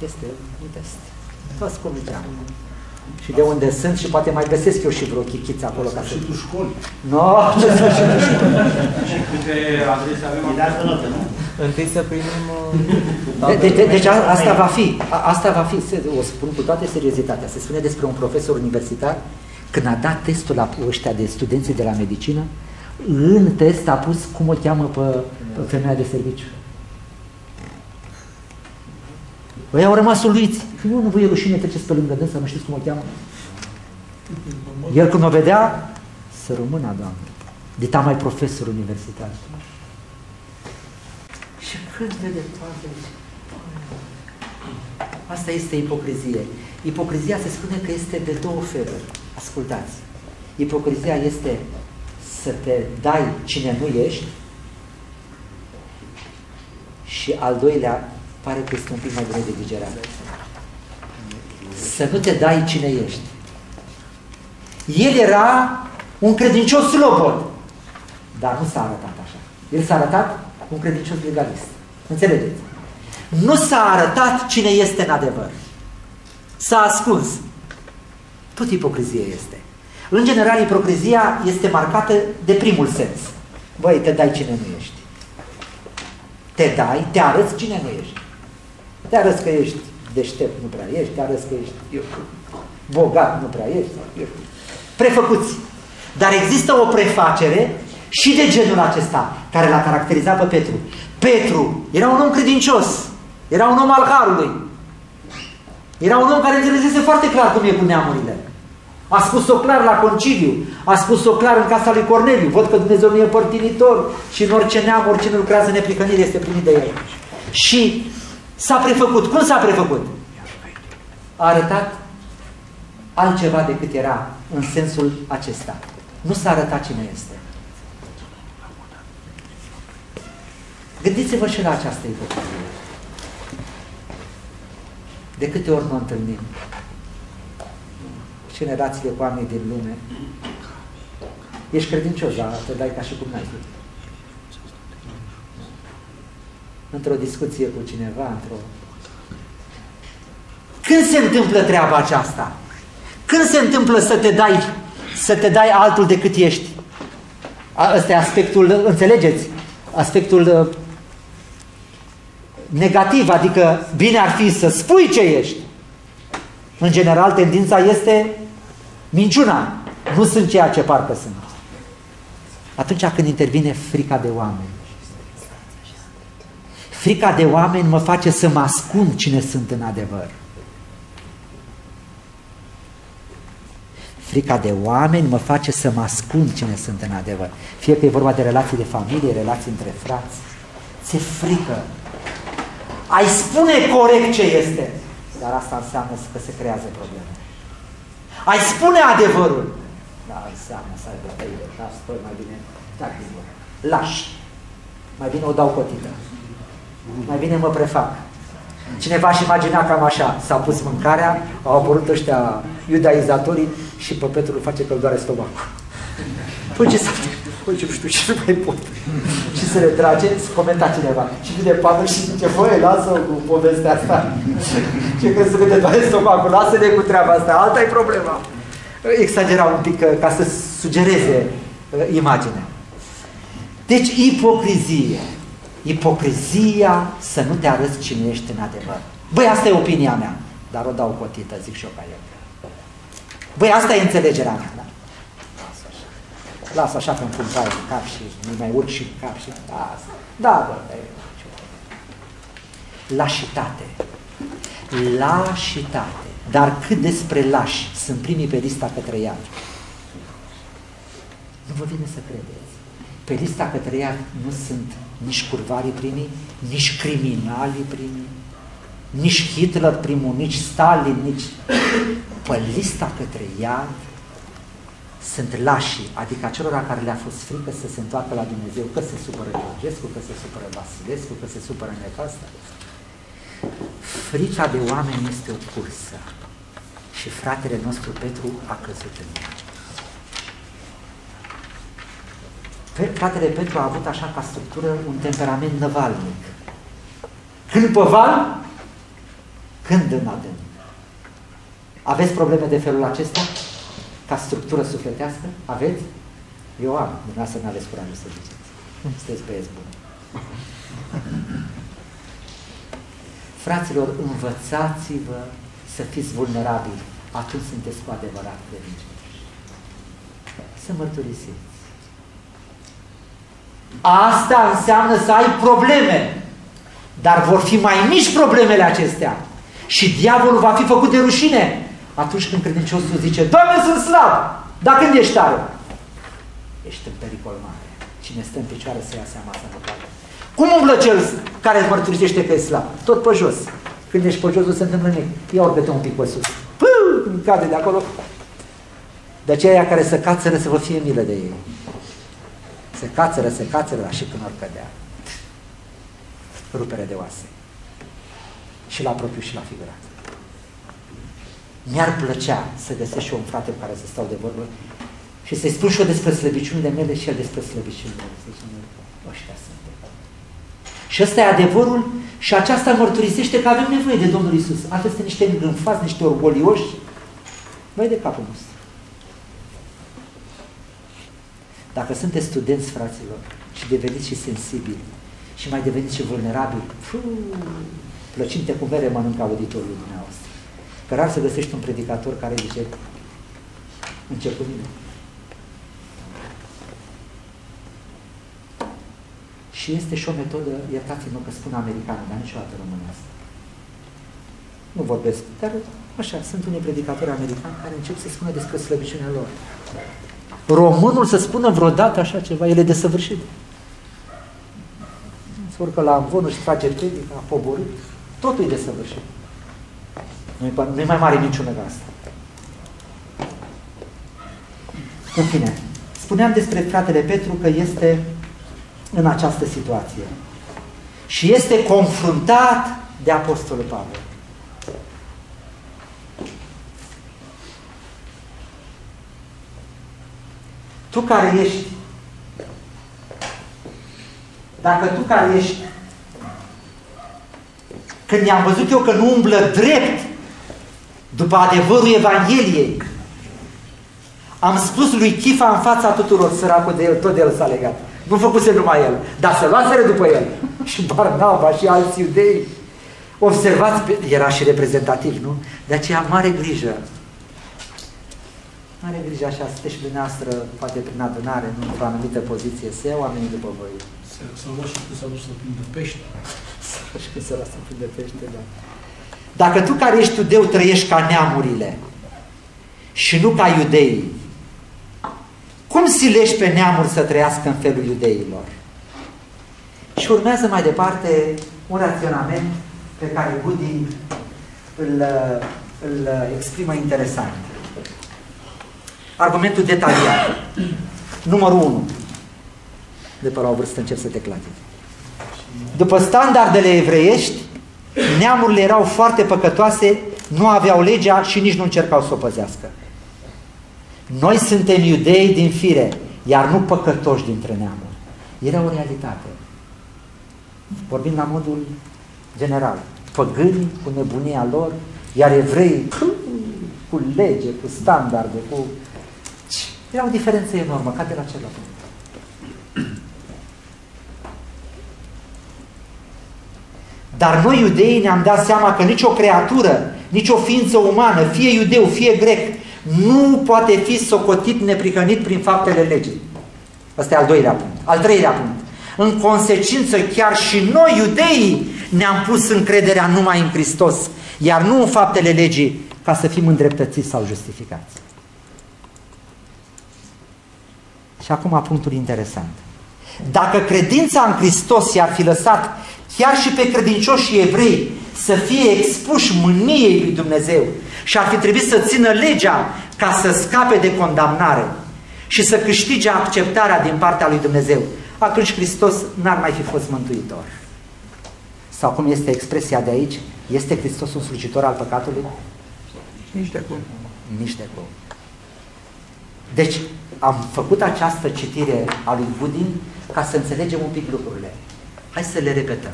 Este un test. Toți cum îi cheamă. Și de unde sunt și poate mai găsesc eu și vreo chichiță acolo. Ca și tu școli. Nu, [LAUGHS] nu sunt și tu școli. Și câte adrese avem acolo? Întâi să primim... De, de, de, deci a, asta va fi, a, asta va fi, se, o spun cu toată seriozitatea, se spune despre un profesor universitar, când a dat testul la ăștia de studenții de la medicină, în test a pus cum o cheamă pe, pe femeia de serviciu. Ei au rămas uluiți. Nu, nu vă e rușine, treceți pe lângă dânsă, nu știți cum o cheamă? El când o vedea, să rămână, Doamne. Dita mai profesor universitar. Și când vede toate, Asta este ipocrizie. Ipocrizia se spune că este de două feluri. Ascultați. Ipocrizia este să te dai cine nu ești și al doilea pare că este un pic mai greu de digerat. Să nu te dai cine ești. El era un credincios slobod, dar nu s-a arătat așa. El s-a arătat un credincios legalist. Înțelegeți? Nu s-a arătat cine este în adevăr. S-a ascuns. Tot ipocrizie este. În general, ipocrizia este marcată de primul sens. Băi, te dai cine nu ești. Te dai, te arăți cine nu ești. Te arăți că ești deștept, nu prea ești, te arăți că ești eu, bogat, nu prea ești. Eu, prefăcuți. Dar există o prefacere și de genul acesta, care l-a caracterizat pe Petru. Petru era un om credincios, era un om al Harului, era un om care înțelesese foarte clar cum e cu neamurile. A spus-o clar la conciliu, a spus-o clar în casa lui Corneliu. Văd că Dumnezeu nu e părtinitor și în orice neam, oricine lucrează neprihănire este primit de el. Și s-a prefăcut. Cum s-a prefăcut? A arătat altceva decât era în sensul acesta. Nu s-a arătat cine este. Gândiți-vă și la această ipocrizie. De câte ori nu întâlnim generațiile cu oameni din lume, ești credincios, dar te dai ca și cum n-ai fi. Într-o discuție cu cineva, într-o... Când se întâmplă treaba aceasta? Când se întâmplă să te dai, să te dai altul decât ești? Ăsta e aspectul, înțelegeți? Aspectul uh, negativ, adică bine ar fi să spui ce ești. În general, tendința este minciuna. Nu sunt ceea ce parcă sunt. Atunci când intervine frica de oameni. Frica de oameni mă face să mă ascund cine sunt în adevăr. Frica de oameni mă face să mă ascund cine sunt în adevăr. Fie că e vorba de relații de familie, relații între frați. Ți-e frică. Ai spune corect ce este. Dar asta înseamnă că se creează probleme. Ai spune adevărul. Da, înseamnă să aibă tăie. Da, spui mai bine. Da, Lași. Mai bine o dau cotită. Mai bine mă prefac. Cineva și imagina cam așa, s-a pus mâncarea, au apărut ăștia iudaizatorii și pe Petru face că îl doare stomacul. Păi ce să Păi ce știu ce nu mai pot. și se retrage, să comenta cineva. Și vine Pavel și zice, voi, lasă cu povestea asta. ce crezi că te doare stomacul, lasă-ne cu treaba asta, alta e problema. Exagera un pic ca să sugereze uh, imaginea. Deci ipocrizie. Ipocrizia să nu te arăți cine ești în adevăr. Băi, asta e opinia mea, dar o dau cotită, zic și eu ca el. Băi, asta e înțelegerea mea. Da? Lasă așa că îmi pun pe cap și nu mai urc și cap și asta. Da, bă, da, Lașitate. Lașitate. Dar cât despre lași sunt primii pe lista către iad. Nu vă vine să credeți. Pe lista către iad nu sunt nici curvarii primii, nici criminalii primii, nici Hitler primul, nici Stalin, nici... Pe lista către iad sunt lașii, adică acelora care le-a fost frică să se întoarcă la Dumnezeu, că se supără Georgescu, că se supără Vasilescu, că se supără Necasta. Frica de oameni este o cursă și fratele nostru Petru a căzut în ea. Fratele Petru a avut așa ca structură un temperament năvalnic. Când pe val, când în adânc. Aveți probleme de felul acesta? Ca structură sufletească? Aveți? Eu am. Dumneavoastră nu aveți curajul să ziceți. Sunteți băieți buni. Fraților, învățați-vă să fiți vulnerabili. Atunci sunteți cu adevărat credincioși. Să mărturisiți. Asta înseamnă să ai probleme. Dar vor fi mai mici problemele acestea. Și diavolul va fi făcut de rușine atunci când credinciosul zice, Doamne, sunt slab, dar când ești tare? Ești în pericol mare. Cine stă în picioare să ia seama să nu poate. Cum umblă cel care îți mărturisește că e slab? Tot pe jos. Când ești pe jos nu se întâmplă nimic. Ia urcă un pic pe sus. Păi, cade de acolo. De aceea care să cațără să vă fie milă de ei. Se cațără, se cațără, dar și când ar cădea. Rupere de oase. Și la propriu și la figurat. Mi-ar plăcea să găsesc și un frate cu care să stau de vorbă și să-i spun și eu despre slăbiciunile mele și el despre slăbiciunile mele. Să zicem, ăștia sunt. Și ăsta e adevărul și aceasta mărturisește că avem nevoie de Domnul Isus. Altfel sunt niște îngânfați, niște orgolioși. Vai de capul nostru. Dacă sunteți studenți, fraților, și deveniți și sensibili, și mai deveniți și vulnerabili, fuu, plăcinte cu mere mănâncă auditorul dumneavoastră. Că rar să găsești un predicator care zice, încep cu. Și este și o metodă, iertați-mă că spun americană, dar niciodată românească. Nu vorbesc, dar așa, sunt unii predicatori americani care încep să spună despre slăbiciunea lor. Românul să spună vreodată așa ceva, el e desăvârșit. Se urcă la învon, își trage predica, a poborât, totul e desăvârșit. Nu-i, nu mai mare niciună ca asta. În fine, spuneam despre fratele Petru că este în această situație. Și este confruntat de Apostolul Pavel. Tu care ești, dacă tu care ești, când i-am văzut eu că nu umblă drept după adevărul Evangheliei, am spus lui Chifa în fața tuturor, săracul de el, tot de el s-a legat. Nu făcuse numai el, dar să luaseră după el. [LAUGHS] Și Barnaba și alți iudei. Observați, era și reprezentativ, nu? De aceea mare grijă. Mare grijă așa, sunteți și dumneavoastră, poate prin adunare, nu într-o anumită poziție, să ia oamenii după voi. Să lua și când s-a dus să prindă pește. [LAUGHS] și când se lasă prinde pește, da. Dacă tu care ești iudeu trăiești ca neamurile și nu ca iudeii, cum silești pe neamuri să trăiască în felul iudeilor? Și urmează mai departe un raționament pe care Gooding îl, îl exprimă interesant. Argumentul detaliat. Numărul 1. De pe la o vârstă încep să te clatici. După standardele evreiești, neamurile erau foarte păcătoase, nu aveau legea și nici nu încercau să o păzească. Noi suntem iudei din fire, iar nu păcătoși dintre neamuri. Era o realitate. Vorbim la modul general. Păgâni cu nebunia lor, iar evrei cu lege, cu standarde, cu... Era o diferență enormă, ca de la celălalt. Dar noi iudeii ne-am dat seama că nicio creatură, nicio ființă umană, fie iudeu, fie grec, nu poate fi socotit neprihănit prin faptele legii. Asta e al doilea punct. Al treilea punct. În consecință, chiar și noi, iudeii, ne-am pus încrederea numai în Hristos, iar nu în faptele legii, ca să fim îndreptățiți sau justificați. Și acum punctul interesant. Dacă credința în Hristos i-ar fi lăsat chiar și pe credincioșii evrei să fie expuși mâniei lui Dumnezeu și ar fi trebuit să țină legea ca să scape de condamnare și să câștige acceptarea din partea lui Dumnezeu, atunci Hristos n-ar mai fi fost mântuitor. Sau cum este expresia de aici, este Hristos un slujitor al păcatului? Nici de cum. Nici de cum. Deci, am făcut această citire a lui Budin ca să înțelegem un pic lucrurile. Hai să le repetăm.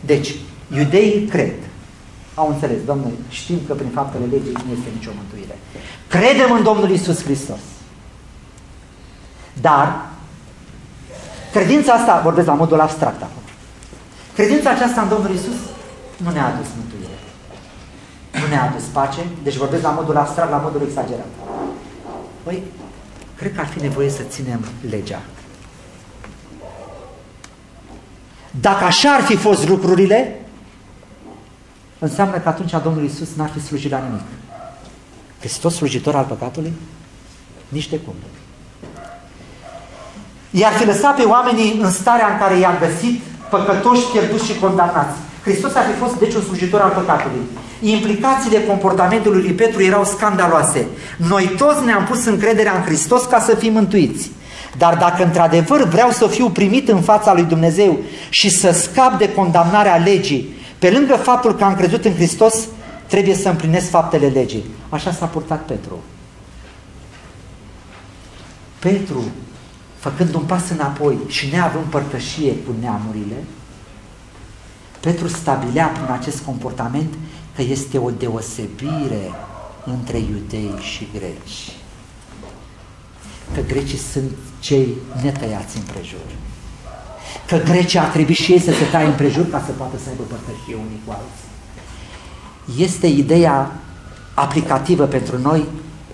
Deci, iudeii cred, au înțeles, Domnul, știm că prin faptele legii nu este nicio mântuire. Credem în Domnul Isus Hristos. Dar, credința asta, vorbesc la modul abstract acum, credința aceasta în Domnul Isus nu ne-a adus mântuire. Nu ne-a adus pace, deci vorbesc la modul abstract, la modul exagerat. Păi, cred că ar fi nevoie să ținem legea. Dacă așa ar fi fost lucrurile, înseamnă că atunci Domnul Isus n-ar fi slujit la nimic. Hristos slujitor al păcatului? Nici de cum. I-ar fi lăsat pe oamenii în starea în care i-a găsit păcătoși, pierduți și condamnați. Hristos ar fi fost deci un slujitor al păcatului. Implicațiile comportamentului lui Petru erau scandaloase. Noi toți ne-am pus încrederea în Hristos ca să fim mântuiți. Dar dacă într-adevăr vreau să fiu primit în fața lui Dumnezeu și să scap de condamnarea legii, pe lângă faptul că am crezut în Hristos, trebuie să împlinesc faptele legii. Așa s-a purtat Petru. Petru, făcând un pas înapoi și neavând părtășie cu neamurile, Petru stabilea prin acest comportament că este o deosebire între iudei și greci. Că grecii sunt cei netăiați împrejur. Că grecii ar trebui și ei să se taie împrejur ca să poată să aibă părtășie unii cu alții. Este ideea aplicativă pentru noi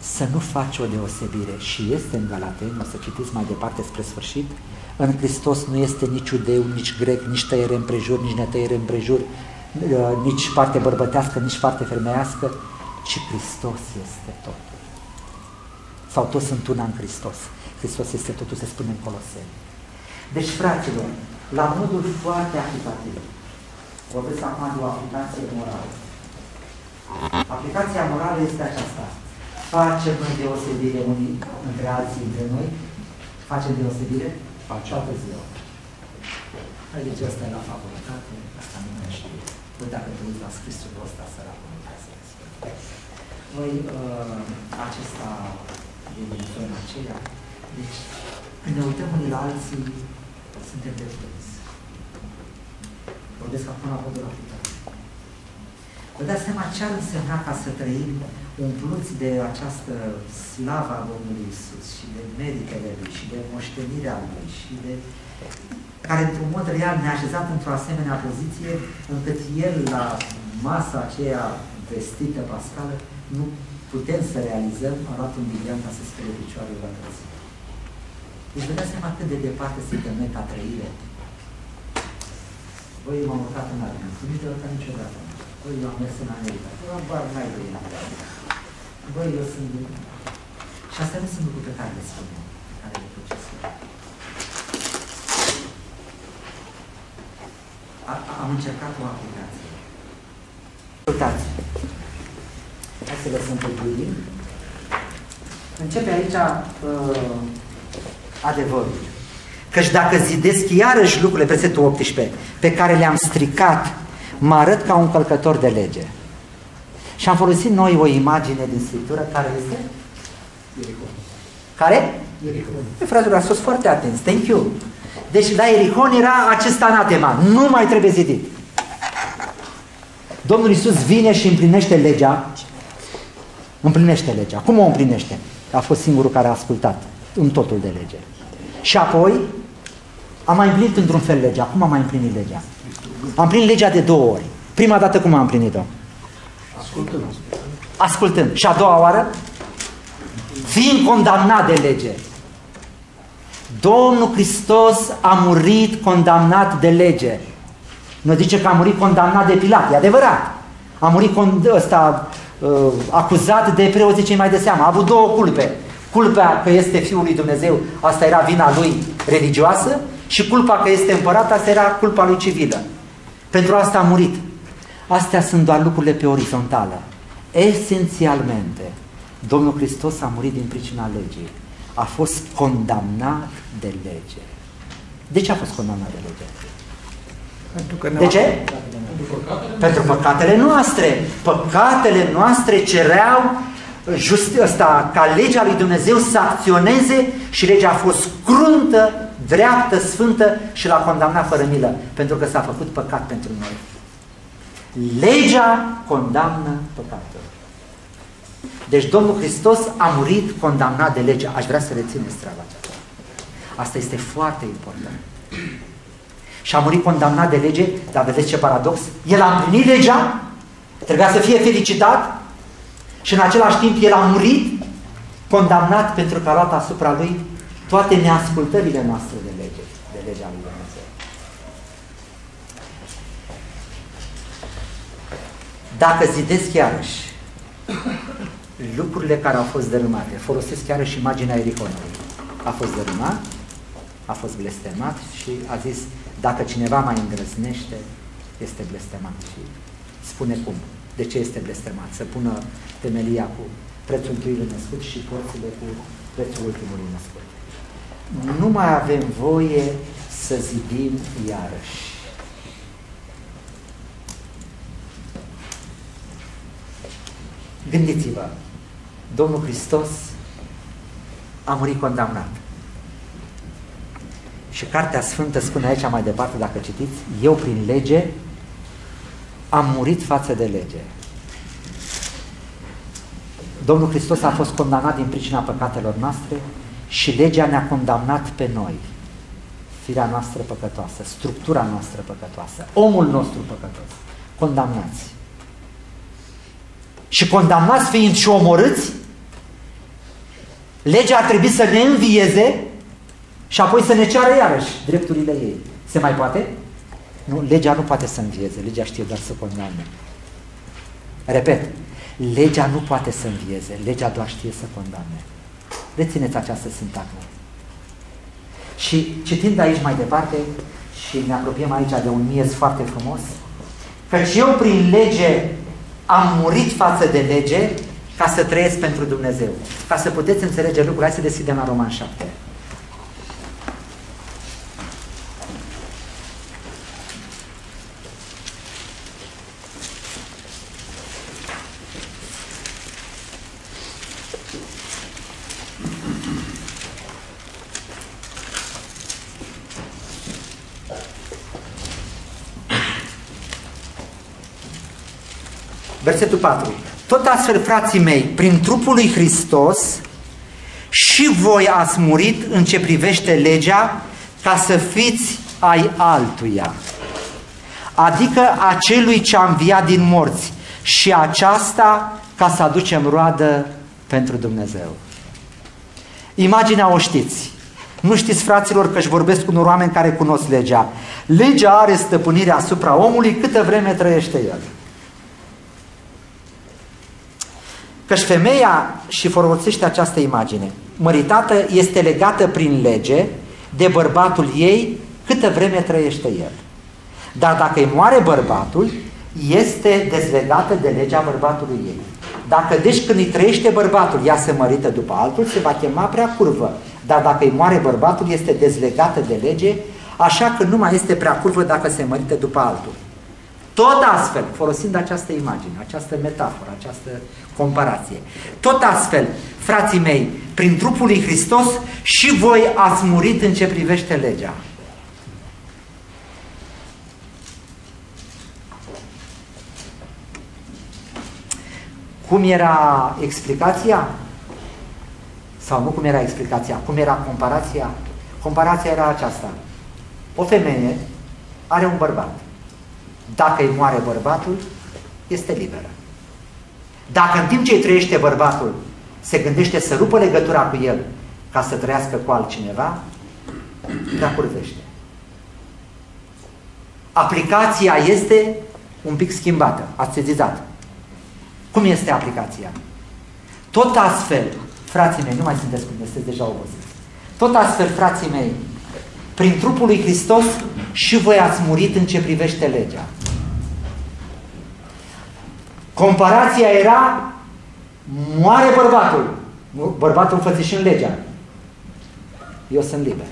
să nu faci o deosebire și este în Galateni, o să citiți mai departe spre sfârșit, În Hristos nu este nici iudeu, nici grec, nici tăiere împrejur, nici netăiere împrejur, uh, nici parte bărbătească, nici parte femeiască, ci Hristos este totul. Sau toți sunt una în Hristos. Hristos este totul, se spune în Coloseni. Deci, fraților, la modul foarte aplicativ, vorbesc acum de o aplicație morală. Aplicația morală este aceasta. Facem noi deosebire unii între alții, între noi? Facem deosebire? Facem. Toată ziua. Religia asta e la facultate, asta nu mai știu. Păi dacă te uiți la scrisul ăsta, săracul, ca să Noi, uh, acesta e din zona aceea. Deci, când ne uităm unii la alții, suntem de plâns. Vorbesc acum la modul aplicat. Vă dați seama ce ar însemna ca să trăim umpluți de această slava Domnului Isus și de meritele Lui și de moștenirea Lui și de care într-un mod real ne-a așezat într-o asemenea poziție încât El la masa aceea vestită pascală nu putem să realizăm, a luat un bilion ca să spere picioarele la tății. Deci vă dați seama cât de departe suntem noi ca trăire. Voi m-am urcat în avion, nu te urcat niciodată. Voi eu am mers în America, eu am bar mai de Voi eu sunt... Și astea nu sunt lucruri pe care le spun eu, pe care le procesez. Am încercat o aplicație. Ascultați. Hai să lăsăm pe Julie. Începe aici uh, adevărul. Căci dacă zidesc iarăși lucrurile, versetul 18, pe care le-am stricat, mă arăt ca un călcător de lege. Și am folosit noi o imagine din Scriptură care este? Iericon. Care? Iericon. Fraților, ați fost foarte atenți. Thank you. Deci la Iericon era acest anatema. Nu mai trebuie zidit. Domnul Iisus vine și împlinește legea. Împlinește legea. Cum o împlinește? A fost singurul care a ascultat în totul de lege. Și apoi am mai împlinit într-un fel legea. Cum am mai împlinit legea? Am împlinit legea de două ori. Prima dată cum am împlinit-o? Ascultând. Ascultând. Și a doua oară? Fiind condamnat de lege. Domnul Hristos a murit condamnat de lege. Nu zice că a murit condamnat de Pilat, e adevărat. A murit ăsta, uh, acuzat de preoții cei mai de seamă. A avut două culpe. Culpa că este Fiul lui Dumnezeu, asta era vina lui religioasă, și culpa că este împărat, asta era culpa lui civilă. Pentru asta a murit. Astea sunt doar lucrurile pe orizontală. Esențialmente, Domnul Hristos a murit din pricina legii. A fost condamnat de lege. De ce a fost condamnat de lege? Pentru că de ce? Pentru păcatele noastre. Păcatele noastre cereau just, ăsta, ca legea lui Dumnezeu să acționeze și legea a fost cruntă, dreaptă, sfântă și l-a condamnat fără milă, pentru că s-a făcut păcat pentru noi. Legea condamnă păcatul. Deci Domnul Hristos a murit condamnat de lege. Aș vrea să rețineți treaba aceasta. Asta este foarte important. Și a murit condamnat de lege, dar vedeți ce paradox? El a împlinit legea, trebuia să fie felicitat și în același timp el a murit condamnat pentru că a luat asupra lui toate neascultările noastre de lege, de legea lui Dumnezeu. Dacă zidesc iarăși lucrurile care au fost dărâmate, folosesc iarăși imaginea Ericonului. A fost dărâmat, a fost blestemat și a zis, dacă cineva mai îndrăznește, este blestemat. Și spune cum, de ce este blestemat? Să pună temelia cu prețul întâiului născut și porțile cu prețul ultimului născut. Nu mai avem voie să zidim iarăși. Gândiți-vă, Domnul Hristos a murit condamnat. Și Cartea Sfântă spune aici mai departe, dacă citiți, eu prin lege am murit față de lege. Domnul Hristos a fost condamnat din pricina păcatelor noastre și legea ne-a condamnat pe noi, firea noastră păcătoasă, structura noastră păcătoasă, omul nostru păcătos, condamnați. Și condamnați fiind și omorâți, legea ar trebui să ne învieze Și apoi să ne ceară iarăși drepturile ei. Se mai poate? Nu, legea nu poate să învieze, legea știe doar să condamne. Repet, legea nu poate să învieze, legea doar știe să condamne. Rețineți această sintagmă. Și citind aici mai departe, și ne apropiem aici de un miez foarte frumos, căci eu prin lege am murit față de lege ca să trăiesc pentru Dumnezeu. Ca să puteți înțelege lucrurile, hai să deschidem la Roman 7. Versetul 4. Tot astfel, frații mei, prin trupul lui Hristos, și voi ați murit în ce privește legea ca să fiți ai altuia. Adică acelui ce a înviat din morți și aceasta ca să aducem roadă pentru Dumnezeu. Imaginea o știți. Nu știți, fraților, că își vorbesc cu unor oameni care cunosc legea. Legea are stăpânire asupra omului câtă vreme trăiește el. Căci femeia, și folosește această imagine, măritată este legată prin lege de bărbatul ei câtă vreme trăiește el. Dar dacă îi moare bărbatul, este dezlegată de legea bărbatului ei. Dacă deci când îi trăiește bărbatul, ea se mărită după altul, se va chema prea curvă. Dar dacă îi moare bărbatul, este dezlegată de lege, așa că nu mai este prea curvă dacă se mărită după altul. Tot astfel, folosind această imagine, această metaforă, această comparație. Tot astfel, frații mei, prin trupul lui Hristos și voi ați murit în ce privește legea. Cum era explicația? Sau nu cum era explicația? Cum era comparația? Comparația era aceasta. O femeie are un bărbat. Dacă îi moare bărbatul, este liberă. Dacă în timp ce îi trăiește bărbatul, se gândește să rupă legătura cu el ca să trăiască cu altcineva, ea curvește. Aplicația este un pic schimbată, ați sezizat. Cum este aplicația? Tot astfel, frații mei, nu mai sunteți cum sunteți deja obosiți. Tot astfel, frații mei, prin trupul lui Hristos și voi ați murit în ce privește legea. Comparația era moare bărbatul. Bărbatul și în legea. Eu sunt liber.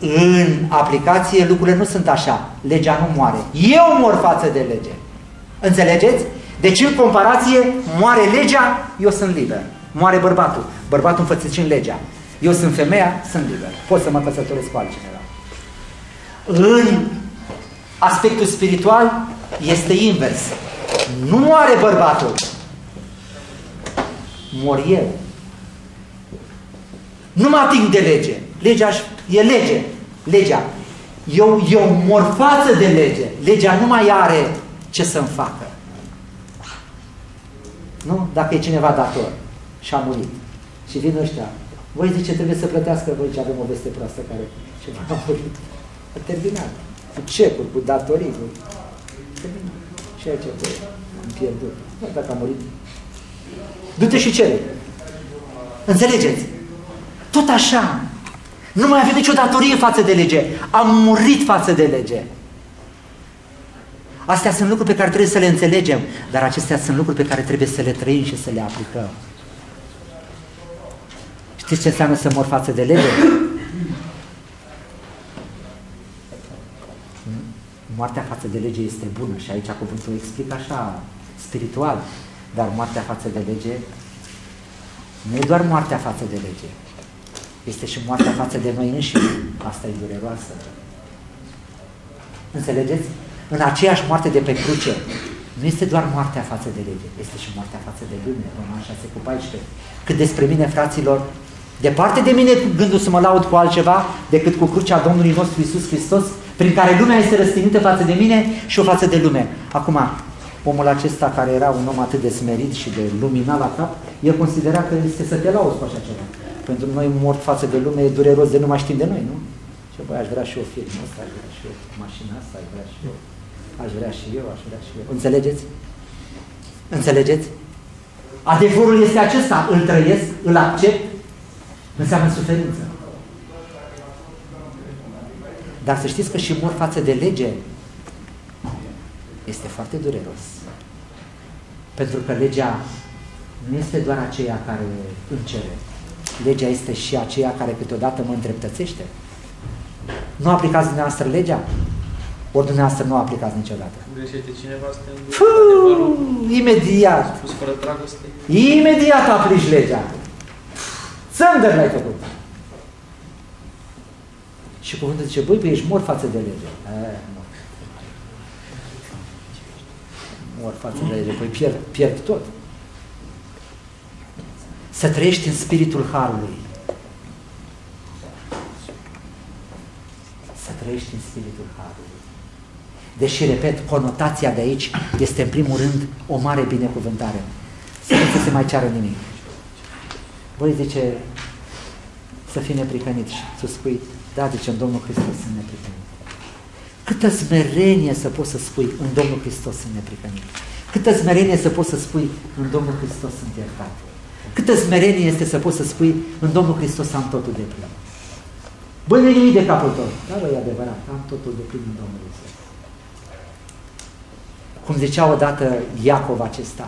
În aplicație lucrurile nu sunt așa. Legea nu moare. Eu mor față de lege. Înțelegeți? Deci în comparație moare legea, eu sunt liber. Moare bărbatul. Bărbatul și în legea. Eu sunt femeia, sunt liber. Pot să mă căsătoresc cu altcineva. În aspectul spiritual este invers. Nu moare bărbatul. Mor eu. Nu mă ating de lege. Legea e lege. Legea. Eu, eu mor față de lege. Legea nu mai are ce să-mi facă. Nu? Dacă e cineva dator și a murit. Și vin ăștia. Voi zice, trebuie să plătească, voi ce avem o veste proastă care ceva a murit. A terminat. Cu cecuri, cu datorii, cu Ceea ce am pierdut. Nu, dacă am murit. Du-te și cere. Înțelegeți? Tot așa. Nu mai avem nicio datorie față de lege. Am murit față de lege. Astea sunt lucruri pe care trebuie să le înțelegem, dar acestea sunt lucruri pe care trebuie să le trăim și să le aplicăm. Știți ce înseamnă să mor față de lege? Moartea față de lege este bună și aici cuvântul explică așa, spiritual, dar moartea față de lege nu e doar moartea față de lege, este și moartea față de noi înșine. Asta e dureroasă. Înțelegeți? În aceeași moarte de pe cruce, nu este doar moartea față de lege, este și moartea față de lume, Roman 6 cu 14. Cât despre mine, fraților, departe de mine gândul să mă laud cu altceva decât cu crucea Domnului nostru Isus Hristos, prin care lumea este răstignită față de mine și o față de lume. Acum, omul acesta care era un om atât de smerit și de luminat la cap, el considera că este să te lauzi cu așa ceva. Pentru noi mort față de lume e dureros de nu mai știm de noi, nu? Ce băi, aș vrea și eu filmul ăsta, aș vrea și eu mașina asta, aș vrea și eu, aș vrea și eu, aș vrea și eu. Înțelegeți? Înțelegeți? Adevărul este acesta, îl trăiesc, îl accept, înseamnă suferință. Dar să știți că și mor față de lege este foarte dureros. Pentru că legea nu este doar aceea care îmi cere. Legea este și aceea care câteodată mă îndreptățește. Nu aplicați dumneavoastră legea? Ori dumneavoastră nu aplicați niciodată. Greșește cineva să te Fuuu, imediat, spus fără dragoste. imediat aplici legea. Țângăr l-ai făcut. Și cuvântul zice, băi, păi ești mort față de lege. E, nu. Mort față de lege, păi pierd, pierd tot. Să trăiești în spiritul Harului. Să trăiești în spiritul Harului. Deși, repet, conotația de aici este în primul rând o mare binecuvântare. Să nu ți se mai ceară nimic. Voi zice să fii neprihănit și tu spui, da, zice, în Domnul Hristos sunt neprihănit. Câtă smerenie să poți să spui, în Domnul Hristos sunt neprihănit. Câtă smerenie să poți să spui, în Domnul Hristos sunt iertat. Câtă smerenie este să poți să spui, în Domnul Hristos am totul de plin. Băi, nu nimic de capul tău. Da, băi, e adevărat, am totul de plin în Domnul Hristos. Cum zicea odată Iacov acesta,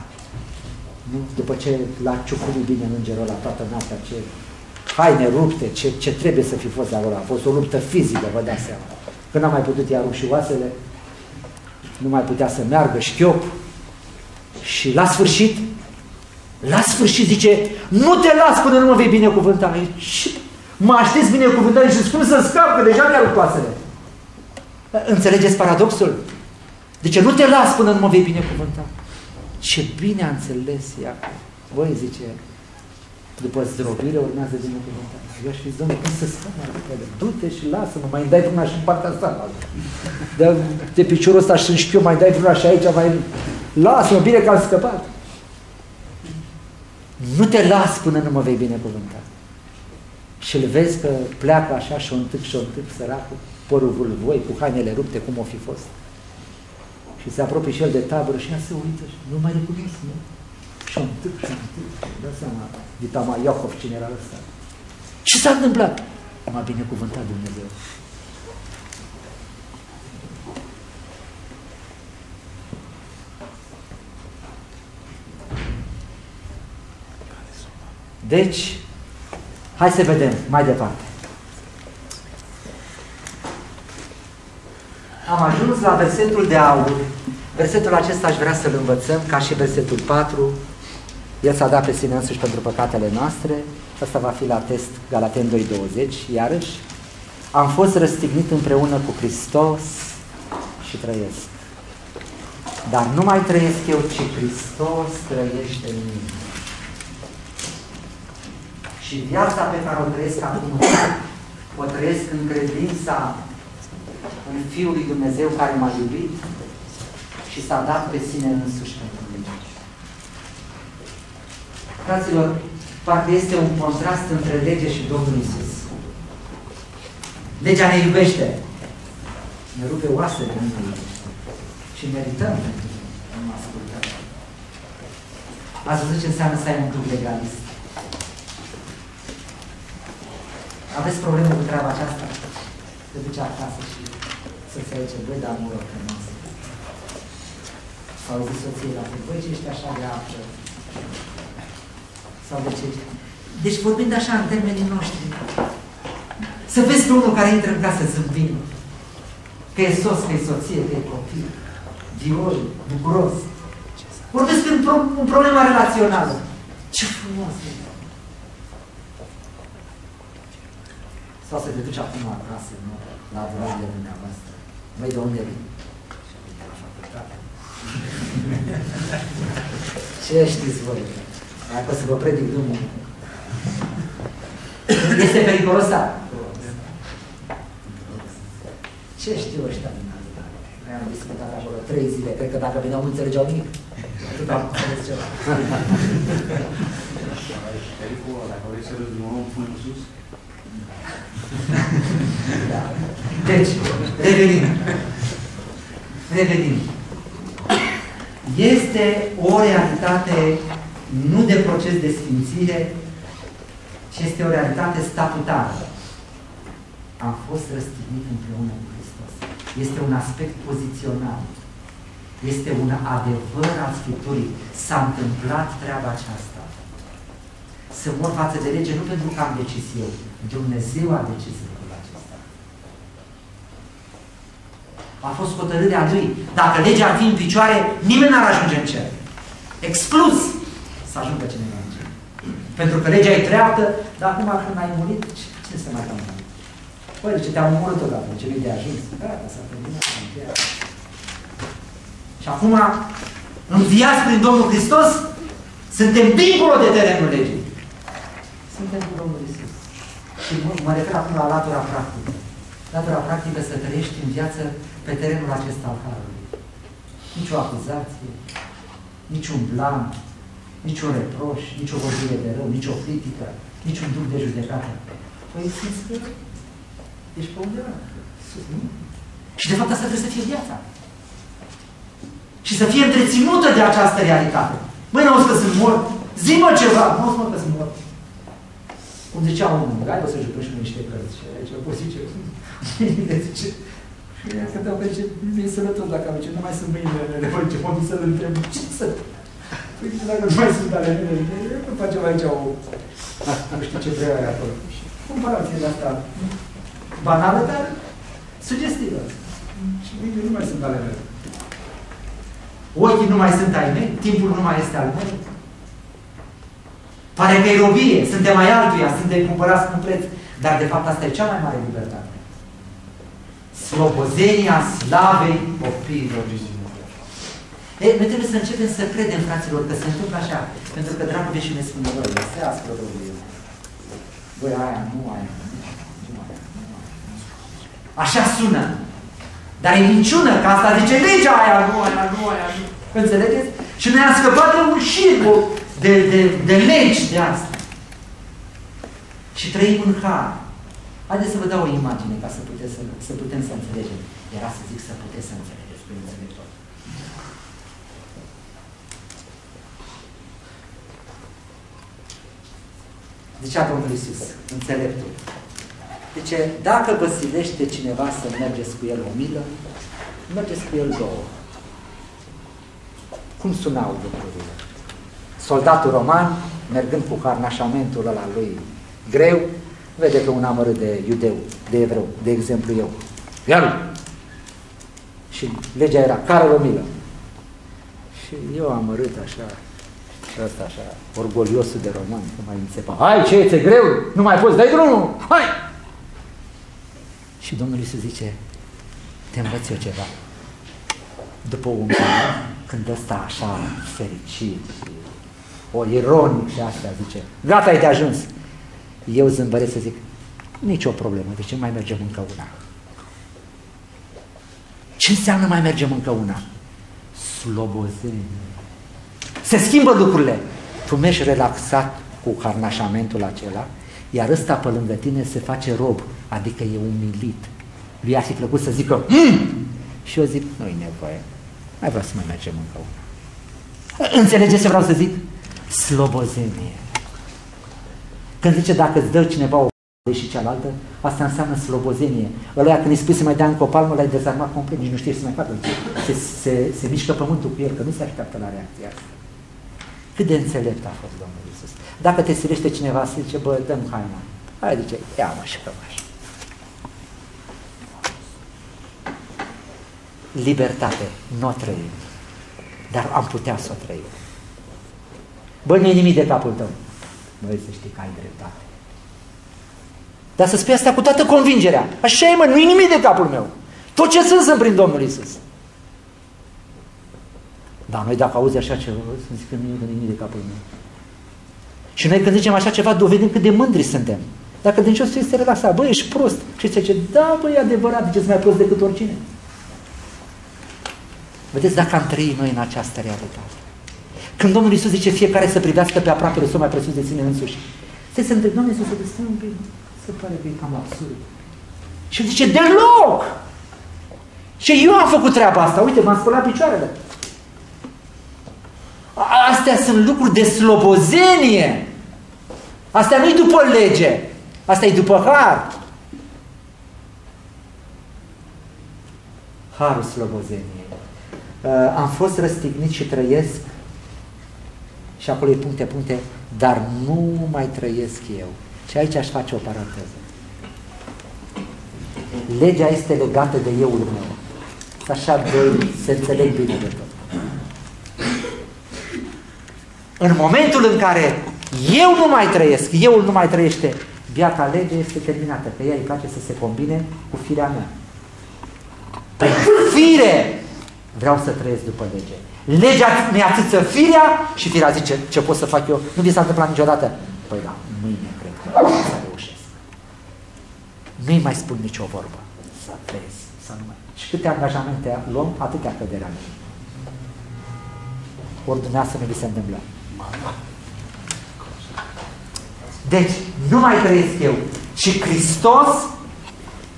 nu? după ce l-a ciuculit bine în îngerul la toată noaptea, ce haine rupte, ce, ce trebuie să fi fost acolo. A fost o luptă fizică, vă dați seama. Când n-a mai putut ia și oasele, nu mai putea să meargă șchiop. Și la sfârșit, la sfârșit zice, nu te las până nu mă vei binecuvânta. Și mă aștepți binecuvântare și spun să scap, că deja mi-a rupt oasele. Înțelegeți paradoxul? Deci nu te las până nu mă vei binecuvânta. Ce bine a înțeles Iacov. Voi zice, după zdrobire urmează binecuvântare. Eu aș fi zis, domnule, cum să scap mai repede? Du-te și lasă-mă, mai dai până și în partea asta. De, de piciorul ăsta și în șchiu, mai dai până și aici, mai... Lasă-mă, bine că am scăpat. Nu te las până nu mă vei binecuvânta. Și îl vezi că pleacă așa și o întâc și o întâc săracul, părul vâlvoi, cu hainele rupte, cum o fi fost. Și se apropie și el de tabără și ea se uită și nu mai recunosc, nu? Și o întâc și o întâc. Dă seama, Ditama Iacov, cine era ăsta. Ce s-a întâmplat? M-a binecuvântat Dumnezeu. Deci, hai să vedem mai departe. Am ajuns la versetul de aur. Versetul acesta aș vrea să-l învățăm ca și versetul 4. El s-a dat pe sine însuși pentru păcatele noastre. Asta va fi la test Galaten 2.20. Iarăși, am fost răstignit împreună cu Hristos și trăiesc. Dar nu mai trăiesc eu, ci Hristos trăiește în mine. Și viața pe care o trăiesc acum, o trăiesc în credința în Fiul lui Dumnezeu care m-a iubit și s-a dat pe sine însuși pentru mine. Fraților, parcă este un contrast între lege și Domnul Isus. Legea ne iubește. Ne rupe oasele, nu ne iubește. Și merităm pentru că nu ascultăm. Ați văzut ce înseamnă să ai un duh legalist? Aveți probleme cu treaba aceasta? Te duci acasă și să se zice, băi, dar mă rog, că nu Sau zis soției la fel, băi, ce ești așa de aptă? Sau de ce ești? Deci vorbind așa în termenii noștri, să vezi pe unul care intră în casă zâmbind, că e sos, că e soție, că e copil, viol, bucuros. Vorbesc în, pro în problema relațională. Ce frumos e! Sau să te duci acum acasă, nu? La adorările dumneavoastră. Măi, de unde vin? De la facultate. [LAUGHS] Ce știți voi? Dacă să vă predic drumul. Este periculos, da? Ce știu ăștia din asta? Noi am discutat acolo trei zile. Cred că dacă veneau nu înțelegeau nimic. Atât am înțeles ceva. și pericolul, dacă vrei să râzi de un om, pune sus. Da. Deci, revenim. Revenim. Este o realitate nu de proces de sfințire, ci este o realitate statutară. Am fost răstignit împreună cu Hristos. Este un aspect pozițional. Este un adevăr al Scripturii. S-a întâmplat treaba aceasta. Să mor față de lege nu pentru că am decis eu. Dumnezeu a decis lucrul acesta. A fost hotărârea lui. Dacă legea ar fi în picioare, nimeni n-ar ajunge în cer. Exclus să ajungă cineva în cer. Pentru că legea e treaptă, dar acum când ai murit, cine se mai dă murit? Păi, de ce te-am omorât odată? Ce nu de ajuns? Gata, s-a terminat, s-a încheiat. Și acum, înviați prin Domnul Hristos, suntem dincolo de terenul legii. Suntem cu Domnul Isus. Și mă, mă refer acum la latura practică. Latura practică să trăiești în viață pe terenul acesta al Harului. Nici o acuzație, nici un blan, nici un reproș, nici o vorbire de rău, nici o critică, nici un duc de judecată. Păi simți că ești pe undeva, sus, nu? Și de fapt asta trebuie să fie viața. Și să fie întreținută de această realitate. Măi, nu că sunt mort, zi-mă ceva, nu auzi mă că sunt mort. Cum zicea unul, hai să jucăm și niște cărți. Și aici o zice, [LAUGHS] zice, și ea că te ce mi e sănătos dacă am ce nu mai sunt mâinile de ce mă să-l întreb, ce să... Păi dacă nu mai sunt ale mele, nu facem aici o... Nu știu ce vrea aia acolo. Comparație de asta banală, dar sugestivă. Și mâinile nu mai sunt ale mele. Ochii nu mai sunt ai mei, timpul nu mai este al meu. Pare că e robie, suntem mai altuia, suntem cumpărați cu un preț. Dar de fapt asta e cea mai mare libertate. Slobozenia slavei copiilor E, noi trebuie să începem să credem, fraților, că se întâmplă așa. Pentru că dragul de și ne spune, băi, lăsească robie. Băi, aia, nu aia, nu aia, nu aia. Așa sună. Dar e minciună, că asta zice legea aia, nu aia, nu aia, nu. Înțelegeți? Și noi am scăpat de un șir de, de, de legi de asta. Și trăim în har. Haideți să vă dau o imagine ca să, puteți să, să putem să înțelegem. Era să zic să puteți să înțelegeți prin înțelegător. Zicea Domnul Iisus, înțeleptul. Deci, dacă vă silește cineva să mergeți cu el o milă, mergeți cu el două. Cum sunau lucrurile? Soldatul roman, mergând cu harnașamentul ăla lui greu, vede că un amărât de iudeu, de evreu, de exemplu eu. Iar Și legea era, care o milă? Și eu am amărât așa, și ăsta așa, orgoliosul de roman, că mai înțepa. Hai, ce e greu? Nu mai poți, dai drumul, hai! Și Domnul Iisus zice, te învăț eu ceva. După un când ăsta așa fericit și o ironic și astea, zice, gata, ai de ajuns. Eu zâmbăresc să zic, nicio problemă, de ce mai mergem încă una? Ce înseamnă mai mergem încă una? Slobozenie. Se schimbă lucrurile. Tu mergi relaxat cu harnașamentul acela, iar ăsta pe lângă tine se face rob, adică e umilit. Lui ar fi plăcut să zică, mm! și eu zic, nu-i nevoie, mai vreau să mai mergem încă una. Înțelegeți ce vreau să zic? Slobozenie. Când zice dacă îți dă cineva o și cealaltă, asta înseamnă slobozenie. Ăla când îi spui să mai dea încă o palmă, l-ai dezarmat complet, nici nu știi să mai facă. Se, se, se mișcă pământul cu el, că nu se așteaptă la reacția asta. Cât de înțelept a fost Domnul Iisus. Dacă te silește cineva să zice, bă, dăm haina. Hai, zice, ia mă și pe așa. Libertate, nu o trăim. Dar am putea să o trăim. Bă, nu e nimic de capul tău. Băi, să știi că ai dreptate. Dar să spui asta cu toată convingerea. Așa e, mă, nu e nimic de capul meu. Tot ce sunt, sunt prin Domnul Isus. Dar noi dacă auzi așa ceva, să zic că nu e nimic de capul meu. Și noi când zicem așa ceva, dovedim cât de mândri suntem. Dacă din ce este relaxat, băi, ești prost. Și zice, da, băi, e adevărat, ziceți mai prost decât oricine. Vedeți dacă am trăit noi în această realitate. Când Domnul Iisus zice fiecare să privească pe aproapele său mai presus de sine însuși. Stai să întreb, Domnul Iisus, stai un pic, se pare că e cam absurd. Și el zice, deloc! Și eu am făcut treaba asta, uite, m-am spălat picioarele. A- Astea sunt lucruri de slobozenie. Astea nu-i după lege, asta e după har. Harul slobozeniei. Uh, am fost răstignit și trăiesc și acolo e puncte, puncte, dar nu mai trăiesc eu. Și aici aș face o paranteză. Legea este legată de euul meu. Așa doi se înțeleg bine de tot. În momentul în care eu nu mai trăiesc, eu nu mai trăiește, biata lege este terminată, că ea îi place să se combine cu firea mea. Prin fire vreau să trăiesc după lege. Legea mi-ațâță firea și firea zice, ce pot să fac eu? Nu vi s-a întâmplat niciodată? Păi da, mâine cred că o să reușesc. Nu-i mai spun nicio vorbă. Să vezi, să nu mai... Și câte angajamente luăm, atâtea căderea mea. Ori dumneavoastră nu vi se întâmplă. Deci, nu mai trăiesc eu, ci Hristos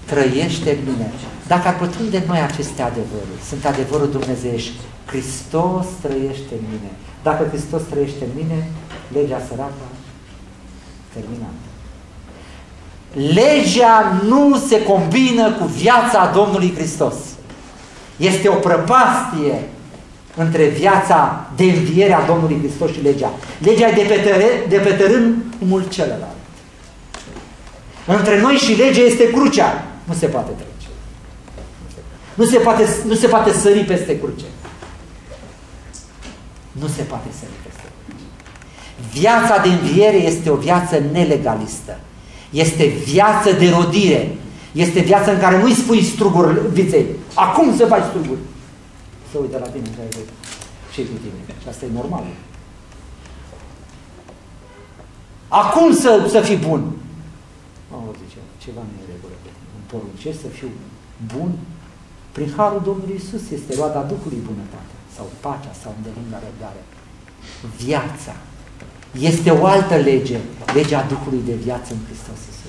trăiește în mine. Dacă ar pătrunde în noi aceste adevăruri, sunt adevărul dumnezeiești, Hristos trăiește în mine. Dacă Hristos trăiește în mine, legea săracă, terminată. Legea nu se combină cu viața Domnului Hristos. Este o prăpastie între viața de înviere a Domnului Hristos și legea. Legea e de pe, tărân, de pe tărâmul celălalt. Între noi și legea este crucea. Nu se poate trece. Nu se poate, nu se poate sări peste cruce. Nu se poate sări peste cruce. Viața de înviere este o viață nelegalistă. Este viață de rodire. Este viața în care nu-i spui struguri viței. Acum să faci struguri. Să uite la tine și ai ce cu tine. Și asta e normal. Acum să, să fii bun. Oh, zice, ceva nu e regulă pe tine. Îmi poruncești să fiu bun prin Harul Domnului Isus este roada Duhului bunătate sau pacea sau îndelinda răbdare. Viața este o altă lege, legea Duhului de viață în Hristos Isus.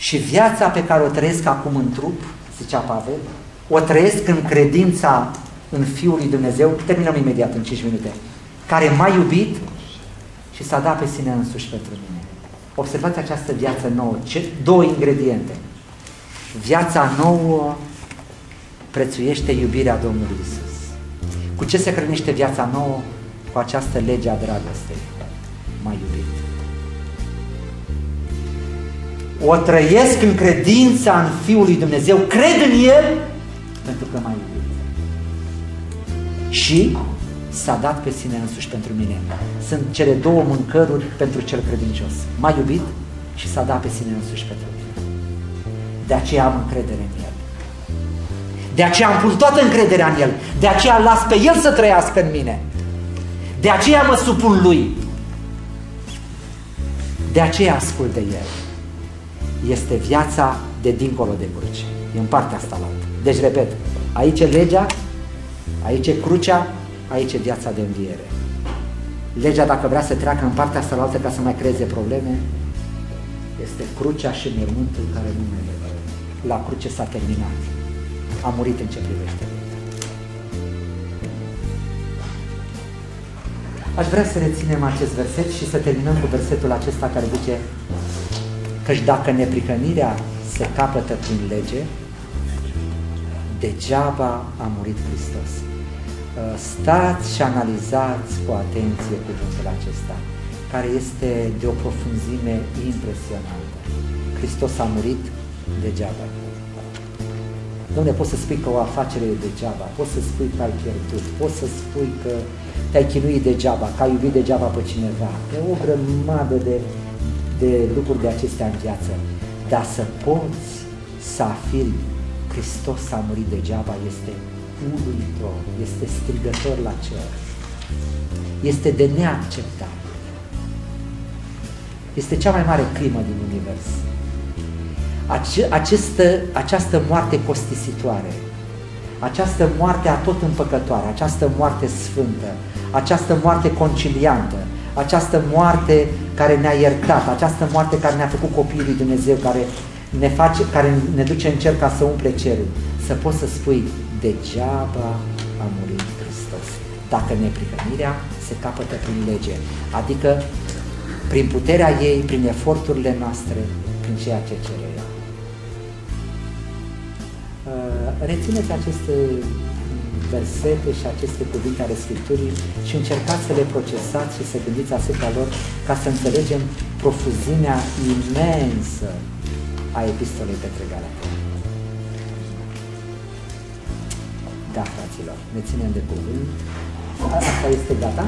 Și viața pe care o trăiesc acum în trup, zicea Pavel, o trăiesc în credința în Fiul lui Dumnezeu, terminăm imediat în 5 minute, care m-a iubit și s-a dat pe sine însuși pentru mine. Observați această viață nouă, ce, două ingrediente. Viața nouă prețuiește iubirea Domnului Isus. Cu ce se hrănește viața nouă? Cu această lege a dragostei. M-a iubit. O trăiesc în credința în Fiul lui Dumnezeu, cred în El pentru că m-a iubit. Și s-a dat pe sine însuși pentru mine. Sunt cele două mâncăruri pentru cel credincios. M-a iubit și s-a dat pe sine însuși pentru mine. De aceea am încredere în El. De aceea am pus toată încrederea în El. De aceea las pe El să trăiască în mine. De aceea mă supun Lui. De aceea ascult de El. Este viața de dincolo de cruce. E în partea asta la altă. Deci, repet, aici e legea, aici e crucea, aici e viața de înviere. Legea, dacă vrea să treacă în partea asta la altă ca să mai creeze probleme, este crucea și mormântul care nu mai vede. La cruce s-a terminat. A murit în ce privește. Aș vrea să reținem acest verset și să terminăm cu versetul acesta care zice căci dacă neprihănirea se capătă prin lege, degeaba a murit Hristos. Stați și analizați cu atenție cuvântul acesta, care este de o profunzime impresionantă. Hristos a murit degeaba. Dom'le, poți să spui că o afacere e degeaba, poți să spui că ai pierdut, poți să spui că te-ai chinuit degeaba, că ai iubit degeaba pe cineva. E o grămadă de, de lucruri de acestea în viață. Dar să poți să afirmi Hristos a murit degeaba este uluitor, este strigător la cer. Este de neacceptat. Este cea mai mare crimă din univers. Ace- această, această moarte costisitoare, această moarte a tot împăcătoare, această moarte sfântă, această moarte conciliantă, această moarte care ne-a iertat, această moarte care ne-a făcut copiii lui Dumnezeu, care ne, face, care ne duce în cer ca să umple cerul, să poți să spui, degeaba a murit Hristos. Dacă neprihănirea se capătă prin lege, adică prin puterea ei, prin eforturile noastre, prin ceea ce cere ea. Uh, Rețineți aceste versete și aceste cuvinte ale Scripturii și încercați să le procesați și să gândiți asupra lor ca să înțelegem profuzimea imensă a epistolei către Galatea. Da, fraților, ne ținem de cuvânt. Asta este gata?